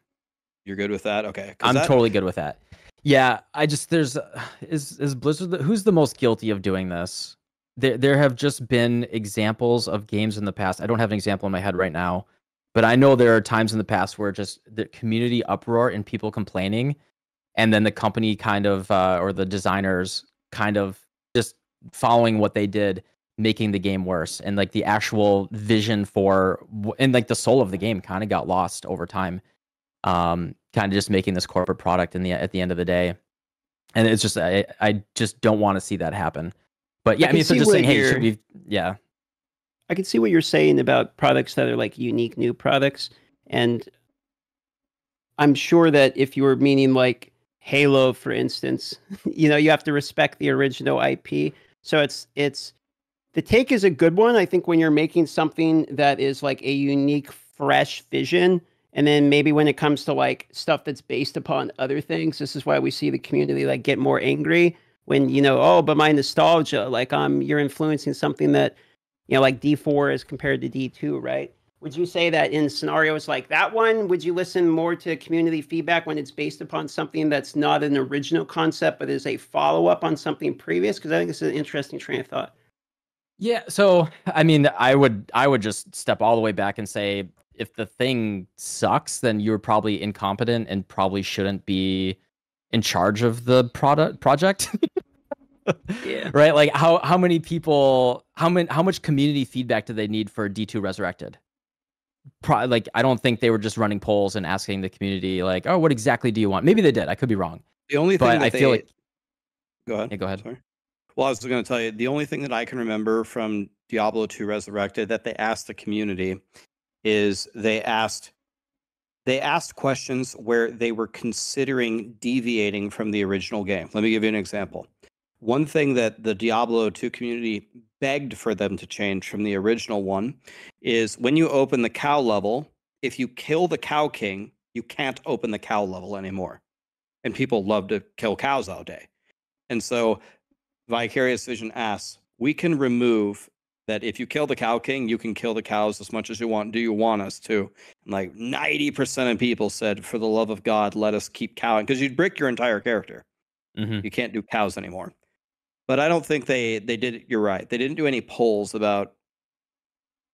Speaker 3: "You're good with that?" Okay,
Speaker 4: i'm
Speaker 3: that-
Speaker 4: totally good with that. Yeah i just there's is is blizzard the, who's the most guilty of doing this? There there have just been examples of games in the past i don't have an example in my head right now but i know there are times in the past where just the community uproar and people complaining and then the company kind of uh, or the designers kind of just following what they did making the game worse and like the actual vision for and like the soul of the game kind of got lost over time um kind of just making this corporate product in the at the end of the day. And it's just i i just don't want to see that happen. But yeah i,
Speaker 3: can
Speaker 4: mean so just saying hey should we yeah.
Speaker 2: I can see what you're saying about products that are like unique new products, and I'm sure that if you were meaning like Halo, for instance, you know, you have to respect the original IP. So it's it's the take is a good one. I think when you're making something that is like a unique, fresh vision, and then maybe when it comes to like stuff that's based upon other things, this is why we see the community like get more angry when you know, oh, but my nostalgia, like um, you're influencing something that, you know, like D4 as compared to D2, right? Would you say that in scenarios like that one, would you listen more to community feedback when it's based upon something that's not an original concept, but is a follow up on something previous? Because I think this is an interesting train of thought.
Speaker 4: Yeah, so I mean, I would I would just step all the way back and say if the thing sucks, then you're probably incompetent and probably shouldn't be in charge of the product project.
Speaker 2: yeah.
Speaker 4: Right? Like how how many people how many how much community feedback do they need for D2 Resurrected? Pro- like I don't think they were just running polls and asking the community like, "Oh, what exactly do you want?" Maybe they did. I could be wrong.
Speaker 3: The only thing
Speaker 4: But
Speaker 3: that
Speaker 4: I
Speaker 3: they,
Speaker 4: feel like
Speaker 3: go ahead.
Speaker 4: Yeah, go ahead.
Speaker 3: Sorry. Well, I was going to tell you the only thing that I can remember from Diablo 2 Resurrected that they asked the community is they asked they asked questions where they were considering deviating from the original game. Let me give you an example. One thing that the Diablo 2 community begged for them to change from the original one is when you open the cow level, if you kill the cow king, you can't open the cow level anymore. And people love to kill cows all day. And so Vicarious Vision asks, we can remove that if you kill the cow king, you can kill the cows as much as you want. Do you want us to? And like 90% of people said, for the love of God, let us keep cowing because you'd brick your entire character.
Speaker 4: Mhm.
Speaker 3: You can't do cows anymore. But I don't think they they did. You're right. They didn't do any polls about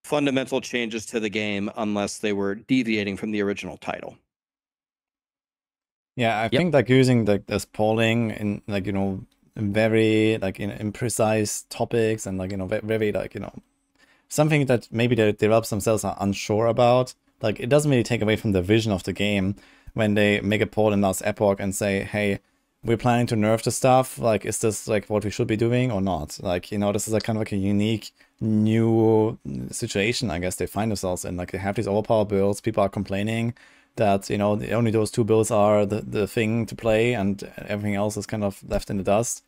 Speaker 3: fundamental changes to the game unless they were deviating from the original title.
Speaker 1: Yeah, I
Speaker 4: Yep.
Speaker 1: think like using like this polling and like you know very like in imprecise topics and like you know very like you know something that maybe the developers themselves are unsure about. Like it doesn't really take away from the vision of the game when they make a poll in last epoch and say, hey, we're planning to nerf the stuff. Like, is this like what we should be doing or not? Like, you know, this is like kind of like a unique new situation, I guess they find themselves in. Like they have these overpowered builds, people are complaining that, you know, only those two builds are the, the thing to play and everything else is kind of left in the dust.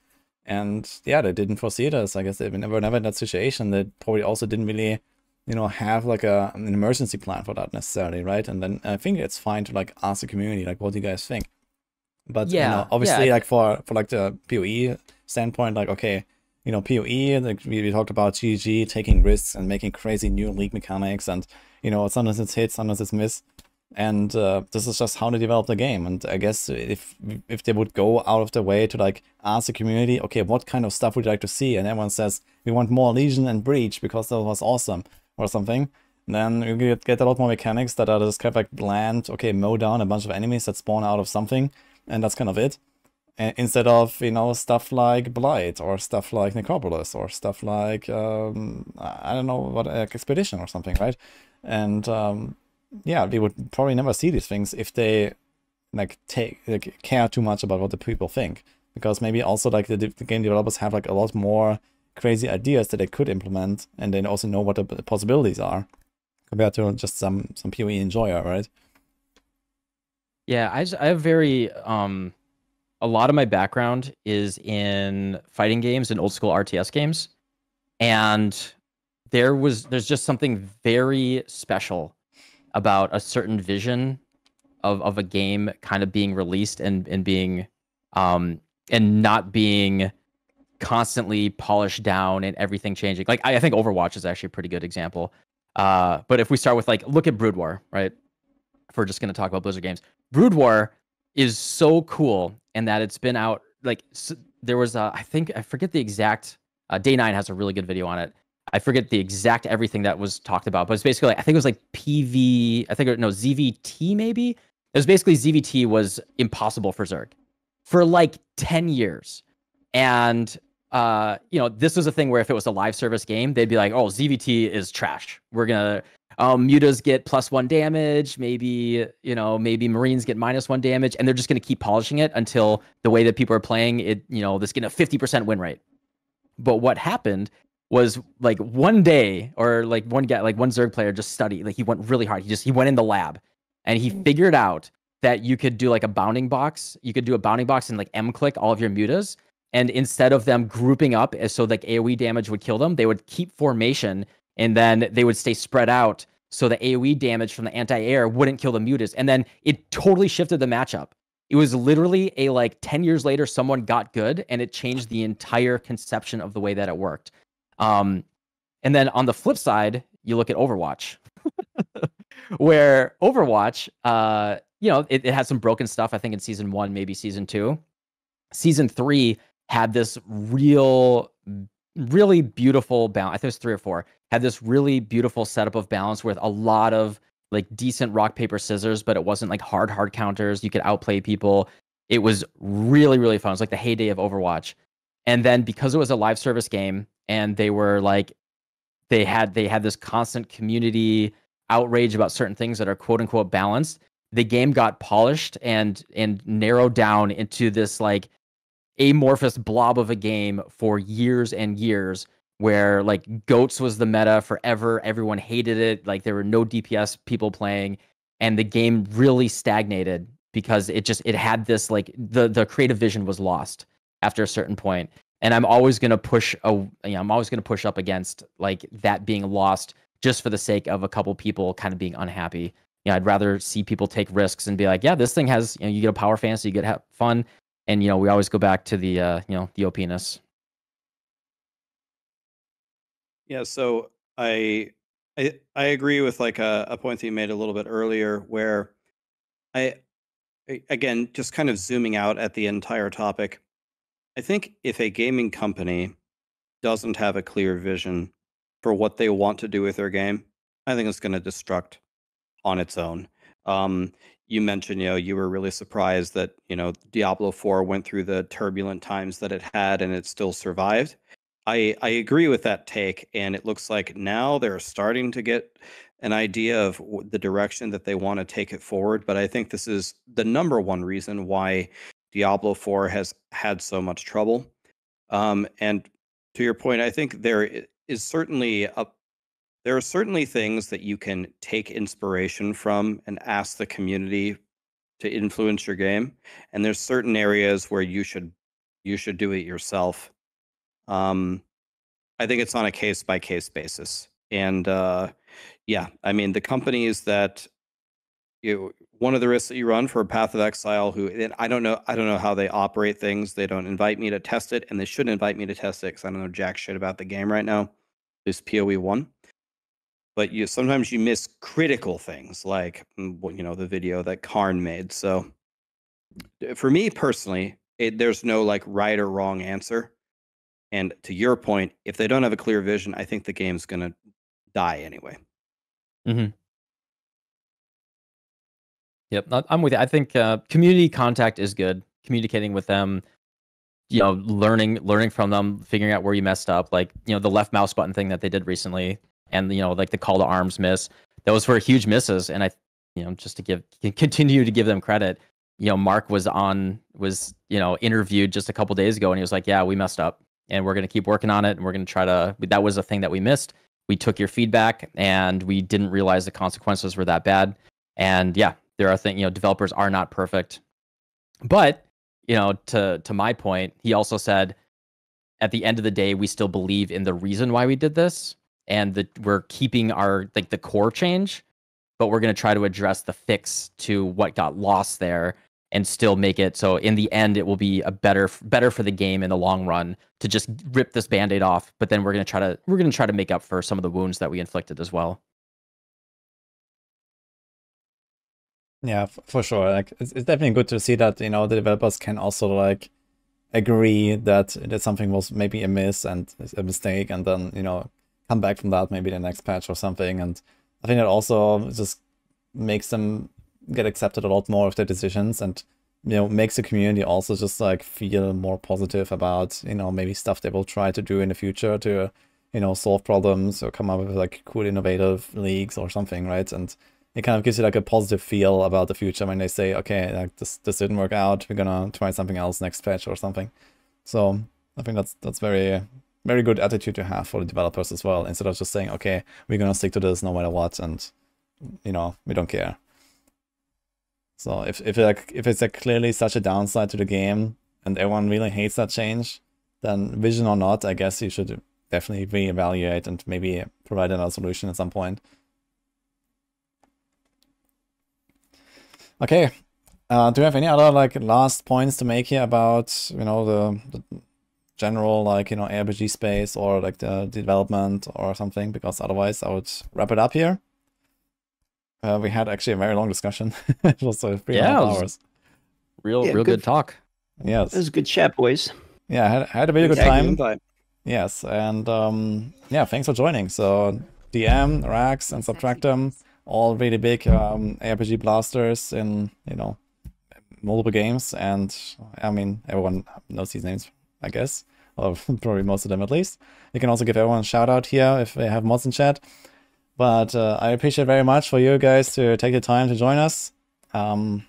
Speaker 1: And yeah, they didn't foresee this. I guess they were never, never in that situation. They probably also didn't really, you know, have like a an emergency plan for that necessarily, right? And then I think it's fine to like ask the community, like, what do you guys think? But you know, obviously,
Speaker 4: I-
Speaker 1: like for for like the POE standpoint, like okay, you know, POE, like we, we talked about GG taking risks and making crazy new league mechanics, and you know, sometimes it's hit, sometimes it's miss, and uh, this is just how they develop the game. And I guess if if they would go out of their way to like ask the community, okay, what kind of stuff would you like to see, and everyone says we want more Legion and Breach because that was awesome or something. Then you get, get a lot more mechanics that are just kind of like bland. Okay, mow down a bunch of enemies that spawn out of something, and that's kind of it. Instead of you know stuff like Blight or stuff like Necropolis or stuff like um, I I don't know what like Expedition or something, right? And um, yeah, we would probably never see these things if they like take like care too much about what the people think because maybe also like the, the game developers have like a lot more crazy ideas that they could implement and they also know what the possibilities are compared to just some some PoE enjoyer, right?
Speaker 4: Yeah, I, I have very um a lot of my background is in fighting games and old school RTS games. And there was there's just something very special about a certain vision of of a game kind of being released and and being um and not being constantly polished down and everything changing. Like I, I think Overwatch is actually a pretty good example. Uh, but if we start with like look at Brood War, right? If we're just gonna talk about Blizzard games, Brood War is so cool in that it's been out like s- there was a I think I forget the exact uh, Day Nine has a really good video on it. I forget the exact everything that was talked about, but it's basically I think it was like PV. I think no ZVT maybe. It was basically ZVT was impossible for Zerg for like ten years, and uh, you know this was a thing where if it was a live service game, they'd be like, oh ZVT is trash. We're gonna um, mutas get plus one damage, maybe you know, maybe Marines get minus one damage, and they're just to keep polishing it until the way that people are playing it, you know, this getting a fifty percent win rate. But what happened was like one day or like one guy like one Zerg player just studied like he went really hard. He just he went in the lab and he mm. figured out that you could do like a bounding box. You could do a bounding box and like M click all of your mutas. And instead of them grouping up as so like AoE damage would kill them, they would keep formation and then they would stay spread out so the AoE damage from the anti-air wouldn't kill the mutas. And then it totally shifted the matchup. It was literally a like 10 years later, someone got good and it changed the entire conception of the way that it worked. Um, and then on the flip side, you look at Overwatch, where Overwatch, uh, you know, it, it had some broken stuff, I think, in season one, maybe season two. Season three had this real, really beautiful balance. I think it was three or four, had this really beautiful setup of balance with a lot of like decent rock, paper, scissors, but it wasn't like hard, hard counters. You could outplay people. It was really, really fun. It was like the heyday of Overwatch. And then because it was a live service game and they were like they had they had this constant community outrage about certain things that are quote unquote balanced. The game got polished and and narrowed down into this like amorphous blob of a game for years and years where like goats was the meta forever everyone hated it like there were no dps people playing and the game really stagnated because it just it had this like the the creative vision was lost after a certain point and i'm always going to push a you know, i'm always going to push up against like that being lost just for the sake of a couple people kind of being unhappy you know, I'd rather see people take risks and be like, yeah, this thing has, you know, you get a power fantasy, you get have fun, and you know, we always go back to the, uh, you know, the OPness.
Speaker 3: Yeah, so I I I agree with like a, a point that you made a little bit earlier, where I again just kind of zooming out at the entire topic. I think if a gaming company doesn't have a clear vision for what they want to do with their game, I think it's going to destruct on its own. Um, you mentioned, you know, you were really surprised that, you know, Diablo 4 went through the turbulent times that it had and it still survived. I I agree with that take, and it looks like now they're starting to get an idea of the direction that they want to take it forward. But I think this is the number one reason why Diablo 4 has had so much trouble. Um, and to your point, I think there is certainly a there are certainly things that you can take inspiration from and ask the community to influence your game and there's certain areas where you should you should do it yourself um i think it's on a case by case basis and uh yeah i mean the companies that you one of the risks that you run for a path of exile who i don't know i don't know how they operate things they don't invite me to test it and they shouldn't invite me to test it because i don't know jack shit about the game right now this poe 1 but you sometimes you miss critical things like mm, you know the video that Karn made. So for me personally, it, there's no like right or wrong answer. And to your point, if they don't have a clear vision, I think the game's gonna die anyway.
Speaker 4: Mm-hmm. Yep, I'm with you. I think uh, community contact is good. Communicating with them, you know, learning learning from them, figuring out where you messed up. Like you know, the left mouse button thing that they did recently and you know like the call to arms miss those were huge misses and i you know just to give continue to give them credit you know mark was on was you know interviewed just a couple days ago and he was like yeah we messed up and we're going to keep working on it and we're going to try to that was a thing that we missed we took your feedback and we didn't realize the consequences were that bad and yeah there are things you know developers are not perfect. But you know to to my point he also said at the end of the day we still believe in the reason why we did this and the, we're keeping our like the core change, but we're going to try to address the fix to what got lost there and still make it so in the end it will be a better better for the game in the long run to just rip this band-aid off but then we're going to try to we're going to try to make up for some of the wounds that we inflicted as well
Speaker 1: yeah for sure like it's, it's definitely good to see that you know the developers can also like agree that that something was maybe a miss and a mistake and then you know come back from that maybe the next patch or something. And I think that also just makes them get accepted a lot more of their decisions and you know makes the community also just like feel more positive about you know maybe stuff they will try to do in the future to you know solve problems or come up with like cool innovative leagues or something right and it kind of gives you like a positive feel about the future when they say okay like this this didn't work out we're gonna try something else next patch or something so i think that's that's very very good attitude to have for the developers as well, instead of just saying, okay, we're gonna stick to this no matter what, and you know, we don't care. So if if like if it's clearly such a downside to the game, and everyone really hates that change, then vision or not, I guess you should definitely reevaluate and maybe provide another solution at some point. Okay, uh, do you have any other like last points to make here about you know the, the general like you know ARPG space or like the development or something? Because otherwise, I would wrap it up here. Uh, we had actually a very long discussion. it was uh, three and
Speaker 4: Yeah, it was-
Speaker 1: hours.
Speaker 4: Real,
Speaker 2: Yeah,
Speaker 4: real
Speaker 2: good
Speaker 4: good talk.
Speaker 1: Yes.
Speaker 2: it was a good chat, boys.
Speaker 1: Yeah, I had, I had a very good
Speaker 3: Thank
Speaker 1: time. Yes, and um, yeah, thanks for joining. So DM, Rax, and Subtractem, all really big um, ARPG blasters in you know multiple games, and I mean everyone knows these names, I guess, or probably most of them at least. You can also give everyone a shout out here if they have mods in chat. But uh, I appreciate very much for you guys to take the time to join us. Um,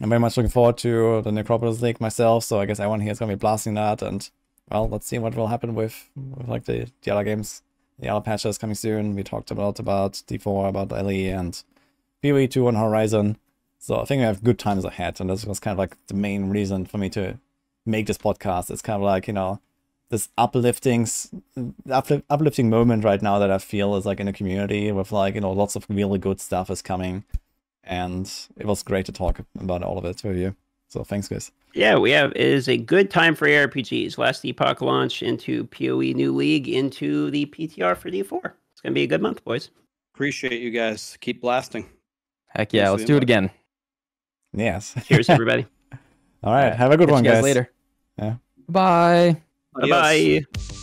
Speaker 1: I'm very much looking forward to the Necropolis League myself, so I guess everyone here is gonna be blasting that and well, let's see what will happen with, with like the, the other games, the other patches coming soon. We talked about about D4, about LE, and PoE 2 on Horizon. So I think we have good times ahead, and this was kind of like the main reason for me to make this podcast. It's kind of like you know this uplifting, uplifting moment right now that I feel is like in the community with like you know lots of really good stuff is coming, and it was great to talk about all of it with you. So thanks, guys.
Speaker 2: Yeah, we have it is a good time for ARPGs. Last Epoch launch into PoE New League into the PTR for D4. It's gonna be a good month, boys.
Speaker 3: Appreciate you guys. Keep blasting.
Speaker 4: Heck yeah,
Speaker 3: Thanks for
Speaker 4: let's do it again.
Speaker 1: Yes.
Speaker 2: Cheers, everybody.
Speaker 1: all right. Have a good
Speaker 4: Catch
Speaker 1: one,
Speaker 4: you guys
Speaker 1: guys.
Speaker 4: later.
Speaker 1: Yeah.
Speaker 4: Bye.
Speaker 2: bye bye.